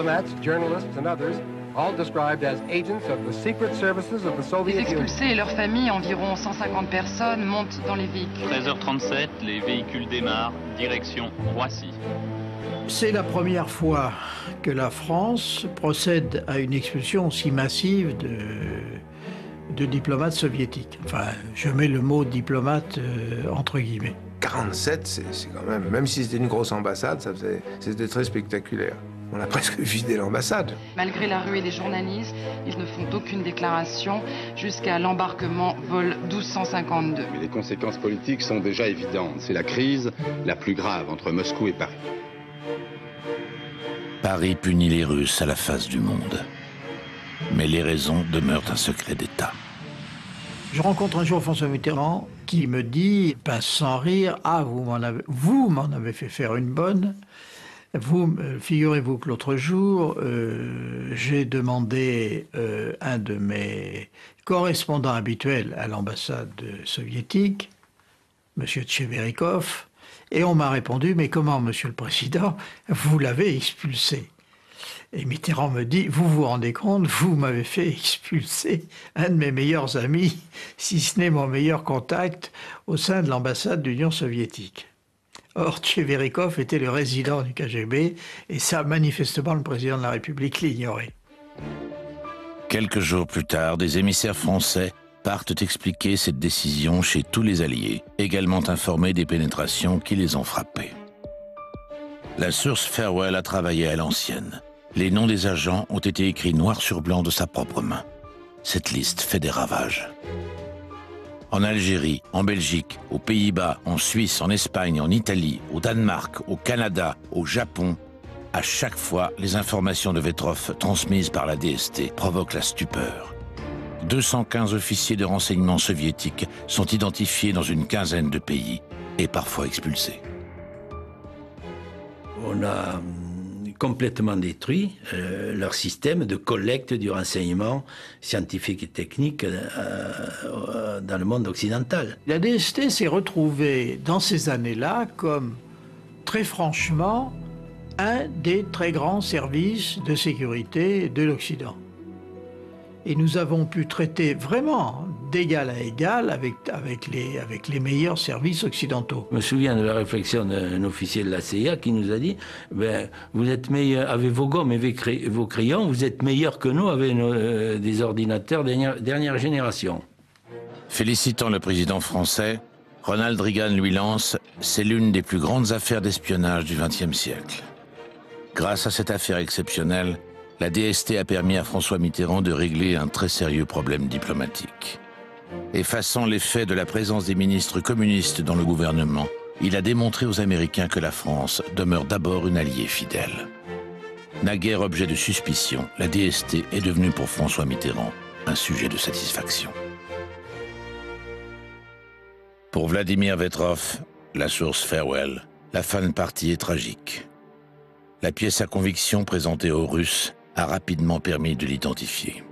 Les expulsés et leurs familles, environ 150 personnes, montent dans les véhicules. 13h37, les véhicules démarrent, direction Roissy. C'est la première fois que la France procède à une expulsion aussi massive de, de diplomates soviétiques. Enfin, je mets le mot diplomate euh, entre guillemets. 47, c'est quand même, même si c'était une grosse ambassade, c'était très spectaculaire. On a *laughs* presque vidé l'ambassade. Malgré la ruée des journalistes, ils ne font aucune déclaration jusqu'à l'embarquement vol 1252. Mais les conséquences politiques sont déjà évidentes. C'est la crise la plus grave entre Moscou et Paris. Paris punit les Russes à la face du monde. Mais les raisons demeurent un secret d'État. Je rencontre un jour François Mitterrand qui me dit, sans rire, Ah, vous m'en avez, fait faire une bonne. Vous, figurez-vous que l'autre jour, euh, j'ai demandé euh, un de mes correspondants habituels à l'ambassade soviétique, M. Tcheverikov, et on m'a répondu, mais comment, Monsieur le Président, vous l'avez expulsé? Et Mitterrand me dit, vous vous rendez compte, vous m'avez fait expulser un de mes meilleurs amis, si ce n'est mon meilleur contact, au sein de l'ambassade d'Union soviétique. Or, Tcheverikov était le résident du KGB, et ça, manifestement, le président de la République l'ignorait. Quelques jours plus tard, des émissaires français partent expliquer cette décision chez tous les alliés, également informés des pénétrations qui les ont frappés. La source Farewell a travaillé à l'ancienne. Les noms des agents ont été écrits noir sur blanc de sa propre main. cette liste fait des ravages. En Algérie, en Belgique, aux Pays-Bas, en Suisse, en Espagne, en Italie, au Danemark, au Canada, au Japon, à chaque fois, les informations de Vetrov transmises par la DST provoquent la stupeur. 215 officiers de renseignement soviétiques sont identifiés dans une quinzaine de pays et parfois expulsés. On a hum, complètement détruit euh, leur système de collecte du renseignement scientifique et technique euh, euh, dans le monde occidental. La DST s'est retrouvée dans ces années-là comme, très franchement, un des très grands services de sécurité de l'Occident. Et nous avons pu traiter vraiment d'égal à égal avec, avec, les, avec les meilleurs services occidentaux. Je me souviens de la réflexion d'un officier de la CIA qui nous a dit ben, Vous êtes meilleur avec vos gommes et vos crayons, vous êtes meilleurs que nous avec nos, euh, des ordinateurs dernière, dernière génération. Félicitant le président français, Ronald Reagan lui lance C'est l'une des plus grandes affaires d'espionnage du XXe siècle. Grâce à cette affaire exceptionnelle, la DST a permis à François Mitterrand de régler un très sérieux problème diplomatique. Effaçant l'effet de la présence des ministres communistes dans le gouvernement, il a démontré aux Américains que la France demeure d'abord une alliée fidèle. Naguère objet de suspicion, la DST est devenue pour François Mitterrand un sujet de satisfaction. Pour Vladimir Vetrov, la source Farewell, la fin de partie est tragique. La pièce à conviction présentée aux Russes a rapidement permis de l'identifier.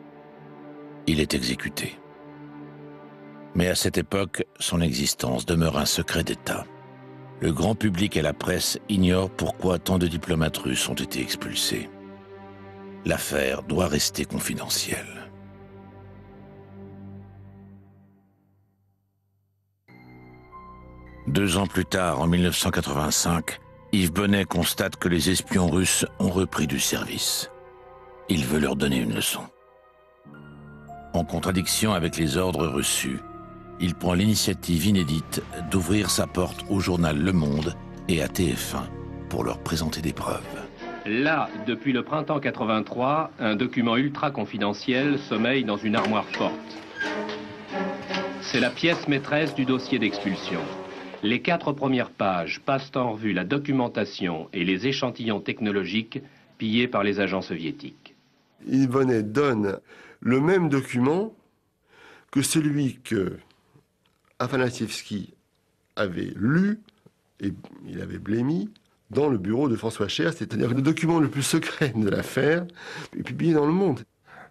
Il est exécuté. Mais à cette époque, son existence demeure un secret d'État. Le grand public et la presse ignorent pourquoi tant de diplomates russes ont été expulsés. L'affaire doit rester confidentielle. Deux ans plus tard, en 1985, Yves Bonnet constate que les espions russes ont repris du service. Il veut leur donner une leçon. En contradiction avec les ordres reçus, il prend l'initiative inédite d'ouvrir sa porte au journal Le Monde et à TF1 pour leur présenter des preuves. Là, depuis le printemps 83, un document ultra confidentiel sommeille dans une armoire forte. C'est la pièce maîtresse du dossier d'expulsion. Les quatre premières pages passent en revue la documentation et les échantillons technologiques pillés par les agents soviétiques. Yves Bonnet donne le même document que celui que Afanasievski avait lu et il avait blémi dans le bureau de François Cher, c'est-à-dire le document le plus secret de l'affaire publié dans le monde.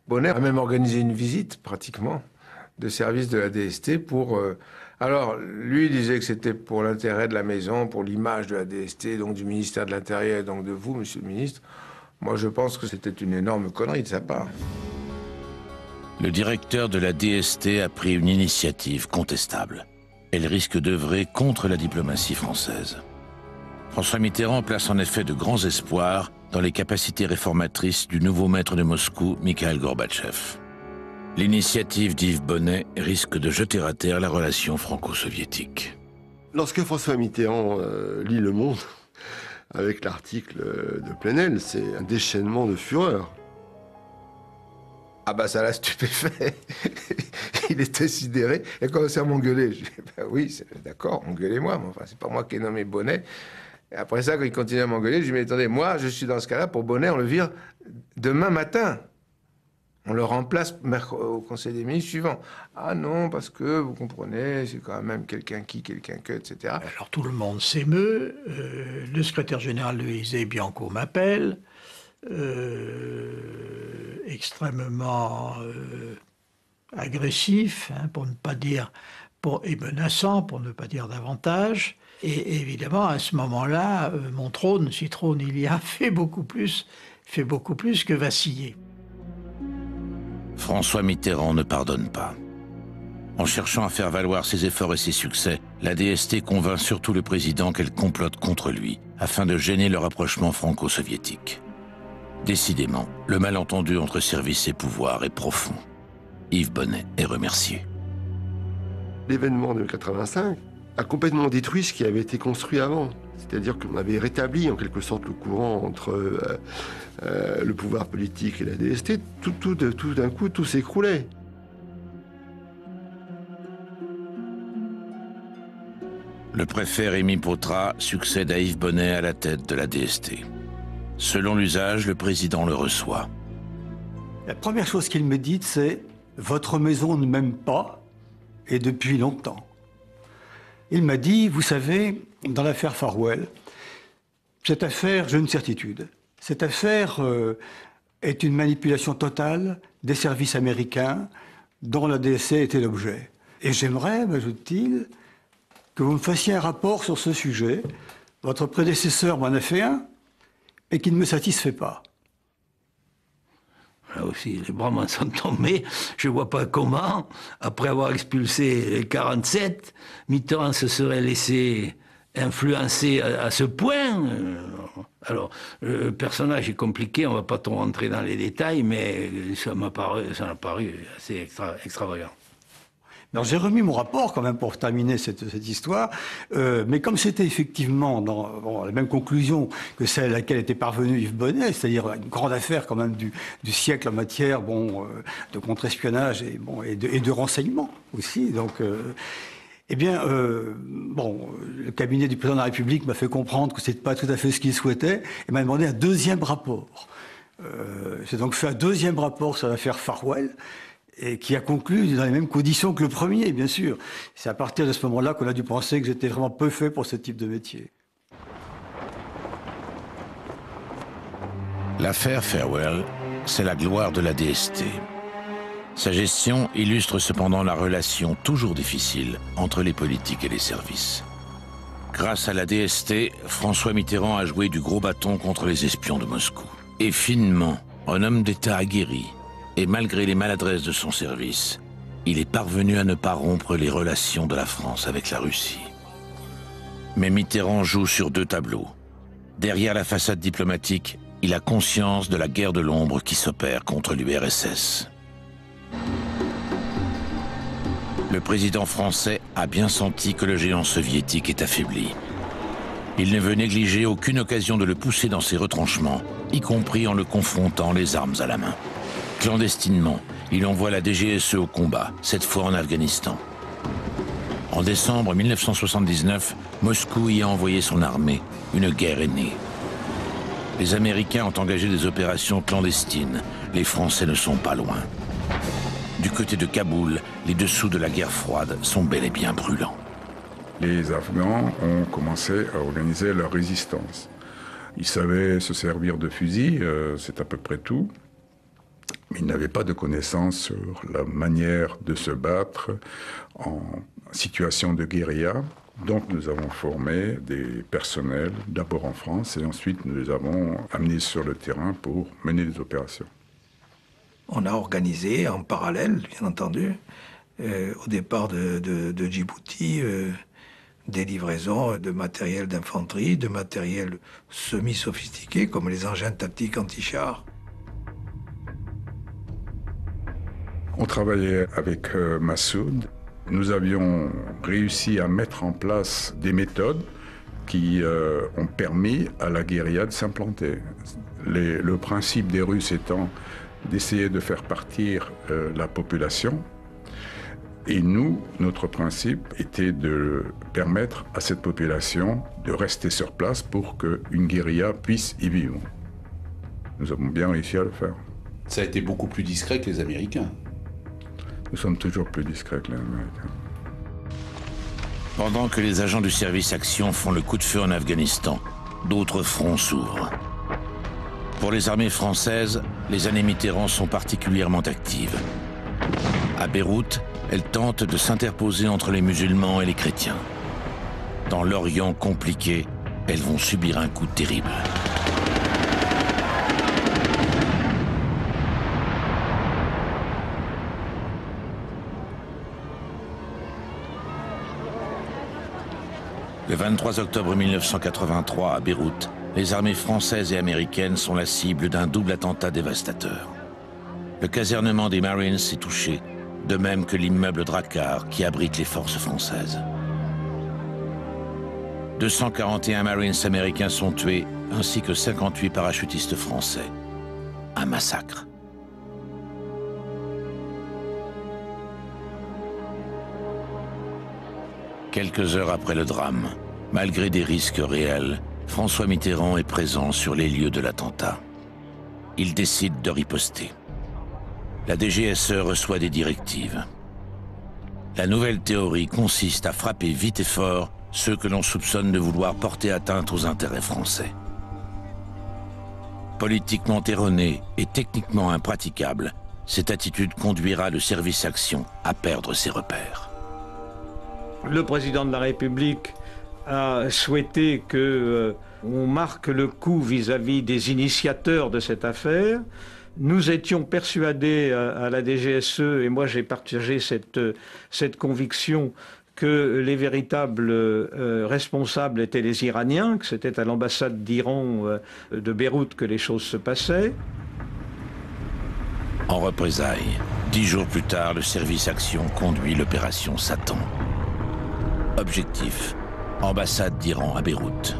Bonnet a même organisé une visite, pratiquement, de service de la DST pour... Euh, alors, lui disait que c'était pour l'intérêt de la maison, pour l'image de la DST, donc du ministère de l'Intérieur, donc de vous, monsieur le ministre. Moi, je pense que c'était une énorme connerie de sa part. Le directeur de la DST a pris une initiative contestable. Elle risque d'œuvrer contre la diplomatie française. François Mitterrand place en effet de grands espoirs dans les capacités réformatrices du nouveau maître de Moscou, Mikhail Gorbatchev. L'initiative d'Yves Bonnet risque de jeter à terre la relation franco-soviétique. Lorsque François Mitterrand euh, lit Le Monde, avec l'article de Plenel, c'est un déchaînement de fureur. Ah bah ça l'a stupéfait. *laughs* il était sidéré. Il a commencé à m'engueuler. Je bah oui, d'accord, engueulez-moi. Mais enfin, c'est pas moi qui ai nommé Bonnet. Et après ça, quand il continue à m'engueuler, je lui dis, mais attendez, moi, je suis dans ce cas-là, pour Bonnet, on le vire demain matin. On le remplace au Conseil des ministres suivant. Ah non, parce que vous comprenez, c'est quand même quelqu'un qui, quelqu'un que, etc. Alors tout le monde s'émeut. Euh, le secrétaire général de l'Élysée, Bianco, m'appelle. Euh, extrêmement euh, agressif, hein, pour ne pas dire, pour, et menaçant, pour ne pas dire davantage. Et évidemment, à ce moment-là, mon trône, si trône il y a, *laughs* fait beaucoup plus, fait beaucoup plus que vaciller. François Mitterrand ne pardonne pas. En cherchant à faire valoir ses efforts et ses succès, la DST convainc surtout le président qu'elle complote contre lui, afin de gêner le rapprochement franco-soviétique. Décidément, le malentendu entre service et pouvoir est profond. Yves Bonnet est remercié. L'événement de 85 a complètement détruit ce qui avait été construit avant. C'est-à-dire qu'on avait rétabli en quelque sorte le courant entre euh, euh, le pouvoir politique et la DST. Tout, tout, tout d'un coup, tout s'écroulait. Le préfet Rémi Potra succède à Yves Bonnet à la tête de la DST. Selon l'usage, le président le reçoit. La première chose qu'il me dit, c'est Votre maison ne m'aime pas, et depuis longtemps. Il m'a dit Vous savez, dans l'affaire Farwell, cette affaire, j'ai une certitude. Cette affaire euh, est une manipulation totale des services américains dont la DSC était l'objet. Et j'aimerais, m'ajoute-t-il, que vous me fassiez un rapport sur ce sujet. Votre prédécesseur m'en a fait un, et qui ne me satisfait pas. Là aussi, les bras m'en sont tombés. Je ne vois pas comment, après avoir expulsé les 47, Mitterrand se serait laissé influencer à, ce point. Alors, le personnage est compliqué, on ne va pas trop rentrer dans les détails, mais ça m'a paru assez extravagant. J'ai remis mon rapport quand même pour terminer cette, histoire, euh, mais comme c'était effectivement dans la même conclusion que celle à laquelle était parvenu Yves Bonnet, c'est-à-dire une grande affaire quand même du, siècle en matière bon, euh, de contre-espionnage et, bon, et, de, renseignement aussi. Donc, euh, eh bien, bon, le cabinet du président de la République m'a fait comprendre que ce n'était pas tout à fait ce qu'il souhaitait et m'a demandé un deuxième rapport. J'ai donc fait un deuxième rapport sur l'affaire Farwell et qui a conclu dans les mêmes conditions que le premier, bien sûr. C'est à partir de ce moment-là qu'on a dû penser que j'étais vraiment peu fait pour ce type de métier. L'affaire Farewell, c'est la gloire de la DST. Sa gestion illustre cependant la relation toujours difficile entre les politiques et les services. Grâce à la DST, François Mitterrand a joué du gros bâton contre les espions de Moscou. Et finement, un homme d'État aguerri, et malgré les maladresses de son service, il est parvenu à ne pas rompre les relations de la France avec la Russie. Mais Mitterrand joue sur deux tableaux. Derrière la façade diplomatique, il a conscience de la guerre de l'ombre qui s'opère contre l'URSS. Le président français a bien senti que le géant soviétique est affaibli. Il ne veut négliger aucune occasion de le pousser dans ses retranchements, y compris en le confrontant les armes à la main. Clandestinement, il envoie la DGSE au combat, cette fois en Afghanistan. En décembre 1979, Moscou y a envoyé son armée. Une guerre est née. Les Américains ont engagé des opérations clandestines. Les Français ne sont pas loin. Du côté de Kaboul, les dessous de la guerre froide sont bel et bien brûlants. Les Afghans ont commencé à organiser leur résistance. Ils savaient se servir de fusils, euh, c'est à peu près tout mais ils n'avaient pas de connaissances sur la manière de se battre en situation de guérilla. Donc nous avons formé des personnels, d'abord en France, et ensuite nous les avons amenés sur le terrain pour mener des opérations. On a organisé en parallèle, bien entendu, euh, au départ de, Djibouti, euh, des livraisons de matériel d'infanterie, de matériel semi-sophistiqué, comme les engins tactiques anti-chars. On travaillait avec euh, Massoud. Nous avions réussi à mettre en place des méthodes qui euh, ont permis à la guérilla de s'implanter. Le principe des Russes étant d'essayer de faire partir euh, la population. Et nous, notre principe était de permettre à cette population de rester sur place pour qu'une guérilla puisse y vivre. Nous avons bien réussi à le faire. Ça a été beaucoup plus discret que les Américains. Nous sommes toujours plus discrets que les Américains. Pendant que les agents du service Action font le coup de feu en Afghanistan, d'autres fronts s'ouvrent. Pour les armées françaises, les années Mitterrand sont particulièrement actives. À Beyrouth, elles tentent de s'interposer entre les musulmans et les chrétiens. Dans l'Orient compliqué, elles vont subir un coup terrible. Le 23 octobre 1983, à Beyrouth, les armées françaises et américaines sont la cible d'un double attentat dévastateur. Le casernement des Marines est touché, de même que l'immeuble Drakkar qui abrite les forces françaises. 241 Marines américains sont tués, ainsi que 58 parachutistes français. Un massacre. Quelques heures après le drame, malgré des risques réels, François Mitterrand est présent sur les lieux de l'attentat. Il décide de riposter. La DGSE reçoit des directives. La nouvelle théorie consiste à frapper vite et fort ceux que l'on soupçonne de vouloir porter atteinte aux intérêts français. Politiquement erronée et techniquement impraticable, cette attitude conduira le service action à perdre ses repères. Le président de la République a souhaité que euh, on marque le coup vis-à-vis des initiateurs de cette affaire. Nous étions persuadés à, à la DGSE, et moi j'ai partagé cette, cette conviction, que les véritables euh, responsables étaient les Iraniens, que c'était à l'ambassade d'Iran euh, de Beyrouth que les choses se passaient. En représailles, dix jours plus tard, le service Action conduit l'opération Satan. Objectif ambassade d'Iran à Beyrouth.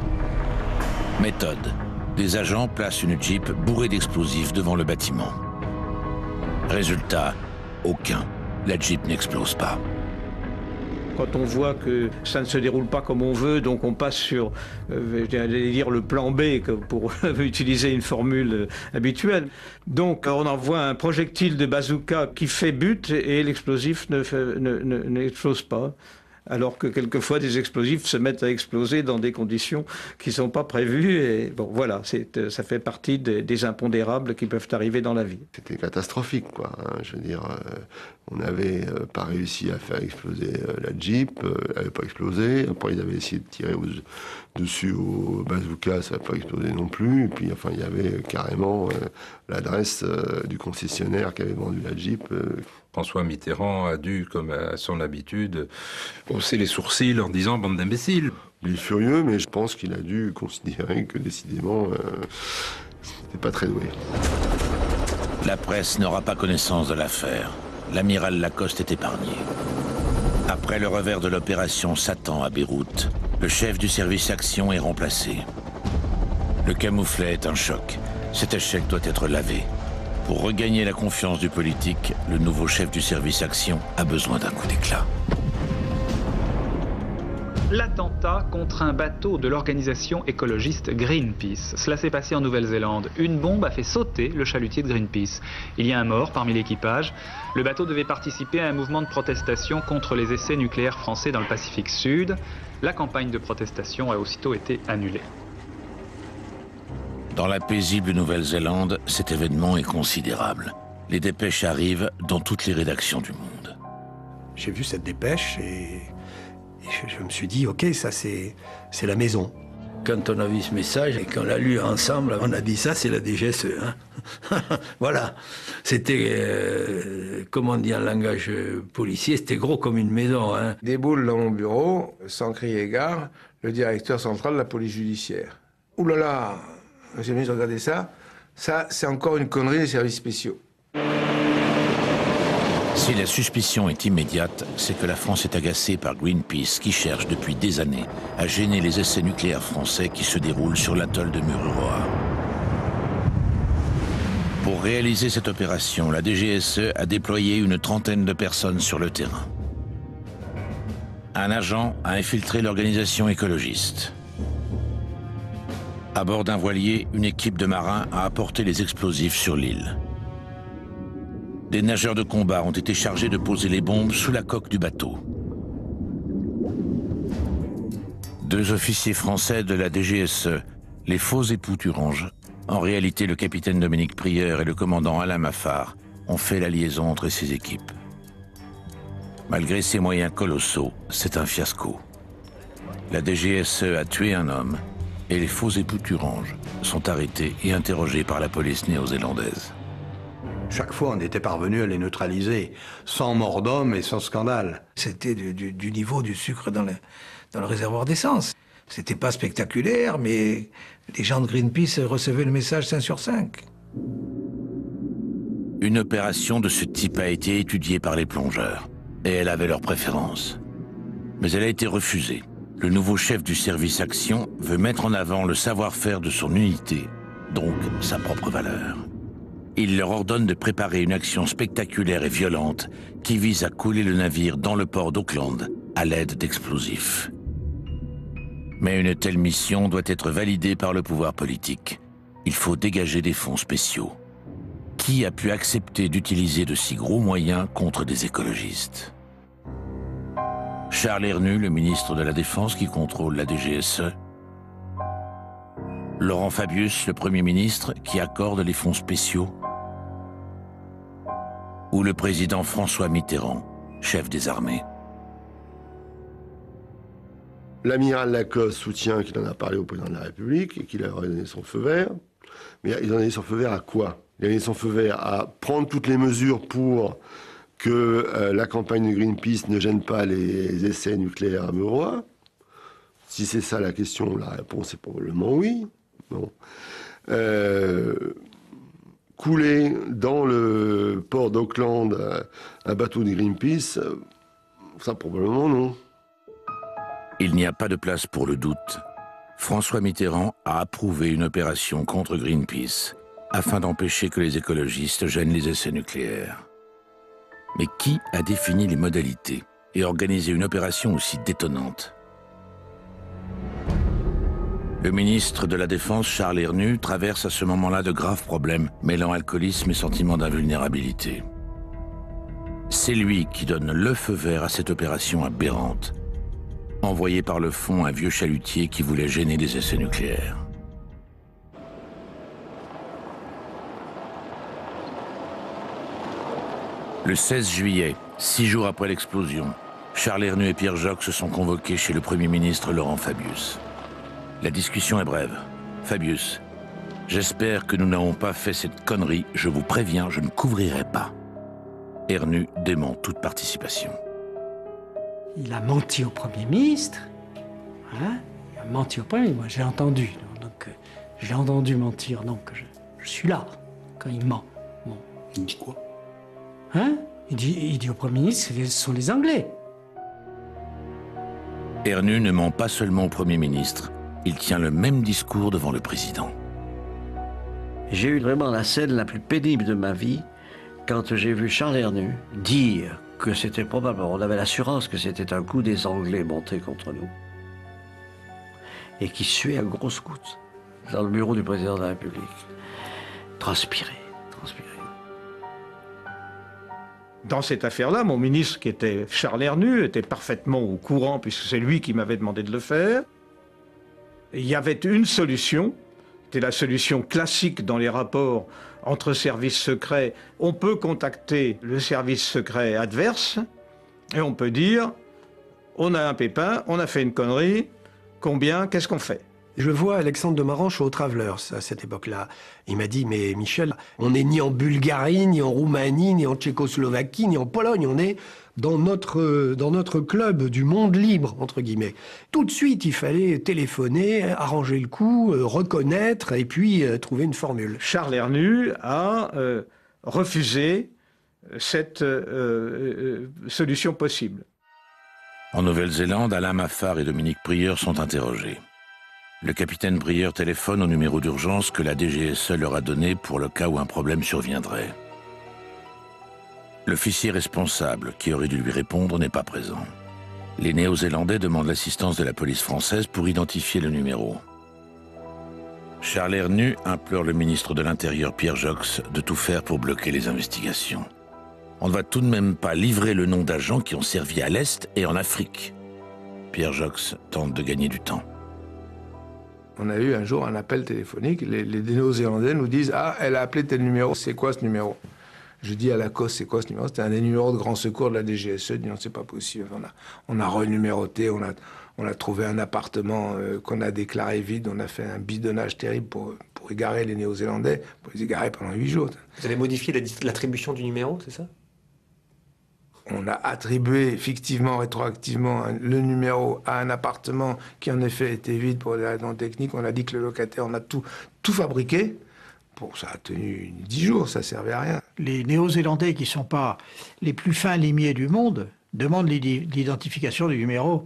Méthode des agents placent une Jeep bourrée d'explosifs devant le bâtiment. Résultat aucun. La Jeep n'explose pas. Quand on voit que ça ne se déroule pas comme on veut, donc on passe sur, euh, dire le plan B pour *laughs* utiliser une formule euh, habituelle. Donc on envoie un projectile de bazooka qui fait but et l'explosif n'explose ne, pas alors que quelquefois des explosifs se mettent à exploser dans des conditions qui ne sont pas prévues. Et bon, voilà, euh, ça fait partie des, impondérables qui peuvent arriver dans la vie. C'était catastrophique, quoi. Hein. je veux dire, euh, on n'avait euh, pas réussi à faire exploser la Jeep, elle n'avait pas explosé. Après, ils avaient essayé de tirer dessus au bazooka, ça n'a pas explosé non plus. Et puis, enfin, il y avait carrément l'adresse du concessionnaire qui avait vendu la Jeep. François Mitterrand a dû, comme à son habitude, hausser les sourcils en disant bande d'imbéciles. Il est furieux, mais je pense qu'il a dû considérer que décidément, euh, c'était pas très doué. La presse n'aura pas connaissance de l'affaire. L'amiral Lacoste est épargné. Après le revers de l'opération Satan à Beyrouth, le chef du service Action est remplacé. Le camouflet est un choc. Cet échec doit être lavé. Pour regagner la confiance du politique, le nouveau chef du service Action a besoin d'un coup d'éclat. L'attentat contre un bateau de l'organisation écologiste Greenpeace. Cela s'est passé en Nouvelle-Zélande. Une bombe a fait sauter le chalutier de Greenpeace. Il y a un mort parmi l'équipage. Le bateau devait participer à un mouvement de protestation contre les essais nucléaires français dans le Pacifique Sud. La campagne de protestation a aussitôt été annulée. Dans la paisible Nouvelle-Zélande, cet événement est considérable. Les dépêches arrivent dans toutes les rédactions du monde. J'ai vu cette dépêche et, je, me suis dit, ok, ça c'est la maison. Quand on a vu ce message et qu'on l'a lu ensemble, on a dit ça, c'est la DGSE. Hein *laughs* voilà. C'était, euh, comme on dit en langage policier, c'était gros comme une maison. Hein Déboule dans mon bureau, sans crier gare, le directeur central de la police judiciaire. Ouh là là, j'ai mis regarder ça. Ça, c'est encore une connerie des services spéciaux. Si la suspicion est immédiate, c'est que la France est agacée par Greenpeace qui cherche depuis des années à gêner les essais nucléaires français qui se déroulent sur l'atoll de Mururoa. Pour réaliser cette opération, la DGSE a déployé une trentaine de personnes sur le terrain. Un agent a infiltré l'organisation écologiste. À bord d'un voilier, une équipe de marins a apporté les explosifs sur l'île. Des nageurs de combat ont été chargés de poser les bombes sous la coque du bateau. Deux officiers français de la DGSE, les faux époux Turange, en réalité le capitaine Dominique Prieur et le commandant Alain Maffard, ont fait la liaison entre ces équipes. Malgré ses moyens colossaux, c'est un fiasco. La DGSE a tué un homme et les faux époux Turange sont arrêtés et interrogés par la police néo-zélandaise. Chaque fois, on était parvenu à les neutraliser, sans mort d'homme et sans scandale. C'était du, niveau du sucre dans le, dans le réservoir d'essence. C'était pas spectaculaire, mais les gens de Greenpeace recevaient le message 5 sur 5. Une opération de ce type a été étudiée par les plongeurs, et elle avait leur préférence. Mais elle a été refusée le nouveau chef du service Action veut mettre en avant le savoir-faire de son unité, donc sa propre valeur. Il leur ordonne de préparer une action spectaculaire et violente qui vise à couler le navire dans le port d'Auckland à l'aide d'explosifs. Mais une telle mission doit être validée par le pouvoir politique. Il faut dégager des fonds spéciaux. Qui a pu accepter d'utiliser de si gros moyens contre des écologistes? Charles Hernu, le ministre de la Défense qui contrôle la DGSE. Laurent Fabius, le Premier ministre qui accorde les fonds spéciaux. Ou le président François Mitterrand, chef des armées. L'amiral Lacoste soutient qu'il en a parlé au président de la République et qu'il a donné son feu vert. Mais il a donné son feu vert à quoi? Il a donné son feu vert à prendre toutes les mesures pour que euh, la campagne de Greenpeace ne gêne pas les essais nucléaires à Meurois. Si c'est ça la question, la réponse est probablement oui. Bon. Euh, couler dans le port d'Auckland euh, un bateau de Greenpeace, ça probablement non. Il n'y a pas de place pour le doute. François Mitterrand a approuvé une opération contre Greenpeace afin d'empêcher que les écologistes gênent les essais nucléaires. Mais qui a défini les modalités et organisé une opération aussi détonnante Le ministre de la Défense, Charles Hernu, traverse à ce moment-là de graves problèmes, mêlant alcoolisme et sentiment d'invulnérabilité. C'est lui qui donne le feu vert à cette opération aberrante, envoyé par le fond un vieux chalutier qui voulait gêner des essais nucléaires. Le 16 juillet, six jours après l'explosion, Charles Hernu et Pierre Jox se sont convoqués chez le Premier ministre Laurent Fabius. La discussion est brève. Fabius, j'espère que nous n'avons pas fait cette connerie. Je vous préviens, je ne couvrirai pas. Hernu dément toute participation. Il a menti au Premier ministre. Hein? Il a menti au Premier ministre. Moi, j'ai entendu. Donc, euh, j'ai entendu mentir. Donc, je, je, suis là quand il ment. Bon. Il dit quoi? Hein? Il dit, il dit au Premier ministre ce sont les Anglais. Hernu ne ment pas seulement au Premier ministre. Il tient le même discours devant le président. J'ai eu vraiment la scène la plus pénible de ma vie quand j'ai vu Charles Hernu dire que c'était probablement, on avait l'assurance que c'était un coup des Anglais monté contre nous. Et qui suait à grosses gouttes dans le bureau du président de la République. Transpirer, transpirer. Dans cette affaire-là, mon ministre, qui était Charles Hernu, était parfaitement au courant, puisque c'est lui qui m'avait demandé de le faire. Il y avait une solution, c'était la solution classique dans les rapports entre services secrets. On peut contacter le service secret adverse et on peut dire on a un pépin, on a fait une connerie, combien, qu'est-ce qu'on fait? Je vois Alexandre de Maranche au Travelers à cette époque-là. Il m'a dit, mais Michel, on n'est ni en Bulgarie, ni en Roumanie, ni en Tchécoslovaquie, ni en Pologne. On est dans notre, club du monde libre, entre guillemets. Tout de suite, il fallait téléphoner, arranger le coup, euh, reconnaître et puis euh, trouver une formule. Charles Hernu a euh, refusé cette solution possible. En Nouvelle-Zélande, Alain Maffard et Dominique Prieur sont interrogés. Le capitaine Brieur téléphone au numéro d'urgence que la DGSE leur a donné pour le cas où un problème surviendrait. L'officier responsable qui aurait dû lui répondre n'est pas présent. Les Néo-Zélandais demandent l'assistance de la police française pour identifier le numéro. Charles Hernu implore le ministre de l'Intérieur Pierre Jox de tout faire pour bloquer les investigations. On ne va tout de même pas livrer le nom d'agents qui ont servi à l'Est et en Afrique. Pierre Jox tente de gagner du temps. On a eu un jour un appel téléphonique. Les, les Néo-Zélandais nous disent Ah, elle a appelé tel numéro. C'est quoi ce numéro? Je dis à la COS C'est quoi ce numéro? C'était un des numéros de grand secours de la DGSE. Non, c'est pas possible. On a, on a renuméroté. On a, on a trouvé un appartement euh, qu'on a déclaré vide. On a fait un bidonnage terrible pour, pour égarer les Néo-Zélandais, pour les égarer pendant huit jours. Vous avez modifié l'attribution du numéro, c'est ça? On a attribué fictivement, rétroactivement, le numéro à un appartement qui en effet était vide pour des raisons techniques. On a dit que le locataire, on a tout, tout fabriqué. Bon, ça a tenu dix jours, ça servait à rien. Les Néo-Zélandais, qui ne sont pas les plus fins limiers du monde, demandent l'identification du numéro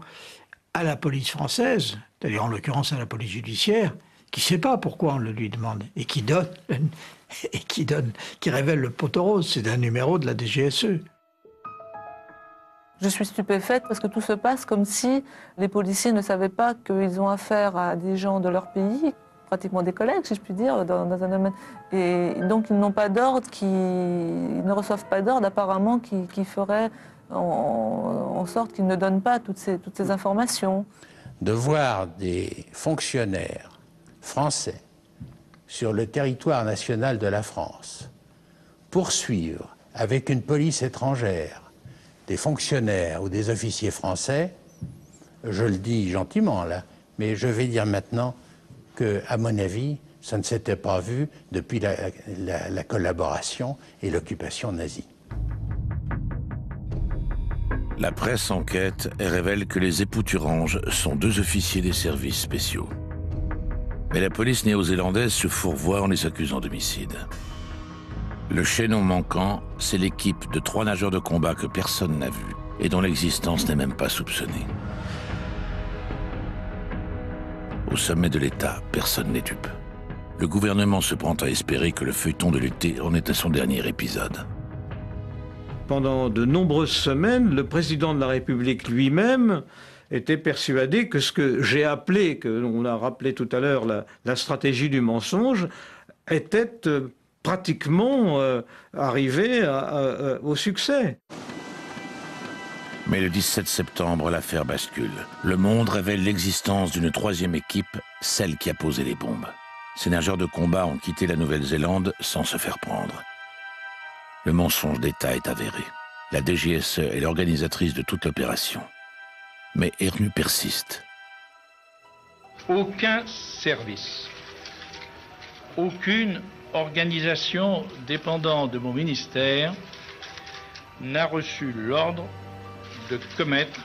à la police française, c'est-à-dire en l'occurrence à la police judiciaire, qui ne sait pas pourquoi on le lui demande, et qui donne, *laughs* et qui donne, qui révèle le poteau rose. C'est un numéro de la DGSE. Je suis stupéfaite parce que tout se passe comme si les policiers ne savaient pas qu'ils ont affaire à des gens de leur pays, pratiquement des collègues, si je puis dire, dans, un domaine. Et donc ils n'ont pas d'ordre, qui, ils ne reçoivent pas d'ordre apparemment qui, ferait en, en sorte qu'ils ne donnent pas toutes ces, toutes ces informations. De voir des fonctionnaires français sur le territoire national de la France poursuivre avec une police étrangère des fonctionnaires ou des officiers français, je le dis gentiment là, mais je vais dire maintenant à mon avis, ça ne s'était pas vu depuis la collaboration et l'occupation nazie. La presse enquête et révèle que les époux Turange sont deux officiers des services spéciaux. Mais la police néo-zélandaise se fourvoie en les accusant d'homicide. Le chaînon manquant, c'est l'équipe de trois nageurs de combat que personne n'a vu et dont l'existence n'est même pas soupçonnée. Au sommet de l'État, personne n'est dupe. Le gouvernement se prend à espérer que le feuilleton de l'été en est à son dernier épisode. Pendant de nombreuses semaines, le président de la République lui-même était persuadé que ce que j'ai appelé, que l'on a rappelé tout à l'heure, la, stratégie du mensonge, était euh, pratiquement euh, arrivé à- au succès. Mais le 17 septembre, l'affaire bascule. Le monde révèle l'existence d'une troisième équipe, celle qui a posé les bombes. Ces nageurs de combat ont quitté la Nouvelle-Zélande sans se faire prendre. Le mensonge d'État est avéré. La DGSE est l'organisatrice de toute l'opération. Mais Ernu persiste. aucun service, aucune organisation dépendant de mon ministère n'a reçu l'ordre de commettre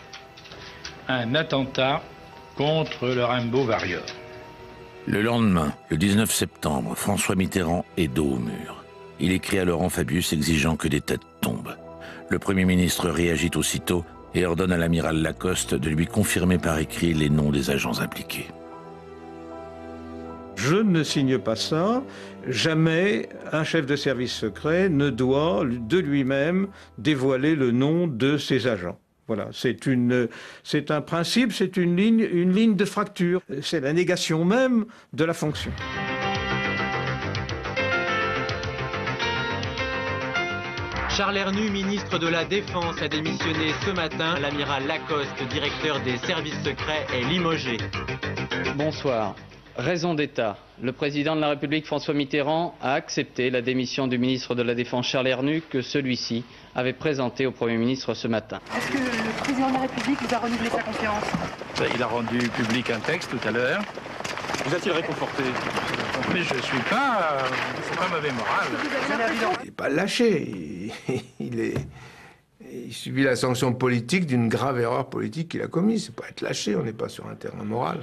un attentat contre le Rainbow Warrior. Le lendemain, le 19 septembre, François Mitterrand est dos au mur. Il écrit à Laurent Fabius exigeant que des têtes tombent. Le Premier ministre réagit aussitôt et ordonne à l'amiral Lacoste de lui confirmer par écrit les noms des agents impliqués. Je ne signe pas ça. Jamais un chef de service secret ne doit de lui-même dévoiler le nom de ses agents. Voilà, c'est une, c'est un principe, c'est une ligne, une ligne de fracture. C'est la négation même de la fonction. Charles Hernu, ministre de la Défense, a démissionné ce matin. L'amiral Lacoste, directeur des services secrets, est limogé. Bonsoir. Raison d'État. Le président de la République, François Mitterrand, a accepté la démission du ministre de la Défense, Charles Hernu, que celui-ci avait présentée au Premier ministre ce matin. Est-ce que le président de la République vous a renouvelé sa confiance? Ben, Il a rendu public un texte tout à l'heure. Vous a-t-il réconforté? Mais je suis pas, c'est pas mauvais moral. Il n'est pas lâché. Il, *laughs* il est, il subit la sanction politique d'une grave erreur politique qu'il a commise. C'est pas être lâché, on n'est pas sur un terrain moral.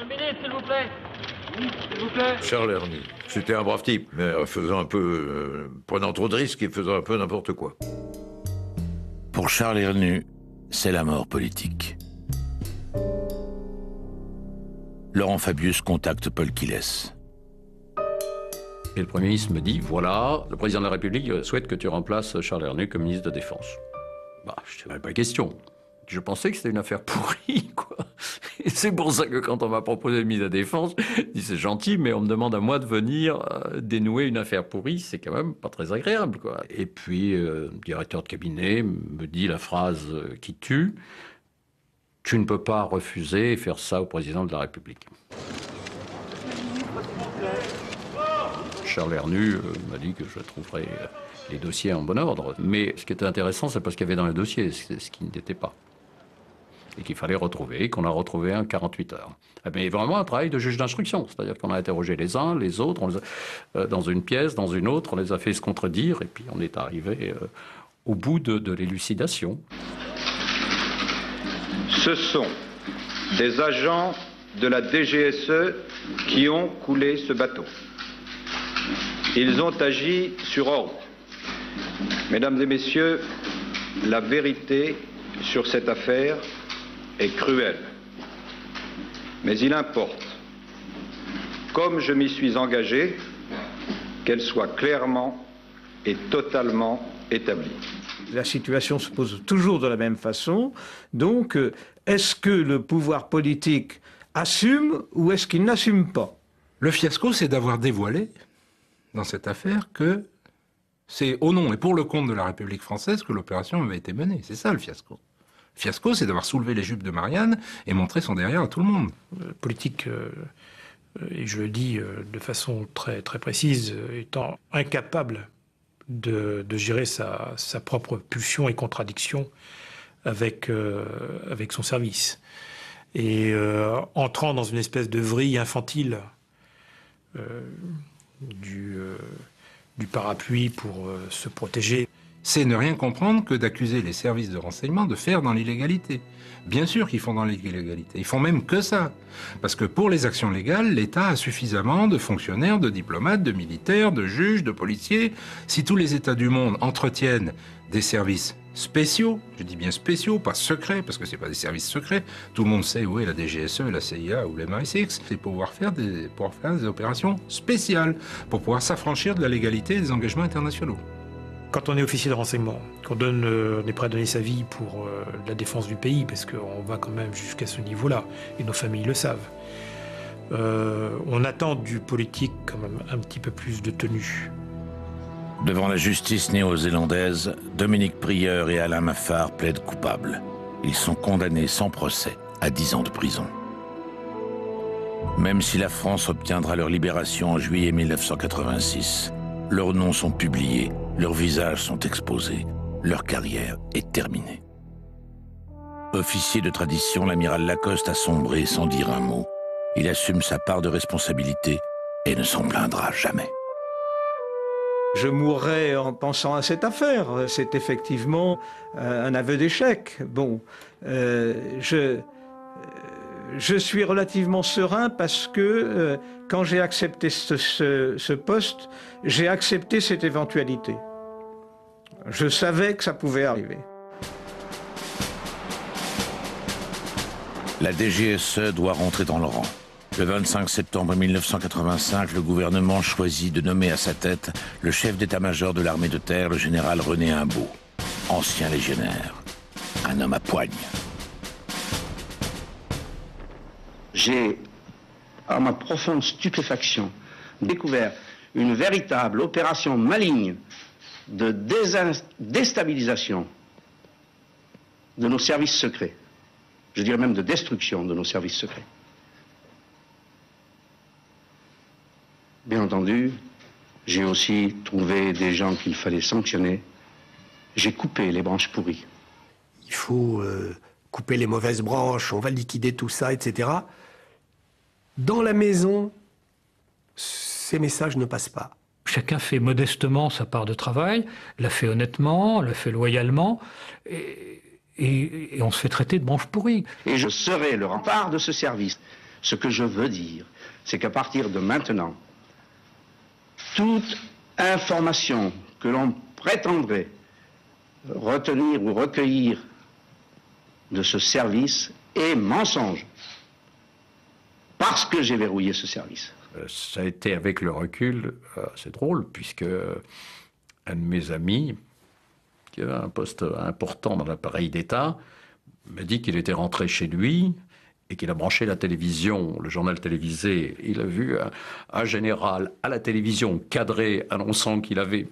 Monsieur le ministre, s'il vous plaît. S'il vous plaît. Charles Herny, c'était un brave type, mais euh, faisant un peu. euh, prenant trop de risques et faisant un peu n'importe quoi. Pour Charles Hernu, c'est la mort politique. Laurent Fabius contacte Paul Quiles. Et le Premier ministre me dit voilà, le président de la République souhaite que tu remplaces Charles Hernu comme ministre de Défense. Bah, je ne pas question. Je pensais que c'était une affaire pourrie, *laughs* quoi. C'est pour ça que quand on m'a proposé ministre de la Défense, je dis c'est gentil, mais on me demande à moi de venir euh, dénouer une affaire pourrie, c'est quand même pas très agréable, quoi. Et puis, euh, le directeur de cabinet me dit la phrase euh, qui tue tu ne peux pas refuser et faire ça au président de la République. Charles Hernu m'a dit que je trouverais les dossiers en bon ordre. Mais ce qui était intéressant, c'est parce qu'il y avait dans les dossiers ce qui n'était pas. Et qu'il fallait retrouver, et qu'on a retrouvé en 48 heures. Eh Mais vraiment un travail de juge d'instruction. C'est-à-dire qu'on a interrogé les uns, les autres, euh, dans une pièce, dans une autre, on les a fait se contredire, et puis on est arrivé euh, au bout de l'élucidation. Ce sont des agents de la DGSE qui ont coulé ce bateau. Ils ont agi sur ordre. Mesdames et messieurs, la vérité sur cette affaire est cruelle. Mais il importe, comme je m'y suis engagé, qu'elle soit clairement et totalement établie. La situation se pose toujours de la même façon. Donc, euh, est-ce que le pouvoir politique assume ou est-ce qu'il n'assume pas? Le fiasco, c'est d'avoir dévoilé dans cette affaire que c'est au nom et pour le compte de la République française que l'opération avait été menée. C'est ça le fiasco. Fiasco, c'est d'avoir soulevé les jupes de Marianne et montré son derrière à tout le monde. politique, euh, et je le dis euh, de façon très, précise, étant incapable de, gérer sa, propre pulsion et contradiction avec, euh, son service. Et entrant dans une espèce de vrille infantile du parapluie pour se protéger c'est ne rien comprendre que d'accuser les services de renseignement de faire dans l'illégalité. Bien sûr qu'ils font dans l'illégalité. Ils font même que ça. Parce que pour les actions légales, l'État a suffisamment de fonctionnaires, de diplomates, de militaires, de juges, de policiers. Si tous les États du monde entretiennent des services spéciaux, je dis bien spéciaux, pas secrets, parce que ce pas des services secrets, tout le monde sait où est la DGSE, la CIA ou l'MI6, c'est pouvoir faire des, pouvoir faire des opérations spéciales, pour pouvoir s'affranchir de la légalité et des engagements internationaux. Quand on est officier de renseignement, qu'on donne, euh, on est prêt à donner sa vie pour euh, la défense du pays, parce qu'on va quand même jusqu'à ce niveau-là, et nos familles le savent, euh, on attend du politique quand même un petit peu plus de tenue. Devant la justice néo-zélandaise, Dominique Prieur et Alain Maffard plaident coupables. Ils sont condamnés sans procès à 10 ans de prison. Même si la France obtiendra leur libération en juillet 1986, leurs noms sont publiés, leurs visages sont exposés, leur carrière est terminée. Officier de tradition, l'amiral Lacoste a sombré sans dire un mot. Il assume sa part de responsabilité et ne s'en plaindra jamais. Je mourrai en pensant à cette affaire. C'est effectivement euh, un aveu d'échec. Bon, euh, je, je suis relativement serein parce que euh, quand j'ai accepté ce, poste, j'ai accepté cette éventualité. Je savais que ça pouvait arriver. La DGSE doit rentrer dans le rang. Le 25 septembre 1985, le gouvernement choisit de nommer à sa tête le chef d'état-major de l'armée de terre, le général René Imbaud, ancien légionnaire, un homme à poigne. j'ai, à ma profonde stupéfaction, découvert une véritable opération maligne de déstabilisation de nos services secrets. Je dirais même de destruction de nos services secrets. Bien entendu, j'ai aussi trouvé des gens qu'il fallait sanctionner. J'ai coupé les branches pourries. Il faut euh, couper les mauvaises branches, on va liquider tout ça, etc. Dans la maison, ces messages ne passent pas. Chacun fait modestement sa part de travail, l'a fait honnêtement, l'a fait loyalement, et, on se fait traiter de branche pourrie. Et je serai le rempart de ce service. Ce que je veux dire, c'est qu'à partir de maintenant, toute information que l'on prétendrait retenir ou recueillir de ce service est mensonge parce que j'ai verrouillé ce service. Euh, ça a été avec le recul, euh, c'est drôle, puisque un de mes amis, qui avait un poste important dans l'appareil d'État, m'a dit qu'il était rentré chez lui et qu'il a branché la télévision, le journal télévisé. Il a vu un, général à la télévision cadré annonçant qu'il avait.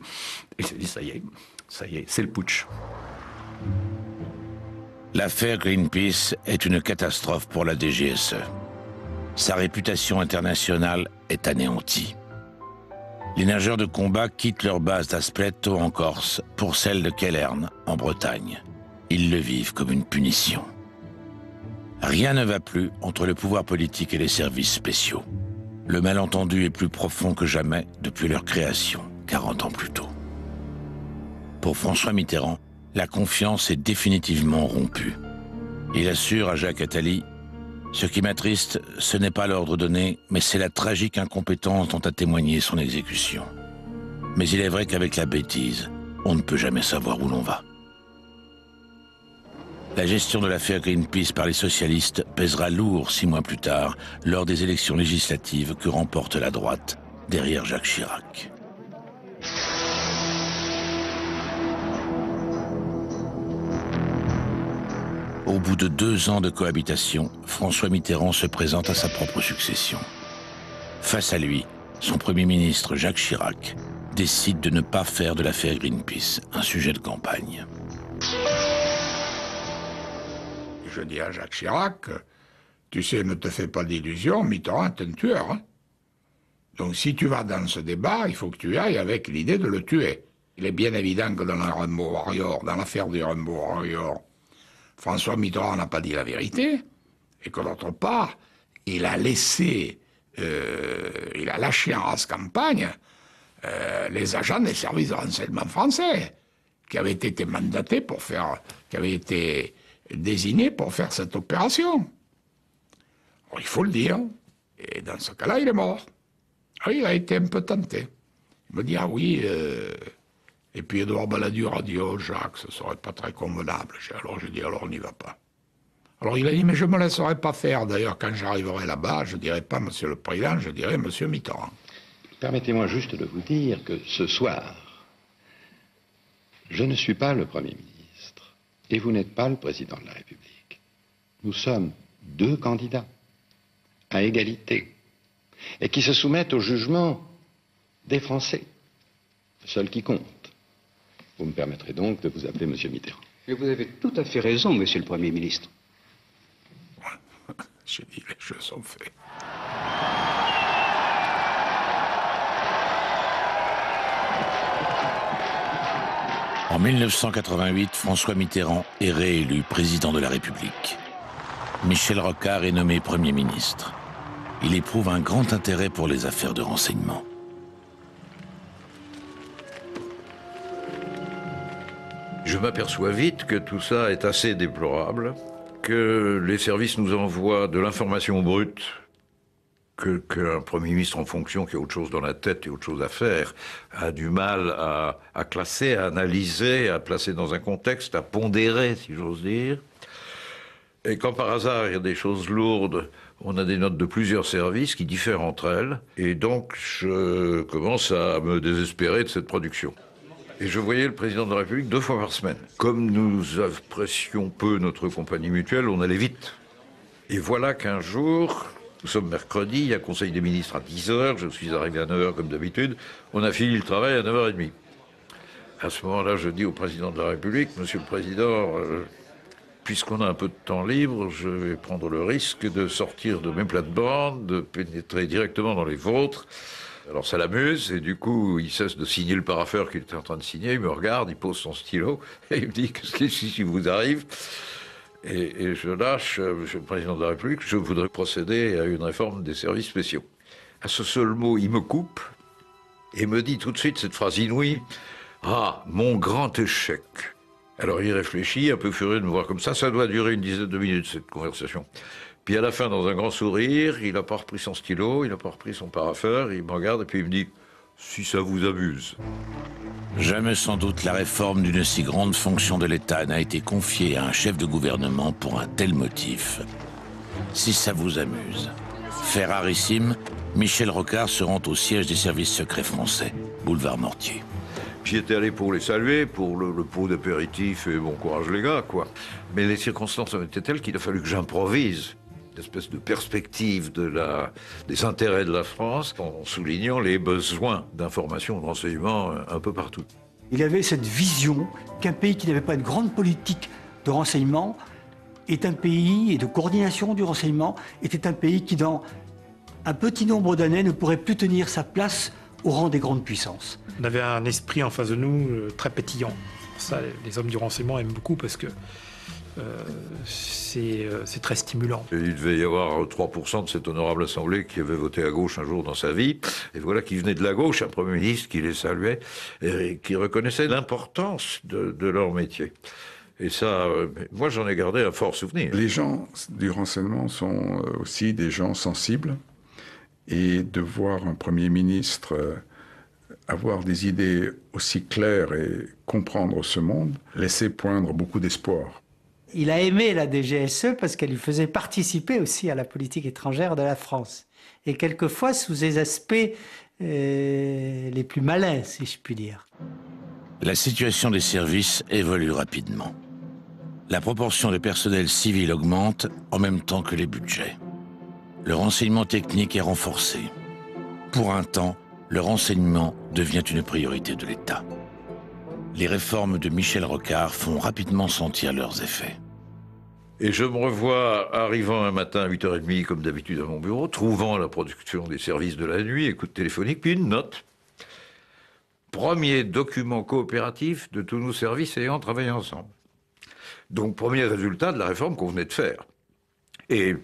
Il s'est dit ça y est, ça y est, c'est le putsch. L'affaire Greenpeace est une catastrophe pour la DGSE sa réputation internationale est anéantie. Les nageurs de combat quittent leur base d'Aspletto en Corse pour celle de Kellern en Bretagne. Ils le vivent comme une punition. Rien ne va plus entre le pouvoir politique et les services spéciaux. Le malentendu est plus profond que jamais depuis leur création, 40 ans plus tôt. Pour François Mitterrand, la confiance est définitivement rompue. Il assure à Jacques Attali ce qui m'attriste, ce n'est pas l'ordre donné, mais c'est la tragique incompétence dont a témoigné son exécution. Mais il est vrai qu'avec la bêtise, on ne peut jamais savoir où l'on va. La gestion de l'affaire Greenpeace par les socialistes pèsera lourd six mois plus tard, lors des élections législatives que remporte la droite, derrière Jacques Chirac. Au bout de deux ans de cohabitation, François Mitterrand se présente à sa propre succession. Face à lui, son Premier ministre Jacques Chirac décide de ne pas faire de l'affaire Greenpeace un sujet de campagne. Je dis à Jacques Chirac, tu sais, ne te fais pas d'illusions, Mitterrand est un tueur. hein. Donc si tu vas dans ce débat, il faut que tu ailles avec l'idée de le tuer. Il est bien évident que dans la Warrior, dans l'affaire du Rainbow Warrior, François Mitterrand n'a pas dit la vérité, et que d'autre part, il a laissé, euh, il a lâché en race campagne euh, les agents des services de renseignement français, qui avaient été mandatés pour faire, qui avaient été désignés pour faire cette opération. Il faut le dire. Et dans ce cas-là, il est mort. Ah, il a été un peu tenté. Il me dit, ah oui, euh, et puis Edouard Balladur a dit, oh Jacques, ce serait pas très convenable. Alors j'ai dit, alors on n'y va pas. Alors il a dit, mais je me laisserai pas faire. D'ailleurs, quand j'arriverai là-bas, je dirai pas Monsieur le Président, je dirai Monsieur Mitterrand. Permettez-moi juste de vous dire que ce soir, je ne suis pas le Premier ministre et vous n'êtes pas le Président de la République. Nous sommes deux candidats à égalité et qui se soumettent au jugement des Français, seul qui compte. Vous me permettrez donc de vous appeler Monsieur Mitterrand. Et vous avez tout à fait raison, Monsieur le Premier ministre. *laughs* J'ai dit, les jeux sont faits. En 1988, François Mitterrand est réélu président de la République. Michel Rocard est nommé Premier ministre. Il éprouve un grand intérêt pour les affaires de renseignement. Je m'aperçois vite que tout ça est assez déplorable, que les services nous envoient de l'information brute, que qu'un Premier ministre en fonction qui a autre chose dans la tête et autre chose à faire a du mal à classer, à analyser, à placer dans un contexte, à pondérer, si j'ose dire. Et quand par hasard il y a des choses lourdes, on a des notes de plusieurs services qui diffèrent entre elles, et donc je commence à me désespérer de cette production. Et je voyais le président de la République deux fois par semaine. Comme nous apprécions peu notre compagnie mutuelle, on allait vite. Et voilà qu'un jour, nous sommes mercredi, il y a Conseil des ministres à 10h, je suis arrivé à 9h comme d'habitude, on a fini le travail à 9h30. À ce moment-là, je dis au président de la République, Monsieur le Président, euh, puisqu'on a un peu de temps libre, je vais prendre le risque de sortir de mes plates-bandes, de pénétrer directement dans les vôtres. Alors ça l'amuse, et du coup, il cesse de signer le parapheur qu'il était en train de signer, il me regarde, il pose son stylo, *laughs* et il me dit, qu'est-ce qui vous arrive? Et, et je lâche, euh, Monsieur le Président de la République, je voudrais procéder à une réforme des services spéciaux. À ce seul mot, il me coupe, et me dit tout de suite cette phrase inouïe, Ah, mon grand échec. Alors il réfléchit, un peu furieux de me voir comme ça, ça doit durer une dizaine de minutes, cette conversation. Puis à la fin, dans un grand sourire, il n'a pas repris son stylo, il n'a pas repris son parapheur, il me regarde et puis il me dit Si ça vous amuse. Jamais sans doute la réforme d'une si grande fonction de l'État n'a été confiée à un chef de gouvernement pour un tel motif. Si ça vous amuse. Fait rarissime, Michel Rocard se rend au siège des services secrets français, boulevard Mortier. J'y étais allé pour les saluer, pour le, le pot d'apéritif et bon courage les gars, quoi. Mais les circonstances ont été telles qu'il a fallu que j'improvise espèce de perspective de la, des intérêts de la France en soulignant les besoins d'information, de renseignement euh, un peu partout. Il avait cette vision qu'un pays qui n'avait pas une grande politique de renseignement est un pays, et de coordination du renseignement, était un pays qui, dans un petit nombre d'années, ne pourrait plus tenir sa place au rang des grandes puissances. On avait un esprit en face de nous euh, très pétillant. Ça, les hommes du renseignement aiment beaucoup parce que euh, c'est euh, c'est très stimulant. Et il devait y avoir 3% de cette honorable assemblée qui avait voté à gauche un jour dans sa vie. Et voilà qui venait de la gauche, un Premier ministre qui les saluait et qui reconnaissait l'importance de, de leur métier. Et ça, euh, moi j'en ai gardé un fort souvenir. Les gens du renseignement sont euh, aussi des gens sensibles et de voir un Premier ministre euh, avoir des idées aussi claires et comprendre ce monde laissait poindre beaucoup d'espoir. Il a aimé la DGSE parce qu'elle lui faisait participer aussi à la politique étrangère de la France. Et quelquefois sous ses aspects euh, les plus malins, si je puis dire. La situation des services évolue rapidement. La proportion de personnel civil augmente en même temps que les budgets. Le renseignement technique est renforcé. Pour un temps, le renseignement devient une priorité de l'État. Les réformes de Michel Rocard font rapidement sentir leurs effets. Et je me revois arrivant un matin à 8h30, comme d'habitude, à mon bureau, trouvant la production des services de la nuit, écoute téléphonique, puis une note. Premier document coopératif de tous nos services ayant travaillé ensemble. Donc, premier résultat de la réforme qu'on venait de faire. Et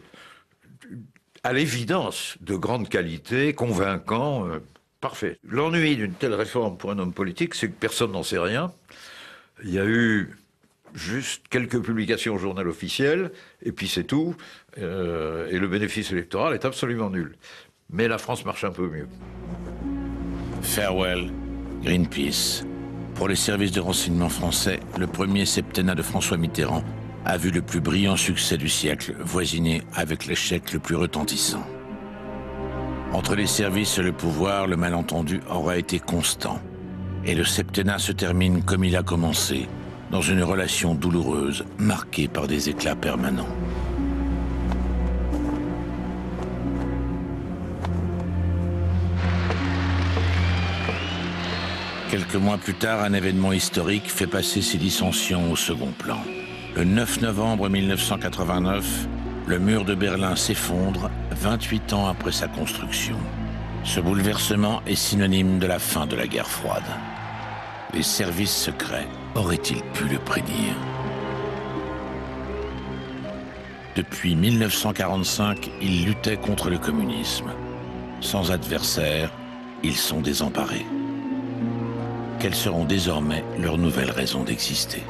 à l'évidence, de grande qualité, convaincant, euh, L'ennui d'une telle réforme pour un homme politique, c'est que personne n'en sait rien. Il y a eu juste quelques publications au journal officiel, et puis c'est tout. Euh, et le bénéfice électoral est absolument nul. Mais la France marche un peu mieux. Farewell, Greenpeace. Pour les services de renseignement français, le premier septennat de François Mitterrand a vu le plus brillant succès du siècle voisiner avec l'échec le plus retentissant. Entre les services et le pouvoir, le malentendu aura été constant. Et le septennat se termine comme il a commencé, dans une relation douloureuse, marquée par des éclats permanents. Quelques mois plus tard, un événement historique fait passer ces dissensions au second plan. Le 9 novembre 1989, le mur de Berlin s'effondre 28 ans après sa construction. Ce bouleversement est synonyme de la fin de la guerre froide. Les services secrets auraient-ils pu le prédire? Depuis 1945, ils luttaient contre le communisme. Sans adversaire, ils sont désemparés. Quelles seront désormais leurs nouvelles raisons d'exister?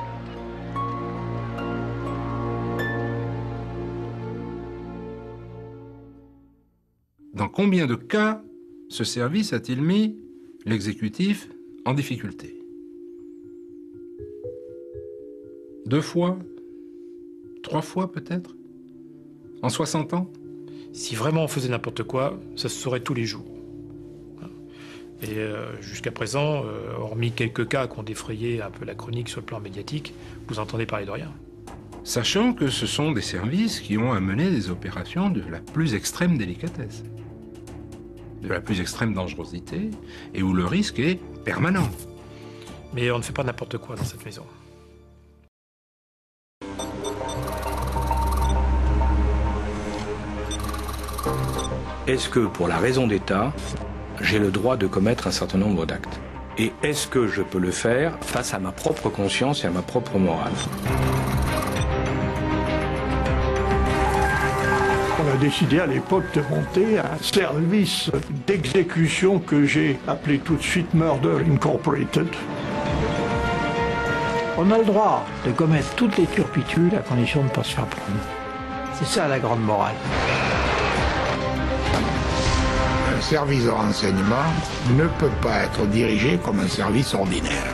Dans combien de cas ce service a-t-il mis l'exécutif en difficulté? Deux fois? Trois fois peut-être? En 60 ans? Si vraiment on faisait n'importe quoi, ça se saurait tous les jours. Et euh, jusqu'à présent, euh, hormis quelques cas qui ont défrayé un peu la chronique sur le plan médiatique, vous entendez parler de rien. Sachant que ce sont des services qui ont amené des opérations de la plus extrême délicatesse, de la plus extrême dangerosité, et où le risque est permanent. Mais on ne fait pas n'importe quoi dans cette maison. Est-ce que, pour la raison d'État, j'ai le droit de commettre un certain nombre d'actes? Et est-ce que je peux le faire face à ma propre conscience et à ma propre morale? On a décidé à l'époque de monter un service d'exécution que j'ai appelé tout de suite Murder Incorporated. On a le droit de commettre toutes les turpitudes à condition de ne pas se faire prendre. C'est ça la grande morale. Un service de renseignement ne peut pas être dirigé comme un service ordinaire.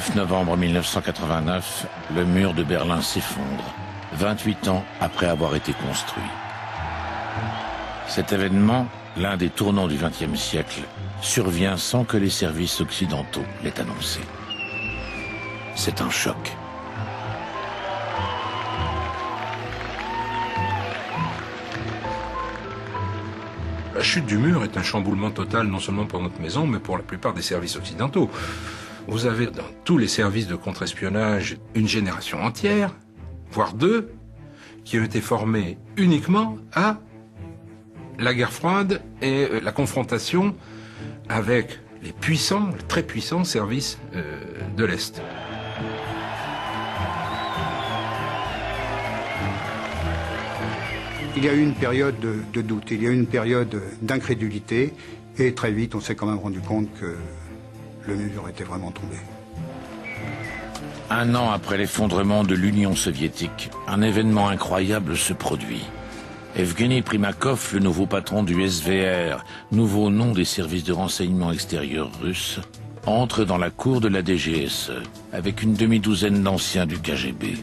Le 9 novembre 1989, le mur de Berlin s'effondre, 28 ans après avoir été construit. Cet événement, l'un des tournants du XXe siècle, survient sans que les services occidentaux l'aient annoncé. C'est un choc. La chute du mur est un chamboulement total non seulement pour notre maison, mais pour la plupart des services occidentaux. Vous avez dans tous les services de contre-espionnage une génération entière, voire deux, qui ont été formés uniquement à la guerre froide et euh, la confrontation avec les puissants, les très puissants services euh, de l'Est. Il y a eu une période de, de doute, il y a eu une période d'incrédulité, et très vite on s'est quand même rendu compte que le mur était vraiment tombé. Un an après l'effondrement de l'Union soviétique, un événement incroyable se produit. Evgeny Primakov, le nouveau patron du SVR, nouveau nom des services de renseignement extérieur russes, entre dans la cour de la DGSE avec une demi-douzaine d'anciens du KGB.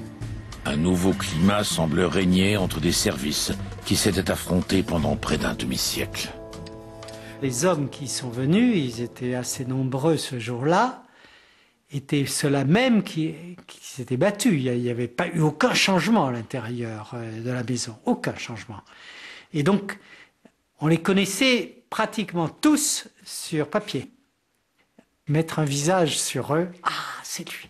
Un nouveau climat semble régner entre des services qui s'étaient affrontés pendant près d'un demi-siècle. Les hommes qui sont venus, ils étaient assez nombreux ce jour-là, étaient ceux-là même qui, s'étaient battus. Il n'y avait pas eu aucun changement à l'intérieur euh, de la maison, aucun changement. Et donc, on les connaissait pratiquement tous sur papier. Mettre un visage sur eux, ah, c'est lui.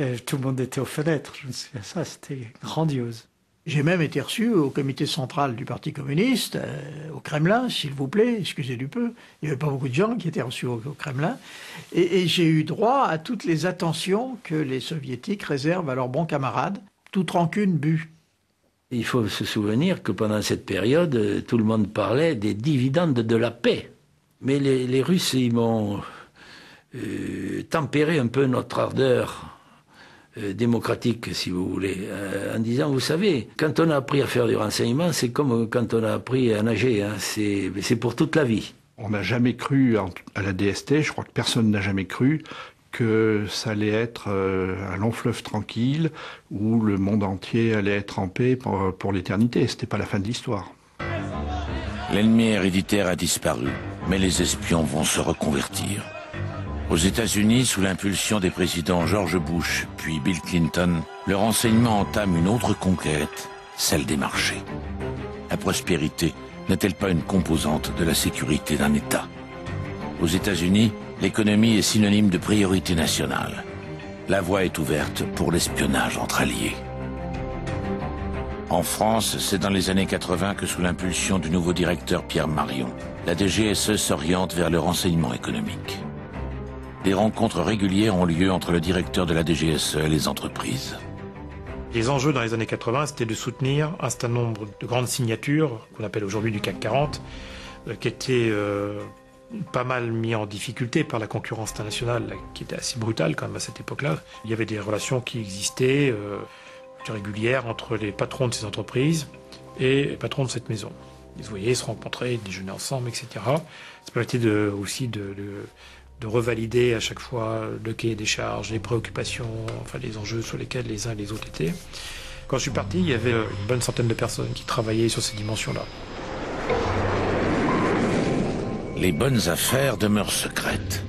Euh, tout le monde était aux fenêtres, je me souviens ça, c'était grandiose. J'ai même été reçu au comité central du Parti communiste, euh, au Kremlin, s'il vous plaît, excusez du peu. Il n'y avait pas beaucoup de gens qui étaient reçus au, Kremlin. Et, j'ai eu droit à toutes les attentions que les soviétiques réservent à leurs bons camarades, toute rancune bue. Il faut se souvenir que pendant cette période, euh, tout le monde parlait des dividendes de la paix. Mais les, Russes, ils m'ont euh, tempéré un peu notre ardeur euh, démocratique, si vous voulez, euh, en disant, vous savez, quand on a appris à faire du renseignement, c'est comme quand on a appris à nager, hein, c'est pour toute la vie. On n'a jamais cru à la DST, je crois que personne n'a jamais cru que ça allait être euh, un long fleuve tranquille où le monde entier allait être en paix pour, pour l'éternité. C'était pas la fin de l'histoire. L'ennemi héréditaire a disparu, mais les espions vont se reconvertir. Aux États-Unis, sous l'impulsion des présidents George Bush puis Bill Clinton, le renseignement entame une autre conquête, celle des marchés. La prospérité n'est-elle pas une composante de la sécurité d'un État? Aux États-Unis, l'économie est synonyme de priorité nationale. La voie est ouverte pour l'espionnage entre alliés. En France, c'est dans les années 80 que sous l'impulsion du nouveau directeur Pierre Marion, la DGSE s'oriente vers le renseignement économique. Des rencontres régulières ont lieu entre le directeur de la DGSE et les entreprises. Les enjeux dans les années 80, c'était de soutenir un certain nombre de grandes signatures, qu'on appelle aujourd'hui du CAC 40, euh, qui étaient euh, pas mal mis en difficulté par la concurrence internationale, qui était assez brutale quand même à cette époque-là. Il y avait des relations qui existaient, euh, régulières, entre les patrons de ces entreprises et les patrons de cette maison. Ils se voyaient, se rencontraient, déjeuner ensemble, etc. Ça permettait aussi de revalider à chaque fois le cahier des charges, les préoccupations, enfin les enjeux sur lesquels les uns et les autres étaient. Quand je suis parti, il y avait une bonne centaine de personnes qui travaillaient sur ces dimensions-là. Les bonnes affaires demeurent secrètes.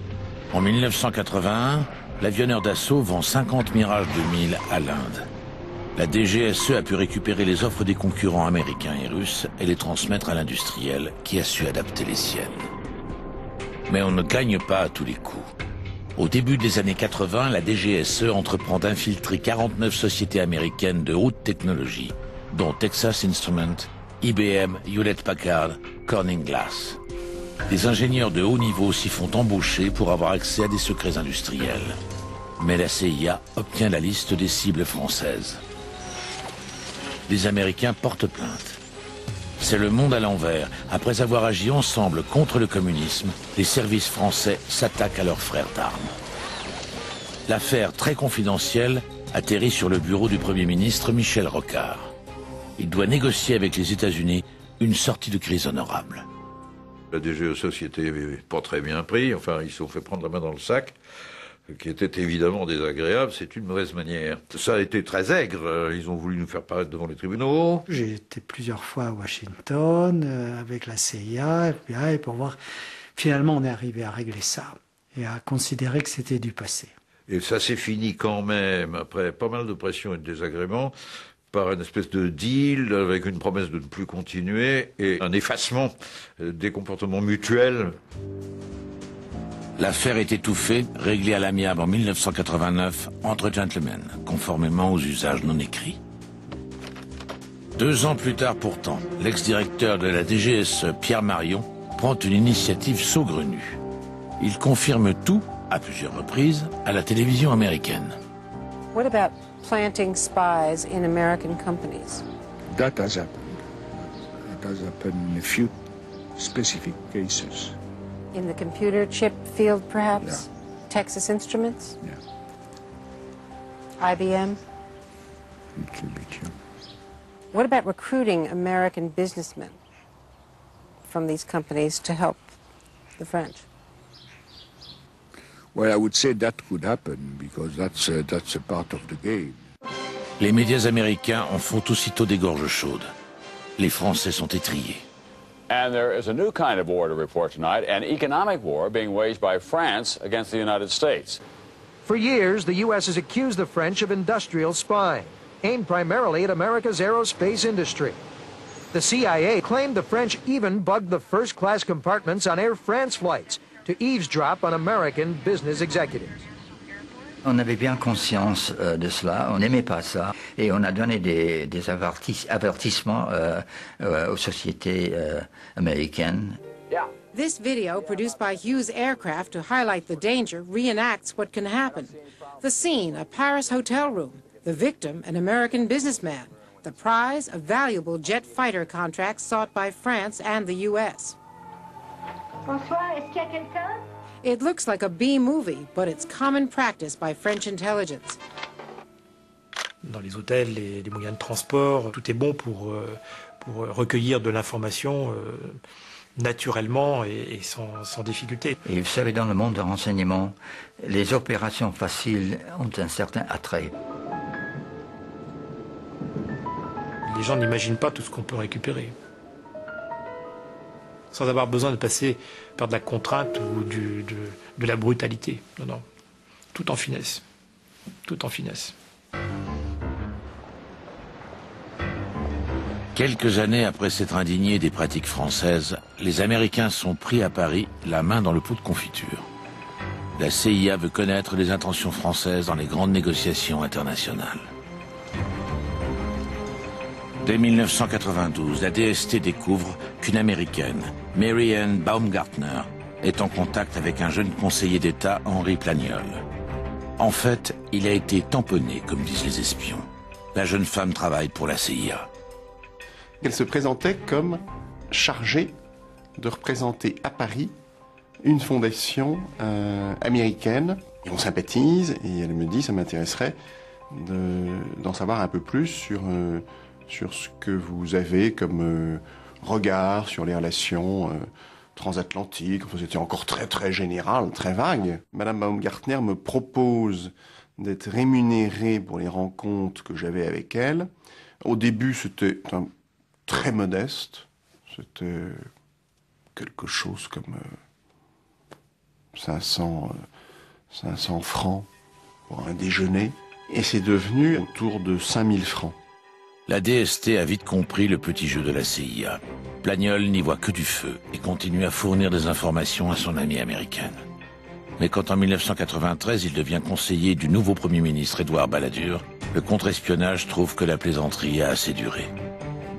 En 1981, l'avionneur d'assaut vend 50 Mirage 2000 à l'Inde. La DGSE a pu récupérer les offres des concurrents américains et russes et les transmettre à l'industriel qui a su adapter les siennes. Mais on ne gagne pas à tous les coups. Au début des années 80, la DGSE entreprend d'infiltrer 49 sociétés américaines de haute technologie, dont Texas Instruments, IBM, Hewlett Packard, Corning Glass. Des ingénieurs de haut niveau s'y font embaucher pour avoir accès à des secrets industriels. Mais la CIA obtient la liste des cibles françaises. Les Américains portent plainte. C'est le monde à l'envers. Après avoir agi ensemble contre le communisme, les services français s'attaquent à leurs frères d'armes. L'affaire très confidentielle atterrit sur le bureau du Premier ministre Michel Rocard. Il doit négocier avec les États-Unis une sortie de crise honorable. La DGE Société pas très bien pris, enfin ils se sont fait prendre la main dans le sac qui était évidemment désagréable, c'est une mauvaise manière. Ça a été très aigre, ils ont voulu nous faire paraître devant les tribunaux. J'ai été plusieurs fois à Washington euh, avec la CIA, FBI, pour voir. Finalement, on est arrivé à régler ça et à considérer que c'était du passé. Et ça s'est fini quand même, après pas mal de pression et de désagréments, par une espèce de deal avec une promesse de ne plus continuer et un effacement euh, des comportements mutuels. L'affaire est étouffée, réglée à l'amiable en 1989 entre gentlemen, conformément aux usages non écrits. Deux ans plus tard pourtant, l'ex-directeur de la DGSE, Pierre Marion, prend une initiative saugrenue. Il confirme tout, à plusieurs reprises, à la télévision américaine. What about planting spies in American companies? That has happened. That has happened in a few specific cases. In the computer chip field, perhaps? Texas Instruments? IBM? What about recruiting American businessmen from these companies to help the French? Well, I would say that could happen because that's, uh, that's a part of the game. Les médias américains en font aussitôt des gorges chaudes. Les Français sont étriés. And there is a new kind of war to report tonight, an economic war being waged by France against the United States. For years, the U.S. has accused the French of industrial spying, aimed primarily at America's aerospace industry. The CIA claimed the French even bugged the first-class compartments on Air France flights to eavesdrop on American business executives. On avait bien conscience euh, de cela, on n'aimait pas ça, et on a donné des, des avertis- avertissements euh, euh, aux sociétés euh, euh, américaines. This video, produced by Hughes Aircraft to highlight the danger, reenacts what can happen. The scene, a Paris hotel room. The victim, an American businessman. The prize, a valuable jet fighter contract sought by France and the U.S. Bonsoir, est-ce qu'il y a quelqu'un It looks like a B movie, but it's common practice by French intelligence. Dans les hôtels, les, les moyens de transport, tout est bon pour, euh, pour recueillir de l'information euh, naturellement et, et sans, sans difficulté. Et vous savez, dans le monde de renseignement, les opérations faciles ont un certain attrait. Les gens n'imaginent pas tout ce qu'on peut récupérer. Sans avoir besoin de passer par de la contrainte ou du- de, de la brutalité. Non, non. Tout en finesse. Tout en finesse. Quelques années après s'être indignés des pratiques françaises, les Américains sont pris à Paris, la main dans le pot de confiture. La CIA veut connaître les intentions françaises dans les grandes négociations internationales. Dès 1992, la DST découvre qu'une Américaine, Mary Ann Baumgartner, est en contact avec un jeune conseiller d'État, Henri Plagnol. En fait, il a été tamponné, comme disent les espions. La jeune femme travaille pour la CIA. Elle se présentait comme chargée de représenter à Paris une fondation euh, américaine. Et on sympathise, et elle me dit, ça m'intéresserait de- d'en savoir un peu plus sur, euh, sur ce que vous avez comme euh, regard sur les relations transatlantiques. Enfin, c'était encore très très général, très vague. Madame Baumgartner me propose d'être rémunérée pour les rencontres que j'avais avec elle. Au début, c'était un très modeste. C'était quelque chose comme euh, 500, euh, 500 francs pour un déjeuner. Et c'est devenu autour de 5000 francs. La DST a vite compris le petit jeu de la CIA. Plagnol n'y voit que du feu et continue à fournir des informations à son amie américaine. Mais quand en 1993 il devient conseiller du nouveau Premier ministre Édouard Balladur, le contre-espionnage trouve que la plaisanterie a assez duré.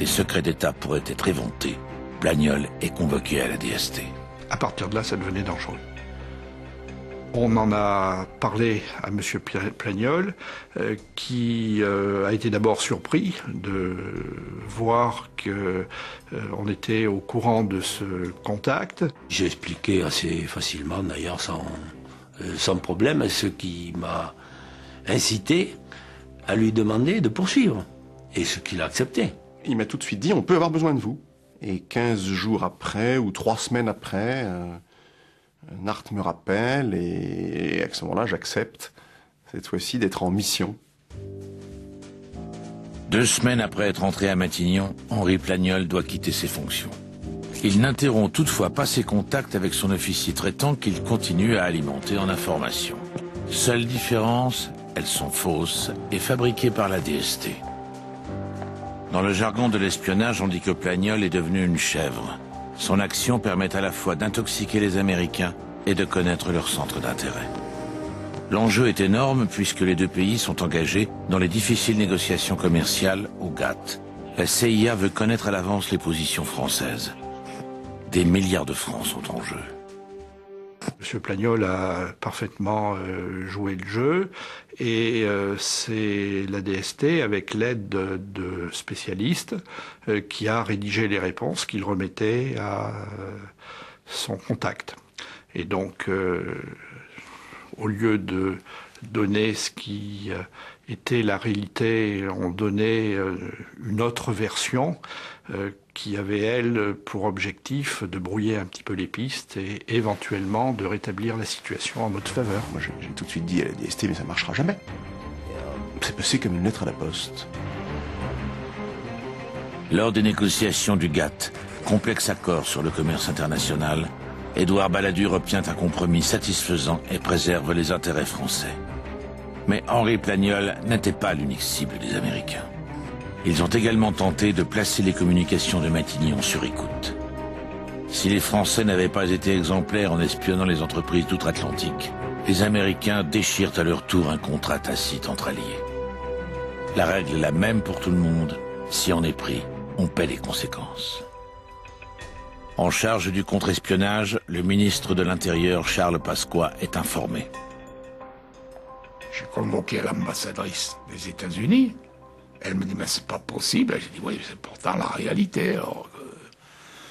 Des secrets d'État pourraient être éventés. Plagnol est convoqué à la DST. À partir de là, ça devenait dangereux. On en a parlé à M. Plagnol, euh, qui euh, a été d'abord surpris de voir que euh, on était au courant de ce contact. J'ai expliqué assez facilement, d'ailleurs sans, sans problème, ce qui m'a incité à lui demander de poursuivre. Et ce qu'il a accepté. Il m'a tout de suite dit, on peut avoir besoin de vous. Et 15 jours après, ou 3 semaines après, Nart me rappelle, et, et à ce moment-là, j'accepte, cette fois-ci, d'être en mission. Deux semaines après être entré à Matignon, Henri Plagnol doit quitter ses fonctions. Il n'interrompt toutefois pas ses contacts avec son officier traitant qu'il continue à alimenter en informations. Seule différence, elles sont fausses et fabriquées par la DST. Dans le jargon de l'espionnage, on dit que Plagnol est devenu une chèvre. Son action permet à la fois d'intoxiquer les Américains et de connaître leur centre d'intérêt. L'enjeu est énorme puisque les deux pays sont engagés dans les difficiles négociations commerciales au GATT. La CIA veut connaître à l'avance les positions françaises. Des milliards de francs sont en jeu. M. Plagnol a parfaitement euh, joué le jeu et euh, c'est la DST, avec l'aide de, spécialistes, euh, qui a rédigé les réponses qu'il remettait à son contact. Et donc, au lieu de donner ce qui était la réalité. On donnait une autre version qui avait, elle, pour objectif de brouiller un petit peu les pistes et éventuellement de rétablir la situation en notre faveur. Moi, j'ai tout de suite dit à la DST, mais ça marchera jamais. C'est passé comme une lettre à la poste. Lors des négociations du GATT, complexe accord sur le commerce international, Édouard Balladur obtient un compromis satisfaisant et préserve les intérêts français. Mais Henri Plagnol n'était pas l'unique cible des Américains. Ils ont également tenté de placer les communications de Matignon sur écoute. Si les Français n'avaient pas été exemplaires en espionnant les entreprises d'outre-Atlantique, les Américains déchirent à leur tour un contrat tacite entre alliés. La règle est la même pour tout le monde. Si on est pris, on paie les conséquences. En charge du contre-espionnage, le ministre de l'Intérieur, Charles Pasqua, est informé. J'ai convoqué l'ambassadrice des États-Unis. Elle me dit, mais c'est pas possible. J'ai dit, oui, c'est pourtant la réalité. Alors,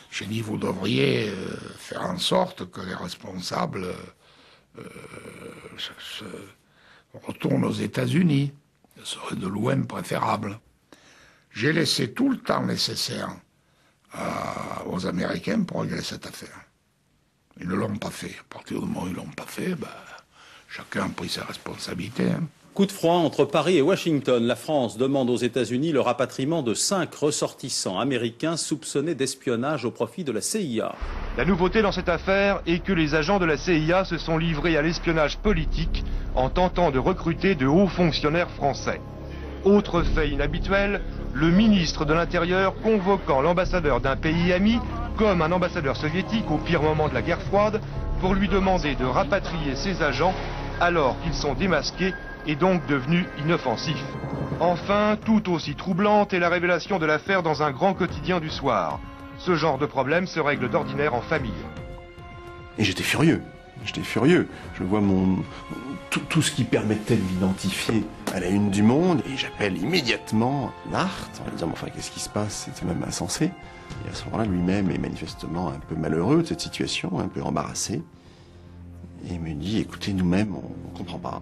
j'ai dit, vous devriez euh, faire en sorte que les responsables euh, se, retournent aux États-Unis. Ce serait de loin préférable. J'ai laissé tout le temps nécessaire aux Américains pour régler cette affaire. Ils ne l'ont pas fait. À partir du moment où ils ne l'ont pas fait, ben, chacun a pris ses responsabilités. Hein. Coup de froid entre Paris et Washington. La France demande aux États-Unis le rapatriement de cinq ressortissants américains soupçonnés d'espionnage au profit de la CIA. La nouveauté dans cette affaire est que les agents de la CIA se sont livrés à l'espionnage politique en tentant de recruter de hauts fonctionnaires français. Autre fait inhabituel, le ministre de l'Intérieur convoquant l'ambassadeur d'un pays ami comme un ambassadeur soviétique au pire moment de la guerre froide pour lui demander de rapatrier ses agents alors qu'ils sont démasqués et donc devenus inoffensifs. Enfin, tout aussi troublante est la révélation de l'affaire dans un grand quotidien du soir. Ce genre de problème se règle d'ordinaire en famille. Et j'étais furieux. J'étais furieux. Je vois mon tout, ce qui permettait de l'identifier à la une du monde et j'appelle immédiatement Nart en lui disant enfin qu'est-ce qui se passe? C'était même insensé. Et à ce moment-là, lui-même est manifestement un peu malheureux de cette situation, un peu embarrassé. Et me dit écoutez, nous-mêmes, on ne comprend pas.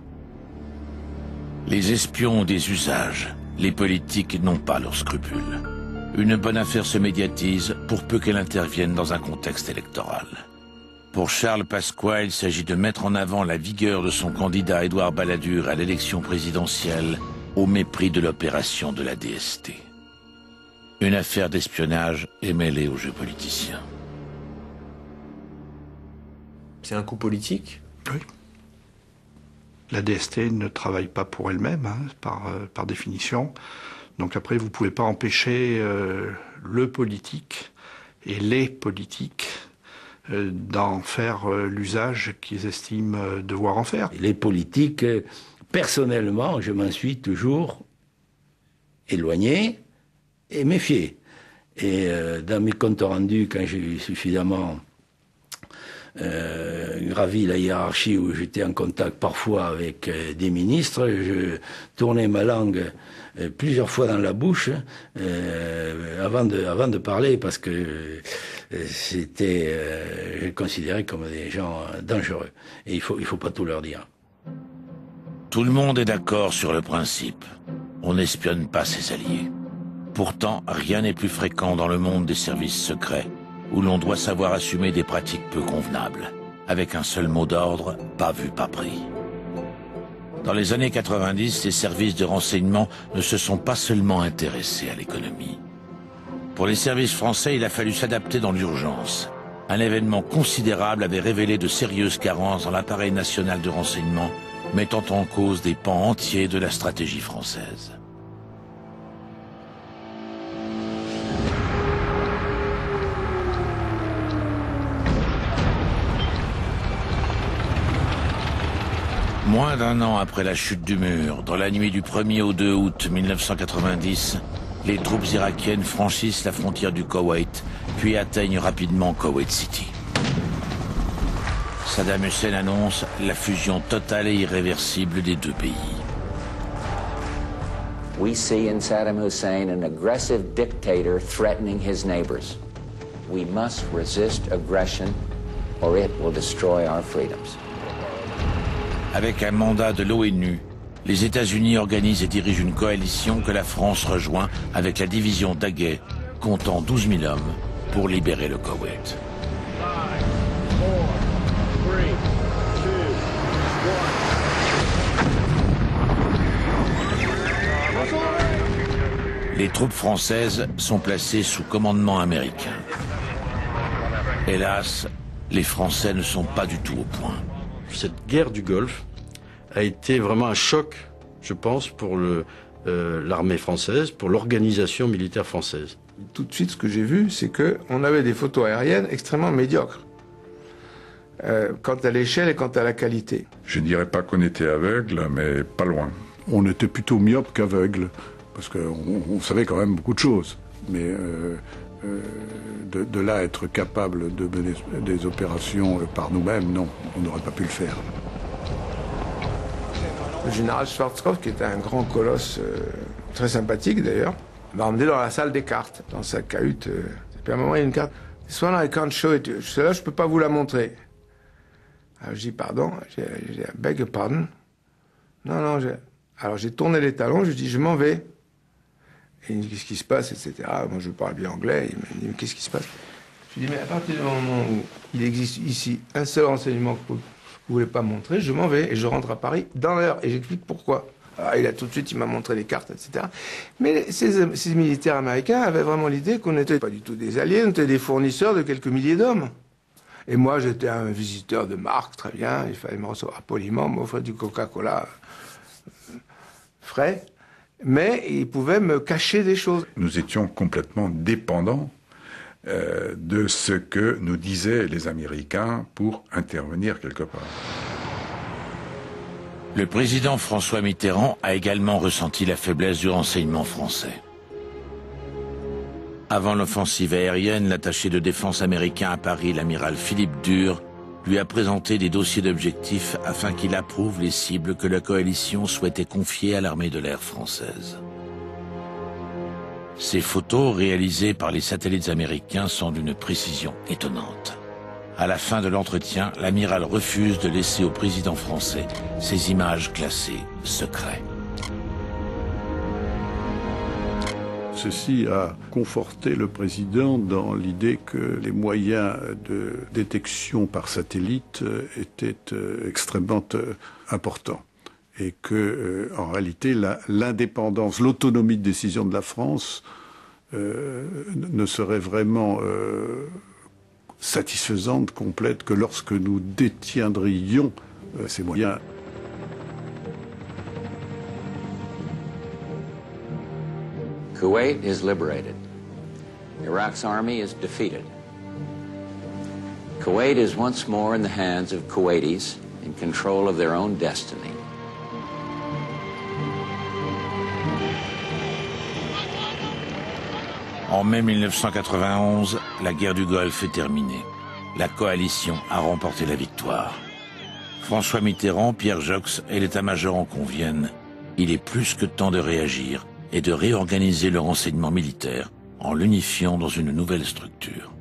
Les espions ont des usages. Les politiques n'ont pas leurs scrupules. Une bonne affaire se médiatise pour peu qu'elle intervienne dans un contexte électoral. Pour Charles Pasqua, il s'agit de mettre en avant la vigueur de son candidat Édouard Balladur à l'élection présidentielle au mépris de l'opération de la DST. Une affaire d'espionnage est mêlée au jeu politicien. C'est un coup politique? Oui. La DST ne travaille pas pour elle-même, hein, par, euh, par, définition. Donc après, vous ne pouvez pas empêcher euh, le politique et les politiques euh, d'en faire l'usage qu'ils estiment devoir en faire. Les politiques, personnellement, je m'en suis toujours éloigné et méfié. Et dans mes comptes rendus, quand j'ai eu suffisamment euh, gravi la hiérarchie où j'étais en contact parfois avec euh, des ministres. Je tournais ma langue euh, plusieurs fois dans la bouche avant, de, parler parce que c'était je considéré comme des gens dangereux. Et il faut, il faut pas tout leur dire. Tout le monde est d'accord sur le principe. On n'espionne pas ses alliés. Pourtant, rien n'est plus fréquent dans le monde des services secrets où l'on doit savoir assumer des pratiques peu convenables, avec un seul mot d'ordre, pas vu, pas pris. Dans les années 90, les services de renseignement ne se sont pas seulement intéressés à l'économie. Pour les services français, il a fallu s'adapter dans l'urgence. Un événement considérable avait révélé de sérieuses carences dans l'appareil national de renseignement, mettant en cause des pans entiers de la stratégie française. Moins d'un an après la chute du mur, dans la nuit du 1er au 2 août 1990, les troupes irakiennes franchissent la frontière du Koweït, puis atteignent rapidement Koweït City. Saddam Hussein annonce la fusion totale et irréversible des deux pays. We see in Saddam Hussein an aggressive dictator threatening his neighbors. We must resist aggression or it will destroy our freedoms. Avec un mandat de l'ONU, les États-Unis organisent et dirigent une coalition que la France rejoint avec la division Daguet, comptant 12 000 hommes, pour libérer le Koweït. Les troupes françaises sont placées sous commandement américain. Hélas, les Français ne sont pas du tout au point. Cette guerre du Golfe a été vraiment un choc, je pense, pour euh, l'armée française, pour l'organisation militaire française. Tout de suite, ce que j'ai vu, c'est qu'on avait des photos aériennes extrêmement médiocres. Euh, quant à l'échelle et quant à la qualité. Je dirais pas qu'on était aveugle, mais pas loin. On était plutôt myope qu'aveugle, parce qu'on savait quand même beaucoup de choses. Mais euh, de, de, là être capable de mener des opérations par nous-mêmes, non, on n'aurait pas pu le faire. Le général Schwarzkopf, qui était un grand colosse, euh, très sympathique d'ailleurs, m'a emmené dans la salle des cartes, dans sa cahute. Euh, puis à un moment, il y a une carte. This one I can't show it. Celle-là, je peux pas vous la montrer. Alors je dis pardon, j'ai beg pardon. Non, non, alors j'ai tourné les talons, je dis je m'en vais. Il me dit qu'est-ce qui se passe, etc. Moi je parle bien anglais, il me dit qu'est-ce qui se passe? Je lui dis mais à partir du moment où il existe ici un seul renseignement que vous ne voulez pas montrer, je m'en vais et je rentre à Paris dans l'heure et j'explique pourquoi. Alors, il a tout de suite, il m'a montré les cartes, etc. Mais ces, ces militaires américains avaient vraiment l'idée qu'on n'était pas du tout des alliés, on était des fournisseurs de quelques milliers d'hommes. Et moi, j'étais un visiteur de marque, très bien, il fallait me recevoir poliment, m'offrir du Coca-Cola frais mais il pouvait me cacher des choses. Nous étions complètement dépendants euh, de ce que nous disaient les Américains pour intervenir quelque part. Le président François Mitterrand a également ressenti la faiblesse du renseignement français. Avant l'offensive aérienne, l'attaché de défense américain à Paris, l'amiral Philippe Dur, lui a présenté des dossiers d'objectifs afin qu'il approuve les cibles que la coalition souhaitait confier à l'armée de l'air française. Ces photos réalisées par les satellites américains sont d'une précision étonnante. À la fin de l'entretien, l'amiral refuse de laisser au président français ces images classées secrets. Ceci a conforté le président dans l'idée que les moyens de détection par satellite étaient euh, extrêmement euh, importants et que, euh, en réalité, l'indépendance, l'autonomie de décision de la France ne serait vraiment satisfaisante, complète, que lorsque nous détiendrions ces moyens. Kuwait is liberated. Iraq's army is defeated. Kuwait is once more in the hands of Kuwaitis in control of their own destiny. En mai 1991, la guerre du Golfe est terminée. La coalition a remporté la victoire. François Mitterrand, Pierre Jox et l'état-major en conviennent. Il est plus que temps de réagir et de réorganiser le renseignement militaire en l'unifiant dans une nouvelle structure.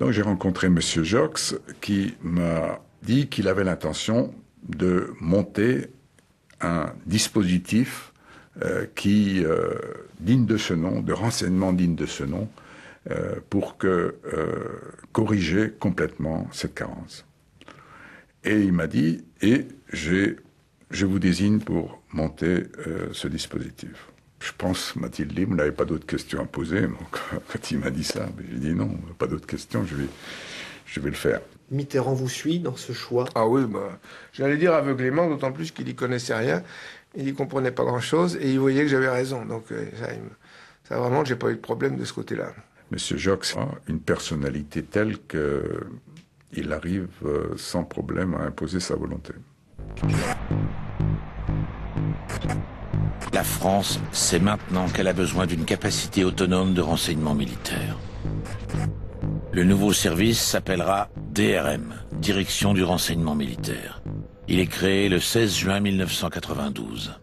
Donc j'ai rencontré M. Jox qui m'a dit qu'il avait l'intention de monter un dispositif euh, qui euh, digne de ce nom, de renseignement digne de ce nom, euh, pour que corriger complètement cette carence. Et il m'a dit, et j'ai je vous désigne pour monter euh, ce dispositif. Je pense, Mathilde Lim n'avait pas d'autres questions à poser. Donc, *laughs* quand il m'a dit ça, j'ai dit non, pas d'autres questions, je vais, je vais le faire. Mitterrand vous suit dans ce choix? Ah oui, bah, j'allais dire aveuglément, d'autant plus qu'il n'y connaissait rien, il n'y comprenait pas grand-chose, et il voyait que j'avais raison. Donc euh, ça, ça vraiment, j'ai pas eu de problème de ce côté-là. Monsieur Jox a une personnalité telle qu'il arrive euh, sans problème à imposer sa volonté. La France sait maintenant qu'elle a besoin d'une capacité autonome de renseignement militaire. Le nouveau service s'appellera DRM, Direction du renseignement militaire. Il est créé le 16 juin 1992.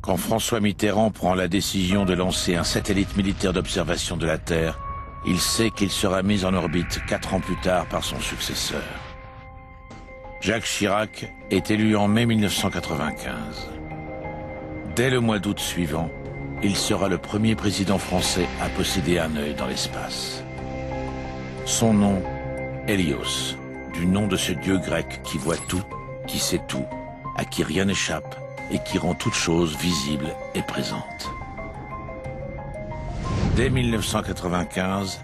Quand François Mitterrand prend la décision de lancer un satellite militaire d'observation de la Terre, il sait qu'il sera mis en orbite quatre ans plus tard par son successeur. Jacques Chirac est élu en mai 1995. Dès le mois d'août suivant, il sera le premier président français à posséder un œil dans l'espace. Son nom, Hélios, du nom de ce dieu grec qui voit tout, qui sait tout, à qui rien n'échappe et qui rend toute chose visible et présente. Dès 1995,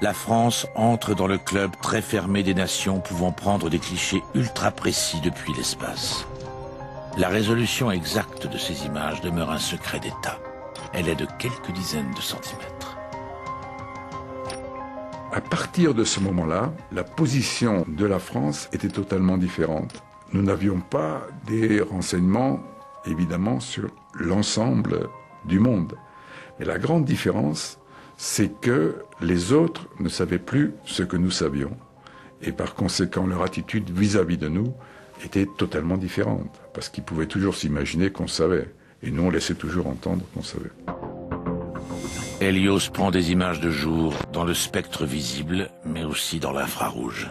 la France entre dans le club très fermé des nations pouvant prendre des clichés ultra précis depuis l'espace. La résolution exacte de ces images demeure un secret d'État. Elle est de quelques dizaines de centimètres. À partir de ce moment-là, la position de la France était totalement différente. Nous n'avions pas des renseignements, évidemment, sur l'ensemble du monde. Mais la grande différence, c'est que les autres ne savaient plus ce que nous savions. Et par conséquent, leur attitude vis-à-vis de nous était totalement différente. Parce qu'ils pouvaient toujours s'imaginer qu'on savait. Et nous, on laissait toujours entendre qu'on savait. Helios prend des images de jour dans le spectre visible, mais aussi dans l'infrarouge.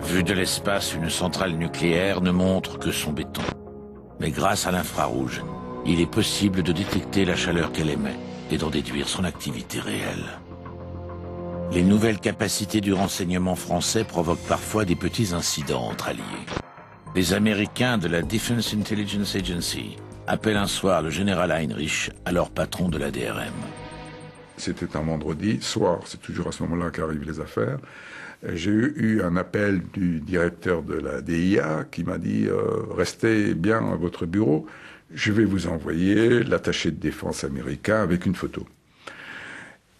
Vu de l'espace, une centrale nucléaire ne montre que son béton. Mais grâce à l'infrarouge, il est possible de détecter la chaleur qu'elle émet et d'en déduire son activité réelle. Les nouvelles capacités du renseignement français provoquent parfois des petits incidents entre alliés. Les Américains de la Defense Intelligence Agency appellent un soir le général Heinrich, alors patron de la DRM. C'était un vendredi soir, c'est toujours à ce moment-là qu'arrivent les affaires. J'ai eu un appel du directeur de la DIA qui m'a dit euh, Restez bien à votre bureau, je vais vous envoyer l'attaché de défense américain avec une photo.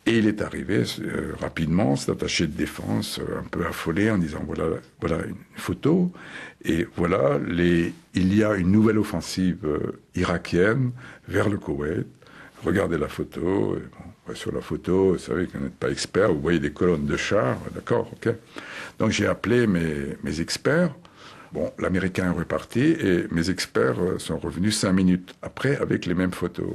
Et il est arrivé euh, rapidement, cet attaché de défense, euh, un peu affolé, en disant voilà, voilà une photo, et voilà, les, il y a une nouvelle offensive euh, irakienne vers le Koweït. Regardez la photo. Sur la photo, vous savez que vous n'êtes pas expert, vous voyez des colonnes de chars, d'accord, ok. Donc j'ai appelé mes, mes experts. Bon, l'Américain est reparti et mes experts sont revenus cinq minutes après avec les mêmes photos.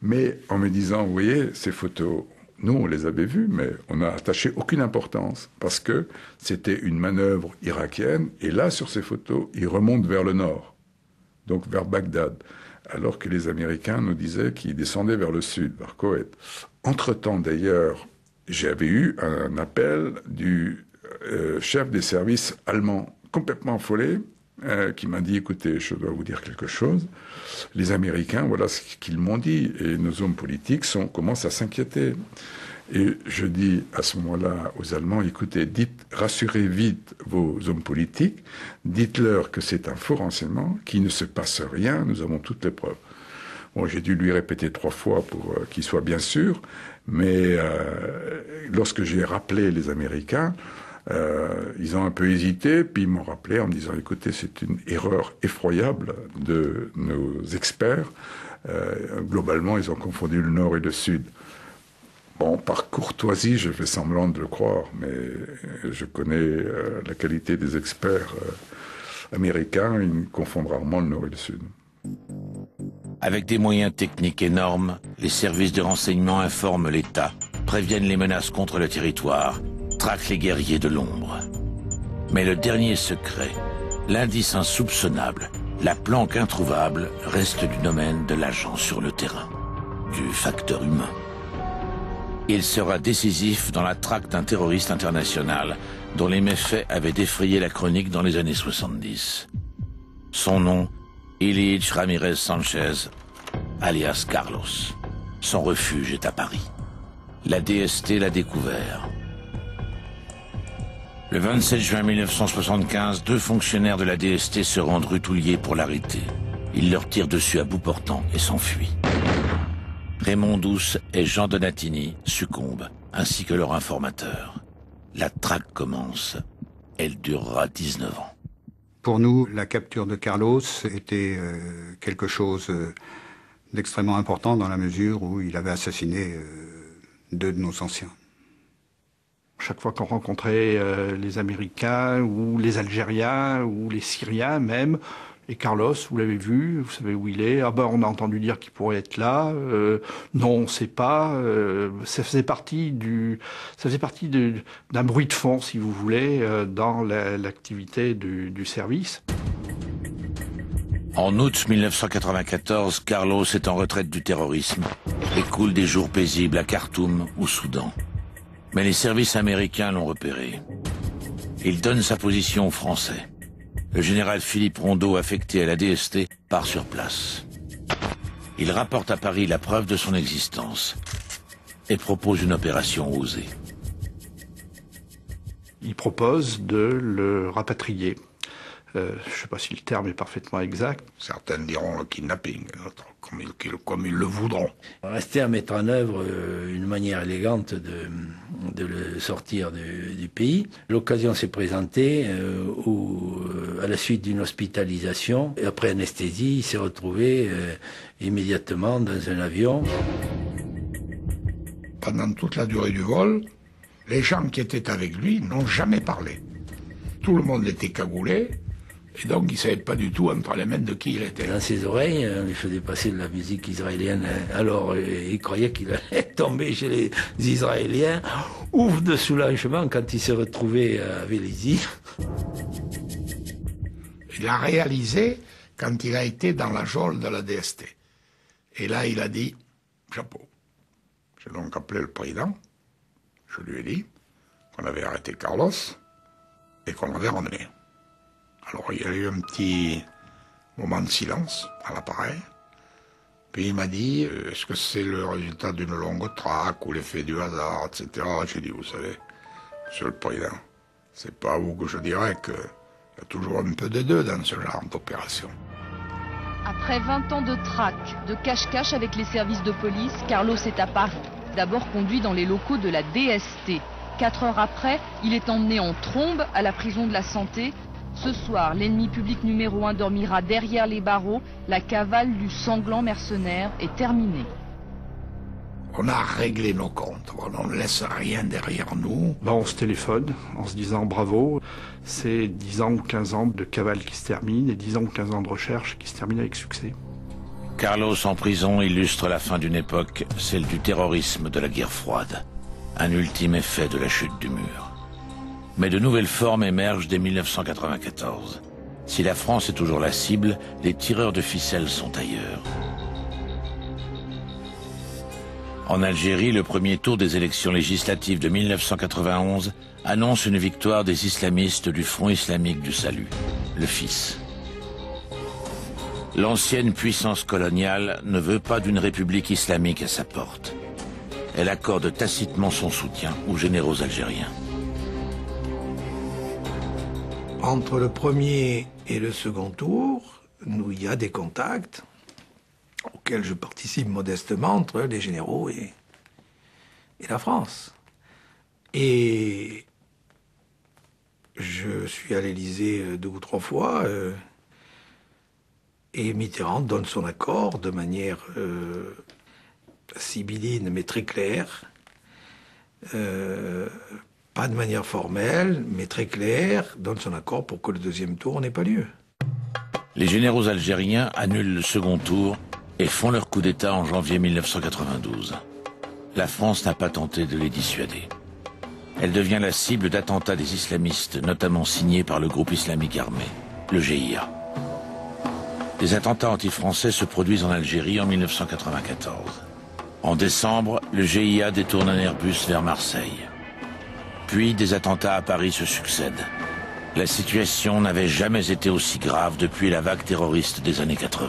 Mais en me disant, vous voyez, ces photos, nous, on les avait vues, mais on n'a attaché aucune importance parce que c'était une manœuvre irakienne. Et là, sur ces photos, ils remontent vers le nord, donc vers Bagdad, alors que les Américains nous disaient qu'ils descendaient vers le sud, vers Koweït. Entre-temps, d'ailleurs, j'avais eu un appel du euh, chef des services allemands, complètement affolé, euh, qui m'a dit, écoutez, je dois vous dire quelque chose. Les Américains, voilà ce qu'ils m'ont dit, et nos hommes politiques commencent à s'inquiéter. Et je dis à ce moment-là aux Allemands, écoutez, dites, rassurez vite vos hommes politiques, dites-leur que c'est un faux renseignement, qu'il ne se passe rien, nous avons toutes les preuves. Bon, j'ai dû lui répéter trois fois pour euh, qu'il soit bien sûr, mais euh, lorsque j'ai rappelé les Américains, euh, ils ont un peu hésité, puis ils m'ont rappelé en me disant écoutez, c'est une erreur effroyable de nos experts. Euh, globalement, ils ont confondu le nord et le sud. Bon, par courtoisie, je fais semblant de le croire, mais je connais euh, la qualité des experts américains, ils confondent rarement le nord et le sud. Avec des moyens techniques énormes, les services de renseignement informent l'État, préviennent les menaces contre le territoire traque les guerriers de l'ombre. Mais le dernier secret, l'indice insoupçonnable, la planque introuvable, reste du domaine de l'agent sur le terrain, du facteur humain. Il sera décisif dans la traque d'un terroriste international dont les méfaits avaient défrayé la chronique dans les années 70. Son nom, Ilich Ramirez Sanchez, alias Carlos. Son refuge est à Paris. La DST l'a découvert. Le 27 juin 1975, deux fonctionnaires de la DST se rendent rue Toulier pour l'arrêter. Ils leur tirent dessus à bout portant et s'enfuient. Raymond Douce et Jean Donatini succombent, ainsi que leur informateur. La traque commence. Elle durera 19 ans. Pour nous, la capture de Carlos était euh, quelque chose euh, d'extrêmement important dans la mesure où il avait assassiné euh, deux de nos anciens. Chaque fois qu'on rencontrait euh, les Américains ou les Algériens ou les Syriens même, Et Carlos, vous l'avez vu, vous savez où il est. Ah ben, on a entendu dire qu'il pourrait être là. Euh, non, on ne sait pas. Euh, ça faisait partie du, ça faisait partie d'un bruit de fond, si vous voulez, dans l'activité du, du service. En août 1994, Carlos est en retraite du terrorisme et coule des jours paisibles à Khartoum ou Soudan. Mais les services américains l'ont repéré. Il donne sa position aux Français. Le général Philippe Rondeau, affecté à la DST, part sur place. Il rapporte à Paris la preuve de son existence et propose une opération osée. Il propose de le rapatrier euh, je ne sais pas si le terme est parfaitement exact. Certains diront le kidnapping, comme ils, comme ils le voudront. Rester à mettre en œuvre euh, une manière élégante de, de le sortir du pays. L'occasion s'est présentée euh, où, à la suite d'une hospitalisation, et après anesthésie, il s'est retrouvé immédiatement dans un avion. Pendant toute la durée du vol, les gens qui étaient avec lui n'ont jamais parlé. Tout le monde était cagoulé, et donc, il ne savait pas du tout entre les mains de qui il était. Dans ses oreilles, on lui faisait passer de la musique israélienne. Alors, euh, il croyait qu'il allait *laughs* tomber chez les Israéliens. Ouf de soulagement quand il s'est retrouvé à Vélizy. *laughs* Il a réalisé quand il a été dans la geôle de la DST. Et là, il a dit, chapeau. J'ai donc appelé le président. Je lui ai dit qu'on avait arrêté Carlos et qu'on l'avait ramené. Alors il y a eu un petit moment de silence à l'appareil. Puis il m'a dit, euh, est-ce que c'est le résultat d'une longue traque ou l'effet du hasard, etc. J'ai dit, vous savez, monsieur le président, c'est pas à vous que je dirais qu'il y a toujours un peu de deux dans ce genre d'opération. Après 20 ans de traque, de cache-cache avec les services de police, Carlos est à Paris. D'abord conduit dans les locaux de la DST. Quatre heures après, il est emmené en trombe à la prison de la santé ce soir, l'ennemi public numéro un dormira derrière les barreaux. La cavale du sanglant mercenaire est terminée. On a réglé nos comptes, on ne laisse rien derrière nous. Ben, on se téléphone en se disant bravo. C'est 10 ans ou 15 ans de cavale qui se termine et 10 ans ou 15 ans de recherche qui se terminent avec succès. Carlos en prison illustre la fin d'une époque, celle du terrorisme de la guerre froide. Un ultime effet de la chute du mur. Mais de nouvelles formes émergent dès 1994. Si la France est toujours la cible, les tireurs de ficelles sont ailleurs. En Algérie, le premier tour des élections législatives de 1991 annonce une victoire des islamistes du Front islamique du salut, le FIS. L'ancienne puissance coloniale ne veut pas d'une république islamique à sa porte. Elle accorde tacitement son soutien aux généraux algériens. Entre le premier et le second tour, il y a des contacts auxquels je participe modestement entre les généraux et, la France. Et je suis à l'Élysée deux ou trois fois euh, et Mitterrand donne son accord de manière euh, sibylline mais très claire. Euh, pas de manière formelle, mais très claire, donne son accord pour que le deuxième tour n'ait pas lieu. Les généraux algériens annulent le second tour et font leur coup d'État en janvier 1992. La France n'a pas tenté de les dissuader. Elle devient la cible d'attentats des islamistes, notamment signés par le groupe islamique armé, le GIA. Des attentats anti-français se produisent en Algérie en 1994. En décembre, le GIA détourne un Airbus vers Marseille. Puis des attentats à Paris se succèdent. La situation n'avait jamais été aussi grave depuis la vague terroriste des années 80.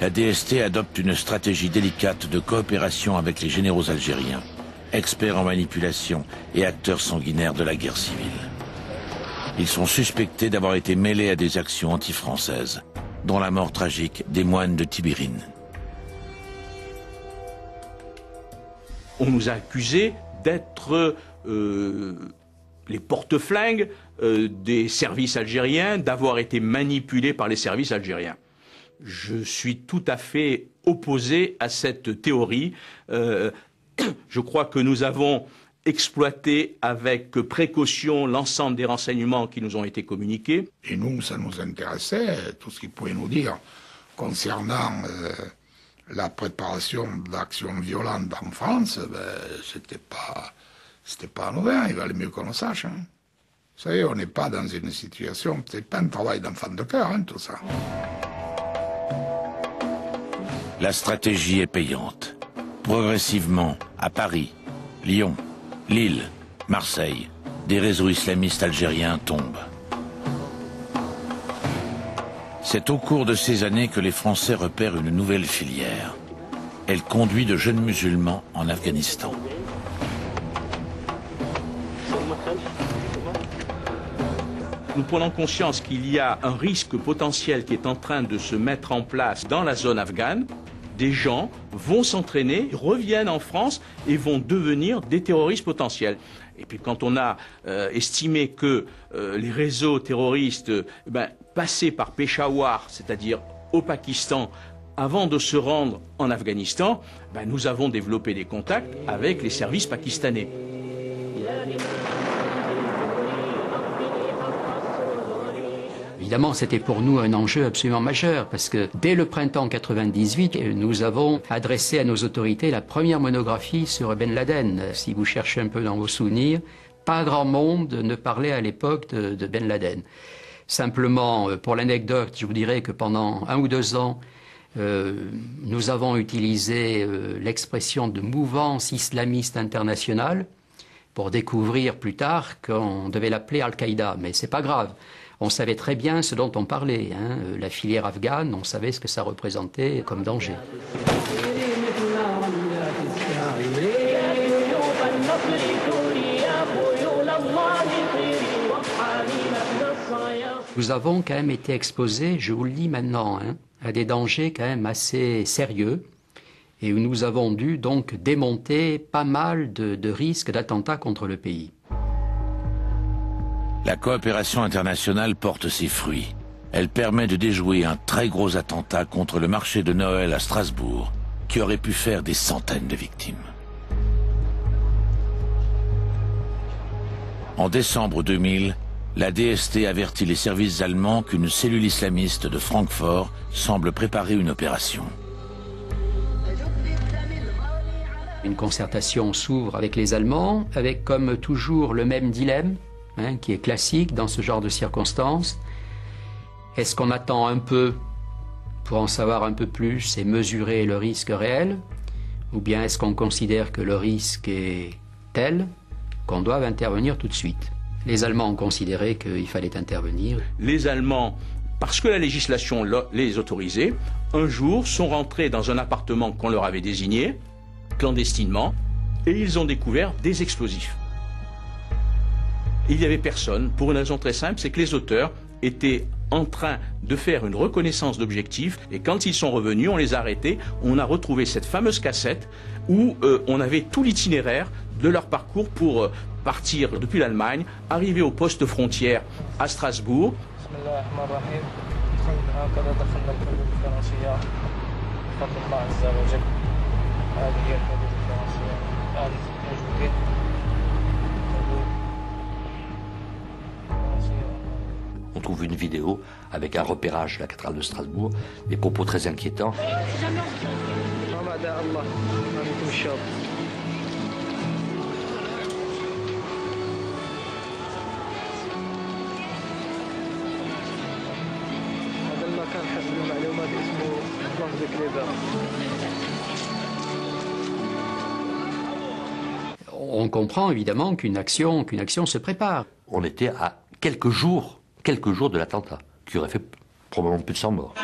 La DST adopte une stratégie délicate de coopération avec les généraux algériens, experts en manipulation et acteurs sanguinaires de la guerre civile. Ils sont suspectés d'avoir été mêlés à des actions anti-françaises, dont la mort tragique des moines de Tibérine. On nous a accusés d'être euh, les porte-flingues euh, des services algériens, d'avoir été manipulés par les services algériens. Je suis tout à fait opposé à cette théorie. Euh, *clears throat* je crois que nous avons exploité avec précaution l'ensemble des renseignements qui nous ont été communiqués. Et nous, ça nous intéressait, tout ce qu'ils pouvaient nous dire concernant la préparation d'actions violentes en France, ben, c'était pas, c'était pas anodin, il valait mieux qu'on le sache. Hein. Vous savez, on n'est pas dans une situation, c'est pas un travail d'enfant de cœur, hein, tout ça. La stratégie est payante. Progressivement, à Paris, Lyon, Lille, Marseille, des réseaux islamistes algériens tombent. C'est au cours de ces années que les Français repèrent une nouvelle filière. Elle conduit de jeunes musulmans en Afghanistan. Nous prenons conscience qu'il y a un risque potentiel qui est en train de se mettre en place dans la zone afghane. Des gens vont s'entraîner, reviennent en France et vont devenir des terroristes potentiels. Et puis quand on a euh, estimé que euh, les réseaux terroristes euh, ben, passaient par Peshawar, c'est-à-dire au Pakistan, avant de se rendre en Afghanistan, ben, nous avons développé des contacts avec les services pakistanais. Évidemment, c'était pour nous un enjeu absolument majeur parce que dès le printemps 98, nous avons adressé à nos autorités la première monographie sur Ben Laden. Si vous cherchez un peu dans vos souvenirs, pas grand monde ne parlait à l'époque de, Ben Laden. Simplement, euh, pour l'anecdote, je vous dirais que pendant un ou deux ans, euh, nous avons utilisé euh, l'expression de mouvance islamiste internationale pour découvrir plus tard qu'on devait l'appeler Al-Qaïda. Mais c'est pas grave on savait très bien ce dont on parlait. Hein. La filière afghane, on savait ce que ça représentait comme danger. Nous avons quand même été exposés, je vous le dis maintenant, hein, à des dangers quand même assez sérieux et où nous avons dû donc démonter pas mal de risques d'attentats contre le pays. La coopération internationale porte ses fruits. Elle permet de déjouer un très gros attentat contre le marché de Noël à Strasbourg, qui aurait pu faire des centaines de victimes. En décembre 2000, la DST avertit les services allemands qu'une cellule islamiste de Francfort semble préparer une opération. Une concertation s'ouvre avec les Allemands, avec comme toujours le même dilemme, Hein, qui est classique dans ce genre de circonstances. Est-ce qu'on attend un peu pour en savoir un peu plus et mesurer le risque réel? Ou bien est-ce qu'on considère que le risque est tel qu'on doit intervenir tout de suite? Les Allemands ont considéré qu'il fallait intervenir. Les Allemands, parce que la législation les autorisait, un jour sont rentrés dans un appartement qu'on leur avait désigné, clandestinement, et ils ont découvert des explosifs il n'y avait personne, pour une raison très simple, c'est que les auteurs étaient en train de faire une reconnaissance d'objectifs et quand ils sont revenus, on les a arrêtés, on a retrouvé cette fameuse cassette où euh, on avait tout l'itinéraire de leur parcours pour euh, partir depuis l'Allemagne, arriver au poste frontière à Strasbourg. On trouve une vidéo avec un repérage de la cathédrale de Strasbourg, des propos très inquiétants. On comprend évidemment qu'une action, qu'une action se prépare. On était à quelques jours quelques jours de l'attentat, qui aurait fait probablement plus de 100 morts.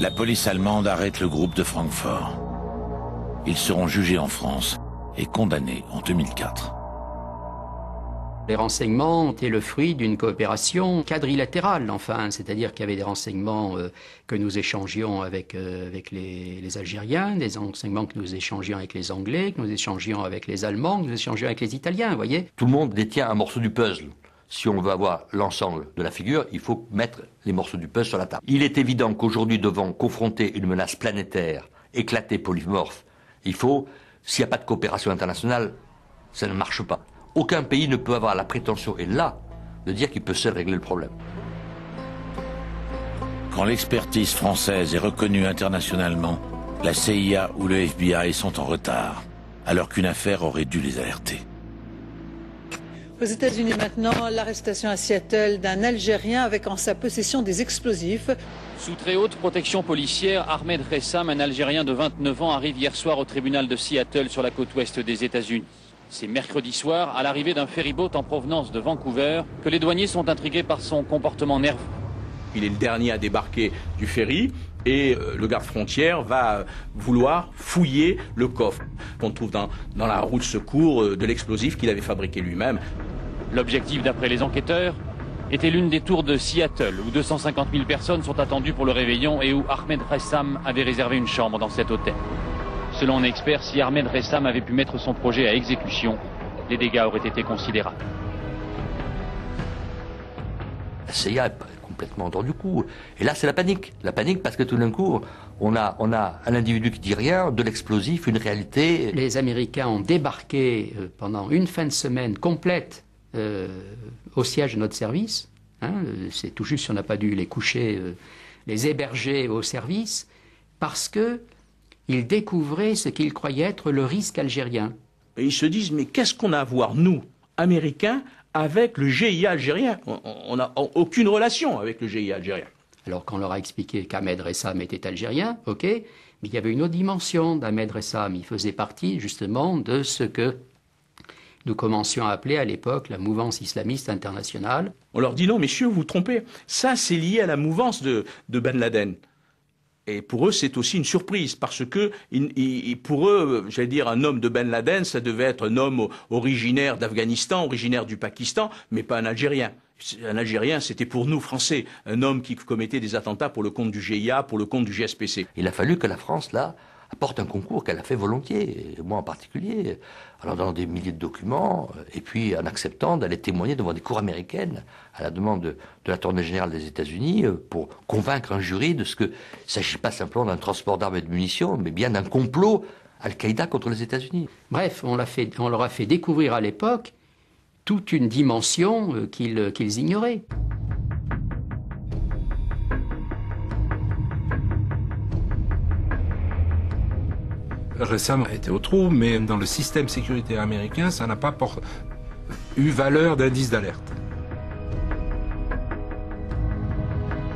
La police allemande arrête le groupe de Francfort. Ils seront jugés en France et condamnés en 2004. Les renseignements été le fruit d'une coopération quadrilatérale, enfin, c'est-à-dire qu'il y avait des renseignements euh, que nous échangions avec, euh, avec les, Algériens, des renseignements que nous échangions avec les Anglais, que nous échangions avec les Allemands, que nous échangions avec les Italiens, vous voyez Tout le monde détient un morceau du puzzle. si on veut avoir l'ensemble de la figure, il faut mettre les morceaux du puzzle sur la table. Il est évident qu'aujourd'hui, devant confronter une menace planétaire, éclatée, polymorphe, il faut, s'il n'y a pas de coopération internationale, ça ne marche pas. Aucun pays ne peut avoir la prétention, et là, de dire qu'il peut seul régler le problème. Quand l'expertise française est reconnue internationalement, la CIA ou le FBI sont en retard, alors qu'une affaire aurait dû les alerter. Aux États-Unis maintenant, l'arrestation à Seattle d'un Algérien avec en sa possession des explosifs. Sous très haute protection policière, Ahmed Ressam, un Algérien de 29 ans, arrive hier soir au tribunal de Seattle sur la côte ouest des États-Unis. C'est mercredi soir, à l'arrivée d'un ferryboat en provenance de Vancouver, que les douaniers sont intrigués par son comportement nerveux. Il est le dernier à débarquer du ferry et euh, le garde frontière va vouloir fouiller le coffre qu'on trouve dans, dans la roue de secours euh, de l'explosif qu'il avait fabriqué lui-même. L'objectif, d'après les enquêteurs, était l'une des tours de Seattle, où 250 000 personnes sont attendues pour le réveillon et où Ahmed Ressam avait réservé une chambre dans cet hôtel. Selon un expert, si Ahmed Ressam avait pu mettre son projet à exécution, les dégâts auraient été considérables. La CIA est complètement hors du coup. Et là, c'est la panique. La panique parce que tout d'un coup, on a, on a un individu qui dit rien, de l'explosif, une réalité. Les Américains ont débarqué euh, pendant une fin de semaine complète euh, au siège de notre service. Hein, euh, c'est tout juste si on n'a pas dû les coucher, les héberger au service, parce que ils découvraient ce qu'ils croyaient être le risque algérien. Et ils se disent, mais qu'est-ce qu'on a à voir, nous, Américains, avec le GIA algérien? On n'a aucune relation avec le GIA algérien. Alors qu'on leur a expliqué qu'Ahmed Ressam était algérien, ok, mais il y avait une autre dimension d'Ahmed Ressam. Il faisait partie justement de ce que nous commencions à appeler à l'époque la mouvance islamiste internationale. On leur dit non, messieurs, vous vous trompez. Ça, c'est lié à la mouvance de, de Ben Laden. Et pour eux, c'est aussi une surprise, parce que pour eux, j'allais dire, un homme de Ben Laden, ça devait être un homme originaire d'Afghanistan, originaire du Pakistan, mais pas un Algérien. Un Algérien, c'était pour nous, Français, un homme qui commettait des attentats pour le compte du GIA, pour le compte du GSPC. Il a fallu que la France, là, apporte un concours qu'elle a fait volontiers, moi en particulier, en donnant des milliers de documents, euh, et puis en acceptant d'aller témoigner devant des cours américaines, à la demande de, de l'attorney général des États-Unis, euh, pour convaincre un jury de ce que ne s'agit pas simplement d'un transport d'armes et de munitions, mais bien d'un complot Al-Qaïda contre les États-Unis. Bref, on, leur a fait découvrir à l'époque toute une dimension euh, qu'ils ignoraient. Récemment a été au trou, mais dans le système sécuritaire américain, ça n'a pas eu valeur d'indice d'alerte.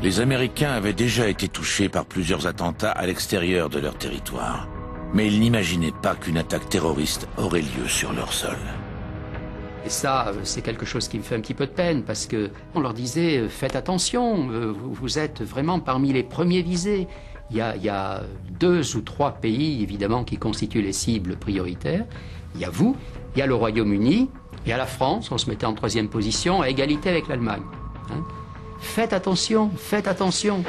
Les Américains avaient déjà été touchés par plusieurs attentats à l'extérieur de leur territoire. Mais ils n'imaginaient pas qu'une attaque terroriste aurait lieu sur leur sol. Et ça, c'est quelque chose qui me fait un petit peu de peine, parce que on leur disait, faites attention, euh, vous êtes vraiment parmi les premiers visés. Il y, a, deux ou trois pays, évidemment, qui constituent les cibles prioritaires. Il y a vous, il y a le Royaume-Uni, il y a la France, on se mettait en troisième position, à égalité avec l'Allemagne. Hein. Faites attention, faites attention.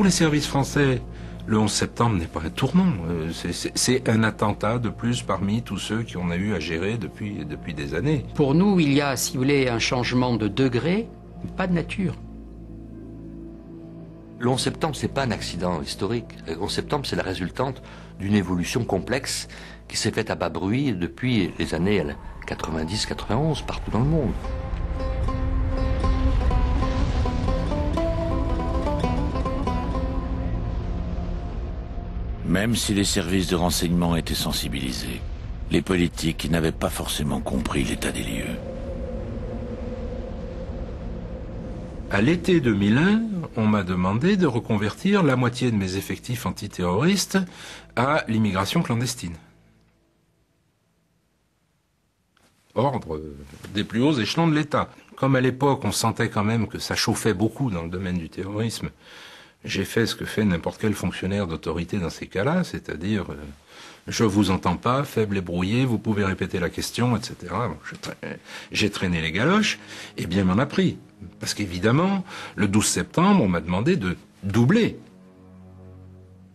Pour les services français, le 11 septembre n'est pas un tournant. Euh, c'est un attentat de plus parmi tous ceux qu'on a eu à gérer depuis, depuis des années. Pour nous, il y a, si vous voulez, un changement de degré, pas de nature. Le 11 septembre, c'est pas un accident historique. Le 11 septembre, c'est la résultante d'une évolution complexe qui s'est faite à bas bruit depuis les années 90-91 partout dans le monde. Même si les services de renseignement étaient sensibilisés, les politiques n'avaient pas forcément compris l'état des lieux. À l'été 2001, on m'a demandé de reconvertir la moitié de mes effectifs antiterroristes à l'immigration clandestine. ordre des plus hauts échelons de l'État. Comme à l'époque, on sentait quand même que ça chauffait beaucoup dans le domaine du terrorisme, j'ai fait ce que fait n'importe quel fonctionnaire d'autorité dans ces cas-là, c'est-à-dire euh, je vous entends pas, faible et brouillé, vous pouvez répéter la question, etc. J'ai traîné les galoches, et bien m'en a pris. Parce qu'évidemment, le 12 septembre, on m'a demandé de doubler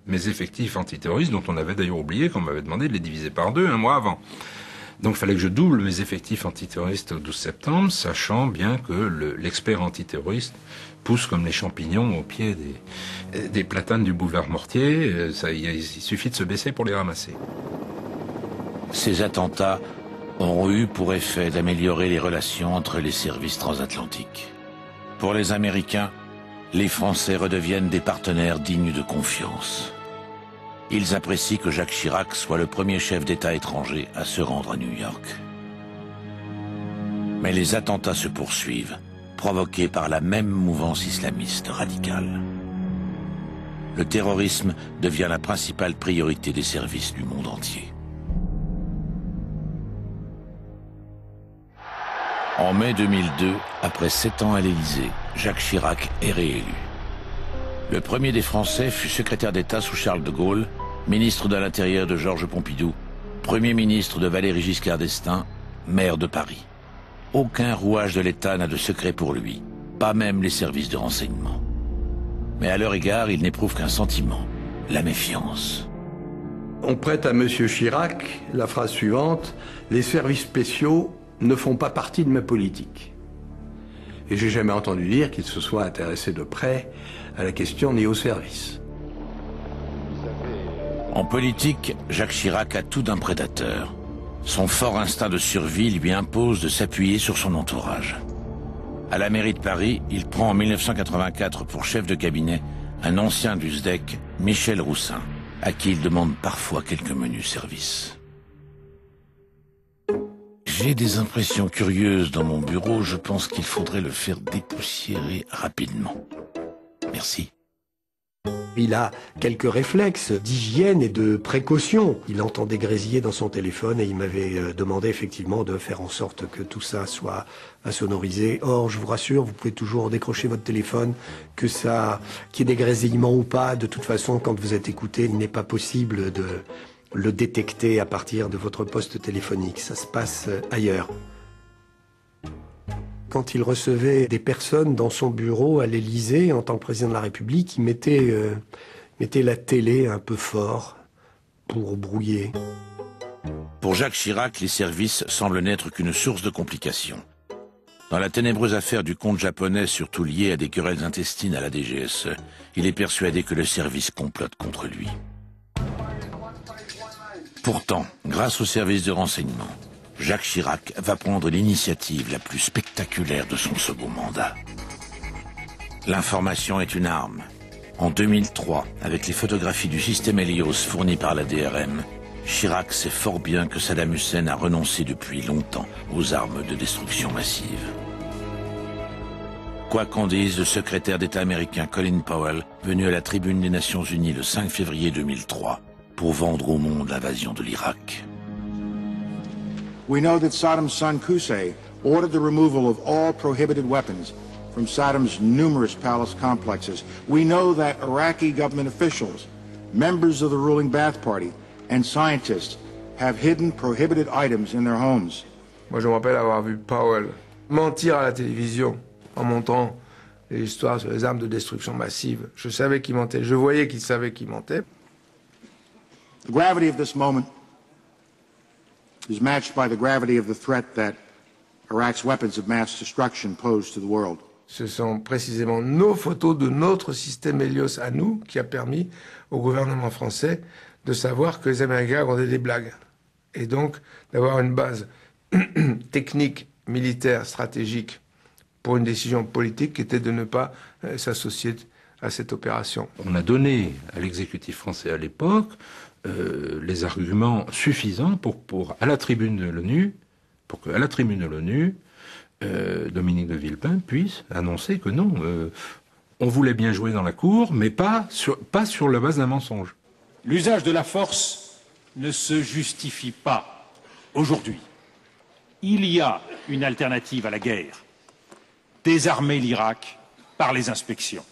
mes effectifs antiterroristes, dont on avait d'ailleurs oublié qu'on m'avait demandé de les diviser par deux un mois avant. Donc il fallait que je double mes effectifs antiterroristes au 12 septembre, sachant bien que l'expert antiterroriste pousse comme les champignons au pied des, platanes du boulevard Mortier. Euh, ça, il suffit de se baisser pour les ramasser. Ces attentats ont eu pour effet d'améliorer les relations entre les services transatlantiques. Pour les Américains, les Français redeviennent des partenaires dignes de confiance. Ils apprécient que Jacques Chirac soit le premier chef d'État étranger à se rendre à New York. Mais les attentats se poursuivent, provoqués par la même mouvance islamiste radicale. Le terrorisme devient la principale priorité des services du monde entier. En mai 2002, après sept ans à l'Élysée, Jacques Chirac est réélu. Le premier des Français fut secrétaire d'État sous Charles de Gaulle, ministre de l'Intérieur de Georges Pompidou, premier ministre de Valéry Giscard d'Estaing, maire de Paris. Aucun rouage de l'État n'a de secret pour lui, pas même les services de renseignement. Mais à leur égard, il n'éprouve qu'un sentiment, la méfiance. On prête à M. Chirac la phrase suivante Les services spéciaux ne font pas partie de ma politique. Et j'ai jamais entendu dire qu'il se soit intéressé de près à la question ni au service. En politique, Jacques Chirac a tout d'un prédateur. Son fort instinct de survie lui impose de s'appuyer sur son entourage. À la mairie de Paris, il prend en 1984 pour chef de cabinet un ancien du SDEC, Michel Roussin, à qui il demande parfois quelques menus services. J'ai des impressions curieuses dans mon bureau, je pense qu'il faudrait le faire dépoussiérer rapidement. Merci. Il a quelques réflexes d'hygiène et de précaution. Il entendait grésiller dans son téléphone et il m'avait euh, demandé effectivement de faire en sorte que tout ça soit insonorisé. Or, je vous rassure, vous pouvez toujours décrocher votre téléphone, que ça, qu'il y ait des ou pas. De toute façon, quand vous êtes écouté, il n'est pas possible de le détecter à partir de votre poste téléphonique. Ça se passe euh, ailleurs quand il recevait des personnes dans son bureau à l'Élysée en tant que président de la République, il mettait, euh, mettait la télé un peu fort pour brouiller. Pour Jacques Chirac, les services semblent n'être qu'une source de complications. Dans la ténébreuse affaire du compte japonais, surtout lié à des querelles intestines à la DGSE, il est persuadé que le service complote contre lui. Pourtant, grâce au service de renseignement, Jacques Chirac va prendre l'initiative la plus spectaculaire de son second mandat. L'information est une arme. En 2003, avec les photographies du système Helios fournies par la DRM, Chirac sait fort bien que Saddam Hussein a renoncé depuis longtemps aux armes de destruction massive. Quoi qu'en dise le secrétaire d'État américain Colin Powell, venu à la tribune des Nations Unies le 5 février 2003 pour vendre au monde l'invasion de l'Irak. We know that Saddam's son Qusay ordered the removal of all prohibited weapons from Saddam's numerous palace complexes. We know that Iraqi government officials, members of the ruling Ba'ath Party, and scientists have hidden prohibited items in their homes. Moi, je me rappelle avoir vu Powell mentir à la télévision en montant les histoires sur les armes de destruction massive. Je savais qu'il mentait. Je voyais qu'il savait qu'il mentait. The gravity of this moment is matched by the gravity of the threat that Iraq's weapons of mass destruction pose to the world. Ce sont précisément nos photos de notre système Helios à nous qui a permis au gouvernement français de savoir que les Américains rendaient des blagues. Et donc d'avoir une base *clears throat* technique, militaire, stratégique pour une décision politique qui était de ne pas euh, s'associer à cette opération. On a donné à l'exécutif français à l'époque euh, les arguments suffisants pour, pour, à la tribune de l'ONU, pour qu'à la tribune de l'ONU, euh, Dominique de Villepin puisse annoncer que non, euh, on voulait bien jouer dans la cour, mais pas pas sur la base d'un mensonge. L'usage de la force ne se justifie pas aujourd'hui. Il y a une alternative à la guerre. Désarmer l'Irak par les inspections.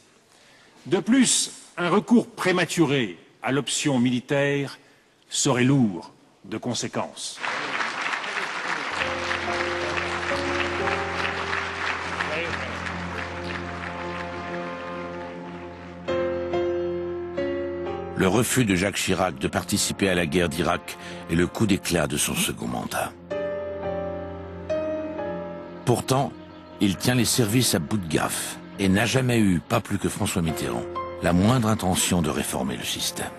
De plus, un recours prématuré à l'option militaire serait lourd de conséquences. Le refus de Jacques Chirac de participer à la guerre d'Irak est le coup d'éclat de son second mandat. Pourtant, il tient les services à bout de gaffe et n'a jamais eu, pas plus que François Mitterrand, la moindre intention de réformer le système.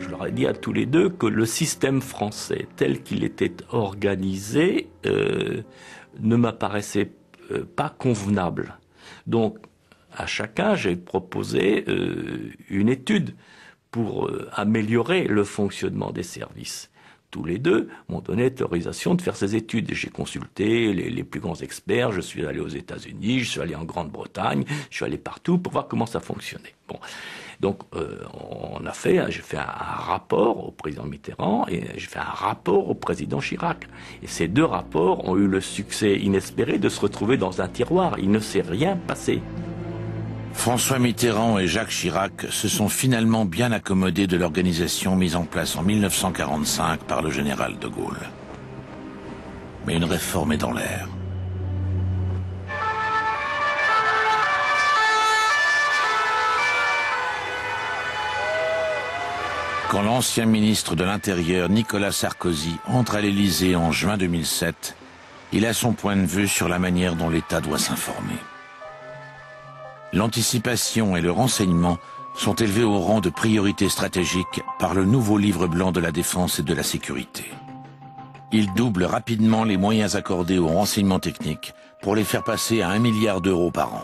Je leur ai dit à tous les deux que le système français tel qu'il était organisé euh, ne m'apparaissait euh, pas convenable. Donc, à chacun, j'ai proposé euh, une étude pour améliorer le fonctionnement des services. Tous les deux m'ont donné l'autorisation de faire ces études. J'ai consulté les, plus grands experts, je suis allé aux États-Unis, je suis allé en Grande-Bretagne, je suis allé partout pour voir comment ça fonctionnait. Bon. Donc, euh, on a fait, j'ai fait un, rapport au président Mitterrand et j'ai fait un rapport au président Chirac. Et ces deux rapports ont eu le succès inespéré de se retrouver dans un tiroir. Il ne s'est rien passé. François Mitterrand et Jacques Chirac se sont finalement bien accommodés de l'organisation mise en place en 1945 par le général de Gaulle. Mais une réforme est dans l'air. Quand l'ancien ministre de l'Intérieur Nicolas Sarkozy entre à l'Élysée en juin 2007, il a son point de vue sur la manière dont l'État doit s'informer. L'anticipation et le renseignement sont élevés au rang de priorité stratégique par le nouveau livre blanc de la défense et de la sécurité. Il double rapidement les moyens accordés aux renseignements techniques pour les faire passer à un milliard d'euros par an.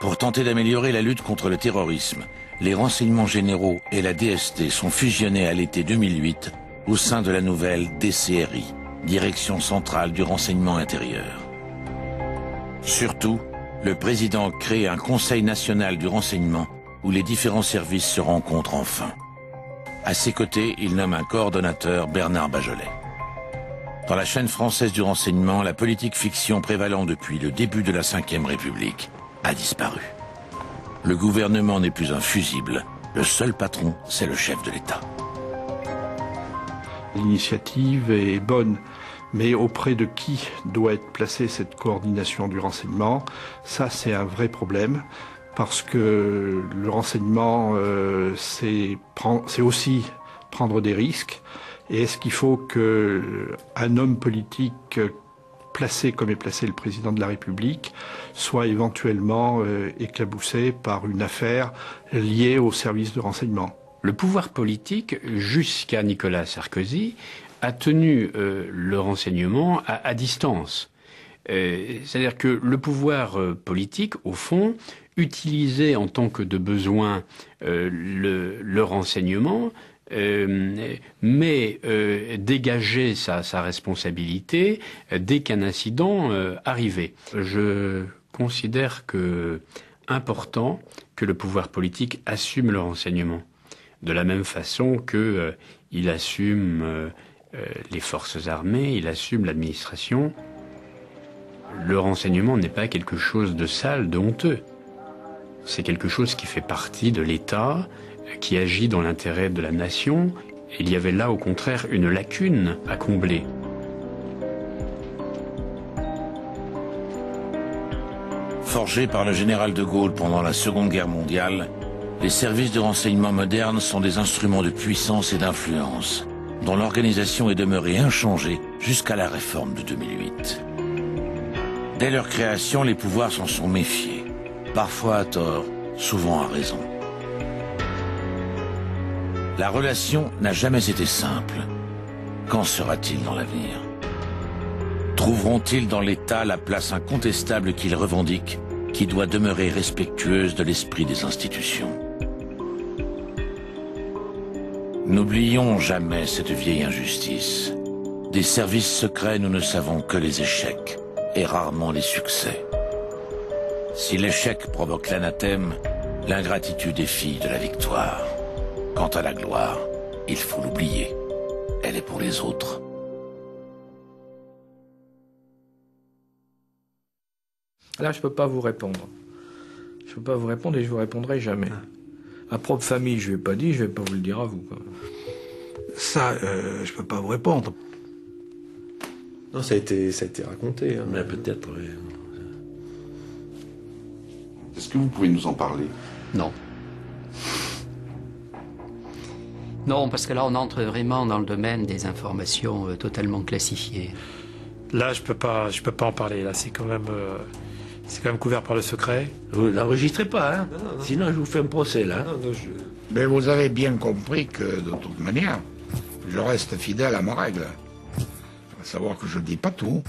Pour tenter d'améliorer la lutte contre le terrorisme, les renseignements généraux et la DST sont fusionnés à l'été 2008 au sein de la nouvelle DCRI, Direction centrale du renseignement intérieur. Surtout, le président crée un Conseil national du renseignement où les différents services se rencontrent enfin. À ses côtés, il nomme un coordonnateur, Bernard Bajolet. Dans la chaîne française du renseignement, la politique fiction prévalant depuis le début de la Ve République a disparu. Le gouvernement n'est plus un fusible. Le seul patron, c'est le chef de l'État. L'initiative est bonne, mais auprès de qui doit être placée cette coordination du renseignement? Ça, c'est un vrai problème, parce que le renseignement, euh, c'est aussi prendre des risques. Et est-ce qu'il faut qu'un homme politique placé comme est placé le président de la République soit éventuellement euh, éclaboussé par une affaire liée au service de renseignement? Le pouvoir politique, jusqu'à Nicolas Sarkozy, a tenu euh, le renseignement à, distance. Euh, C'est-à-dire que le pouvoir euh, politique, au fond, utilisait en tant que de besoin le, renseignement mais dégager sa, sa responsabilité dès qu'un incident arrivait. Je considère que important que le pouvoir politique assume le renseignement, de la même façon que assume les forces armées, il assume l'administration. Le renseignement n'est pas quelque chose de sale, de honteux. C'est quelque chose qui fait partie de l'État, qui agit dans l'intérêt de la nation. Il y avait là, au contraire, une lacune à combler. Forgés par le général de Gaulle pendant la Seconde Guerre mondiale, les services de renseignement modernes sont des instruments de puissance et d'influence, dont l'organisation est demeurée inchangée jusqu'à la réforme de 2008. Dès leur création, les pouvoirs s'en sont méfiés, parfois à tort, souvent à raison. La relation n'a jamais été simple. Qu'en sera-t-il dans l'avenir? Trouveront-ils dans l'État la place incontestable qu'ils revendiquent, qui doit demeurer respectueuse de l'esprit des institutions? N'oublions jamais cette vieille injustice. Des services secrets, nous ne savons que les échecs, et rarement les succès. Si l'échec provoque l'anathème, l'ingratitude est fille de la victoire. Quant à la gloire, il faut l'oublier. elle est pour les autres. Là, je peux pas vous répondre. Je peux pas vous répondre et je vous répondrai jamais. Ma propre famille, je vais pas dire, je vais pas vous le dire à vous. quoi. Ça, euh, je peux pas vous répondre. Non, ça a été, ça a été raconté. hein. Mais peut-être, oui. Est-ce que vous pouvez nous en parler? Non. Non, parce que là, on entre vraiment dans le domaine des informations euh, totalement classifiées. Là, je peux pas, je peux pas en parler. Là, c'est quand même, euh, c'est quand même couvert par le secret. Vous n'enregistrez pas, hein Sinon, je vous fais un procès, là. Mais vous avez bien compris que, de toute manière, je reste fidèle à ma règle. À savoir que je dis pas tout.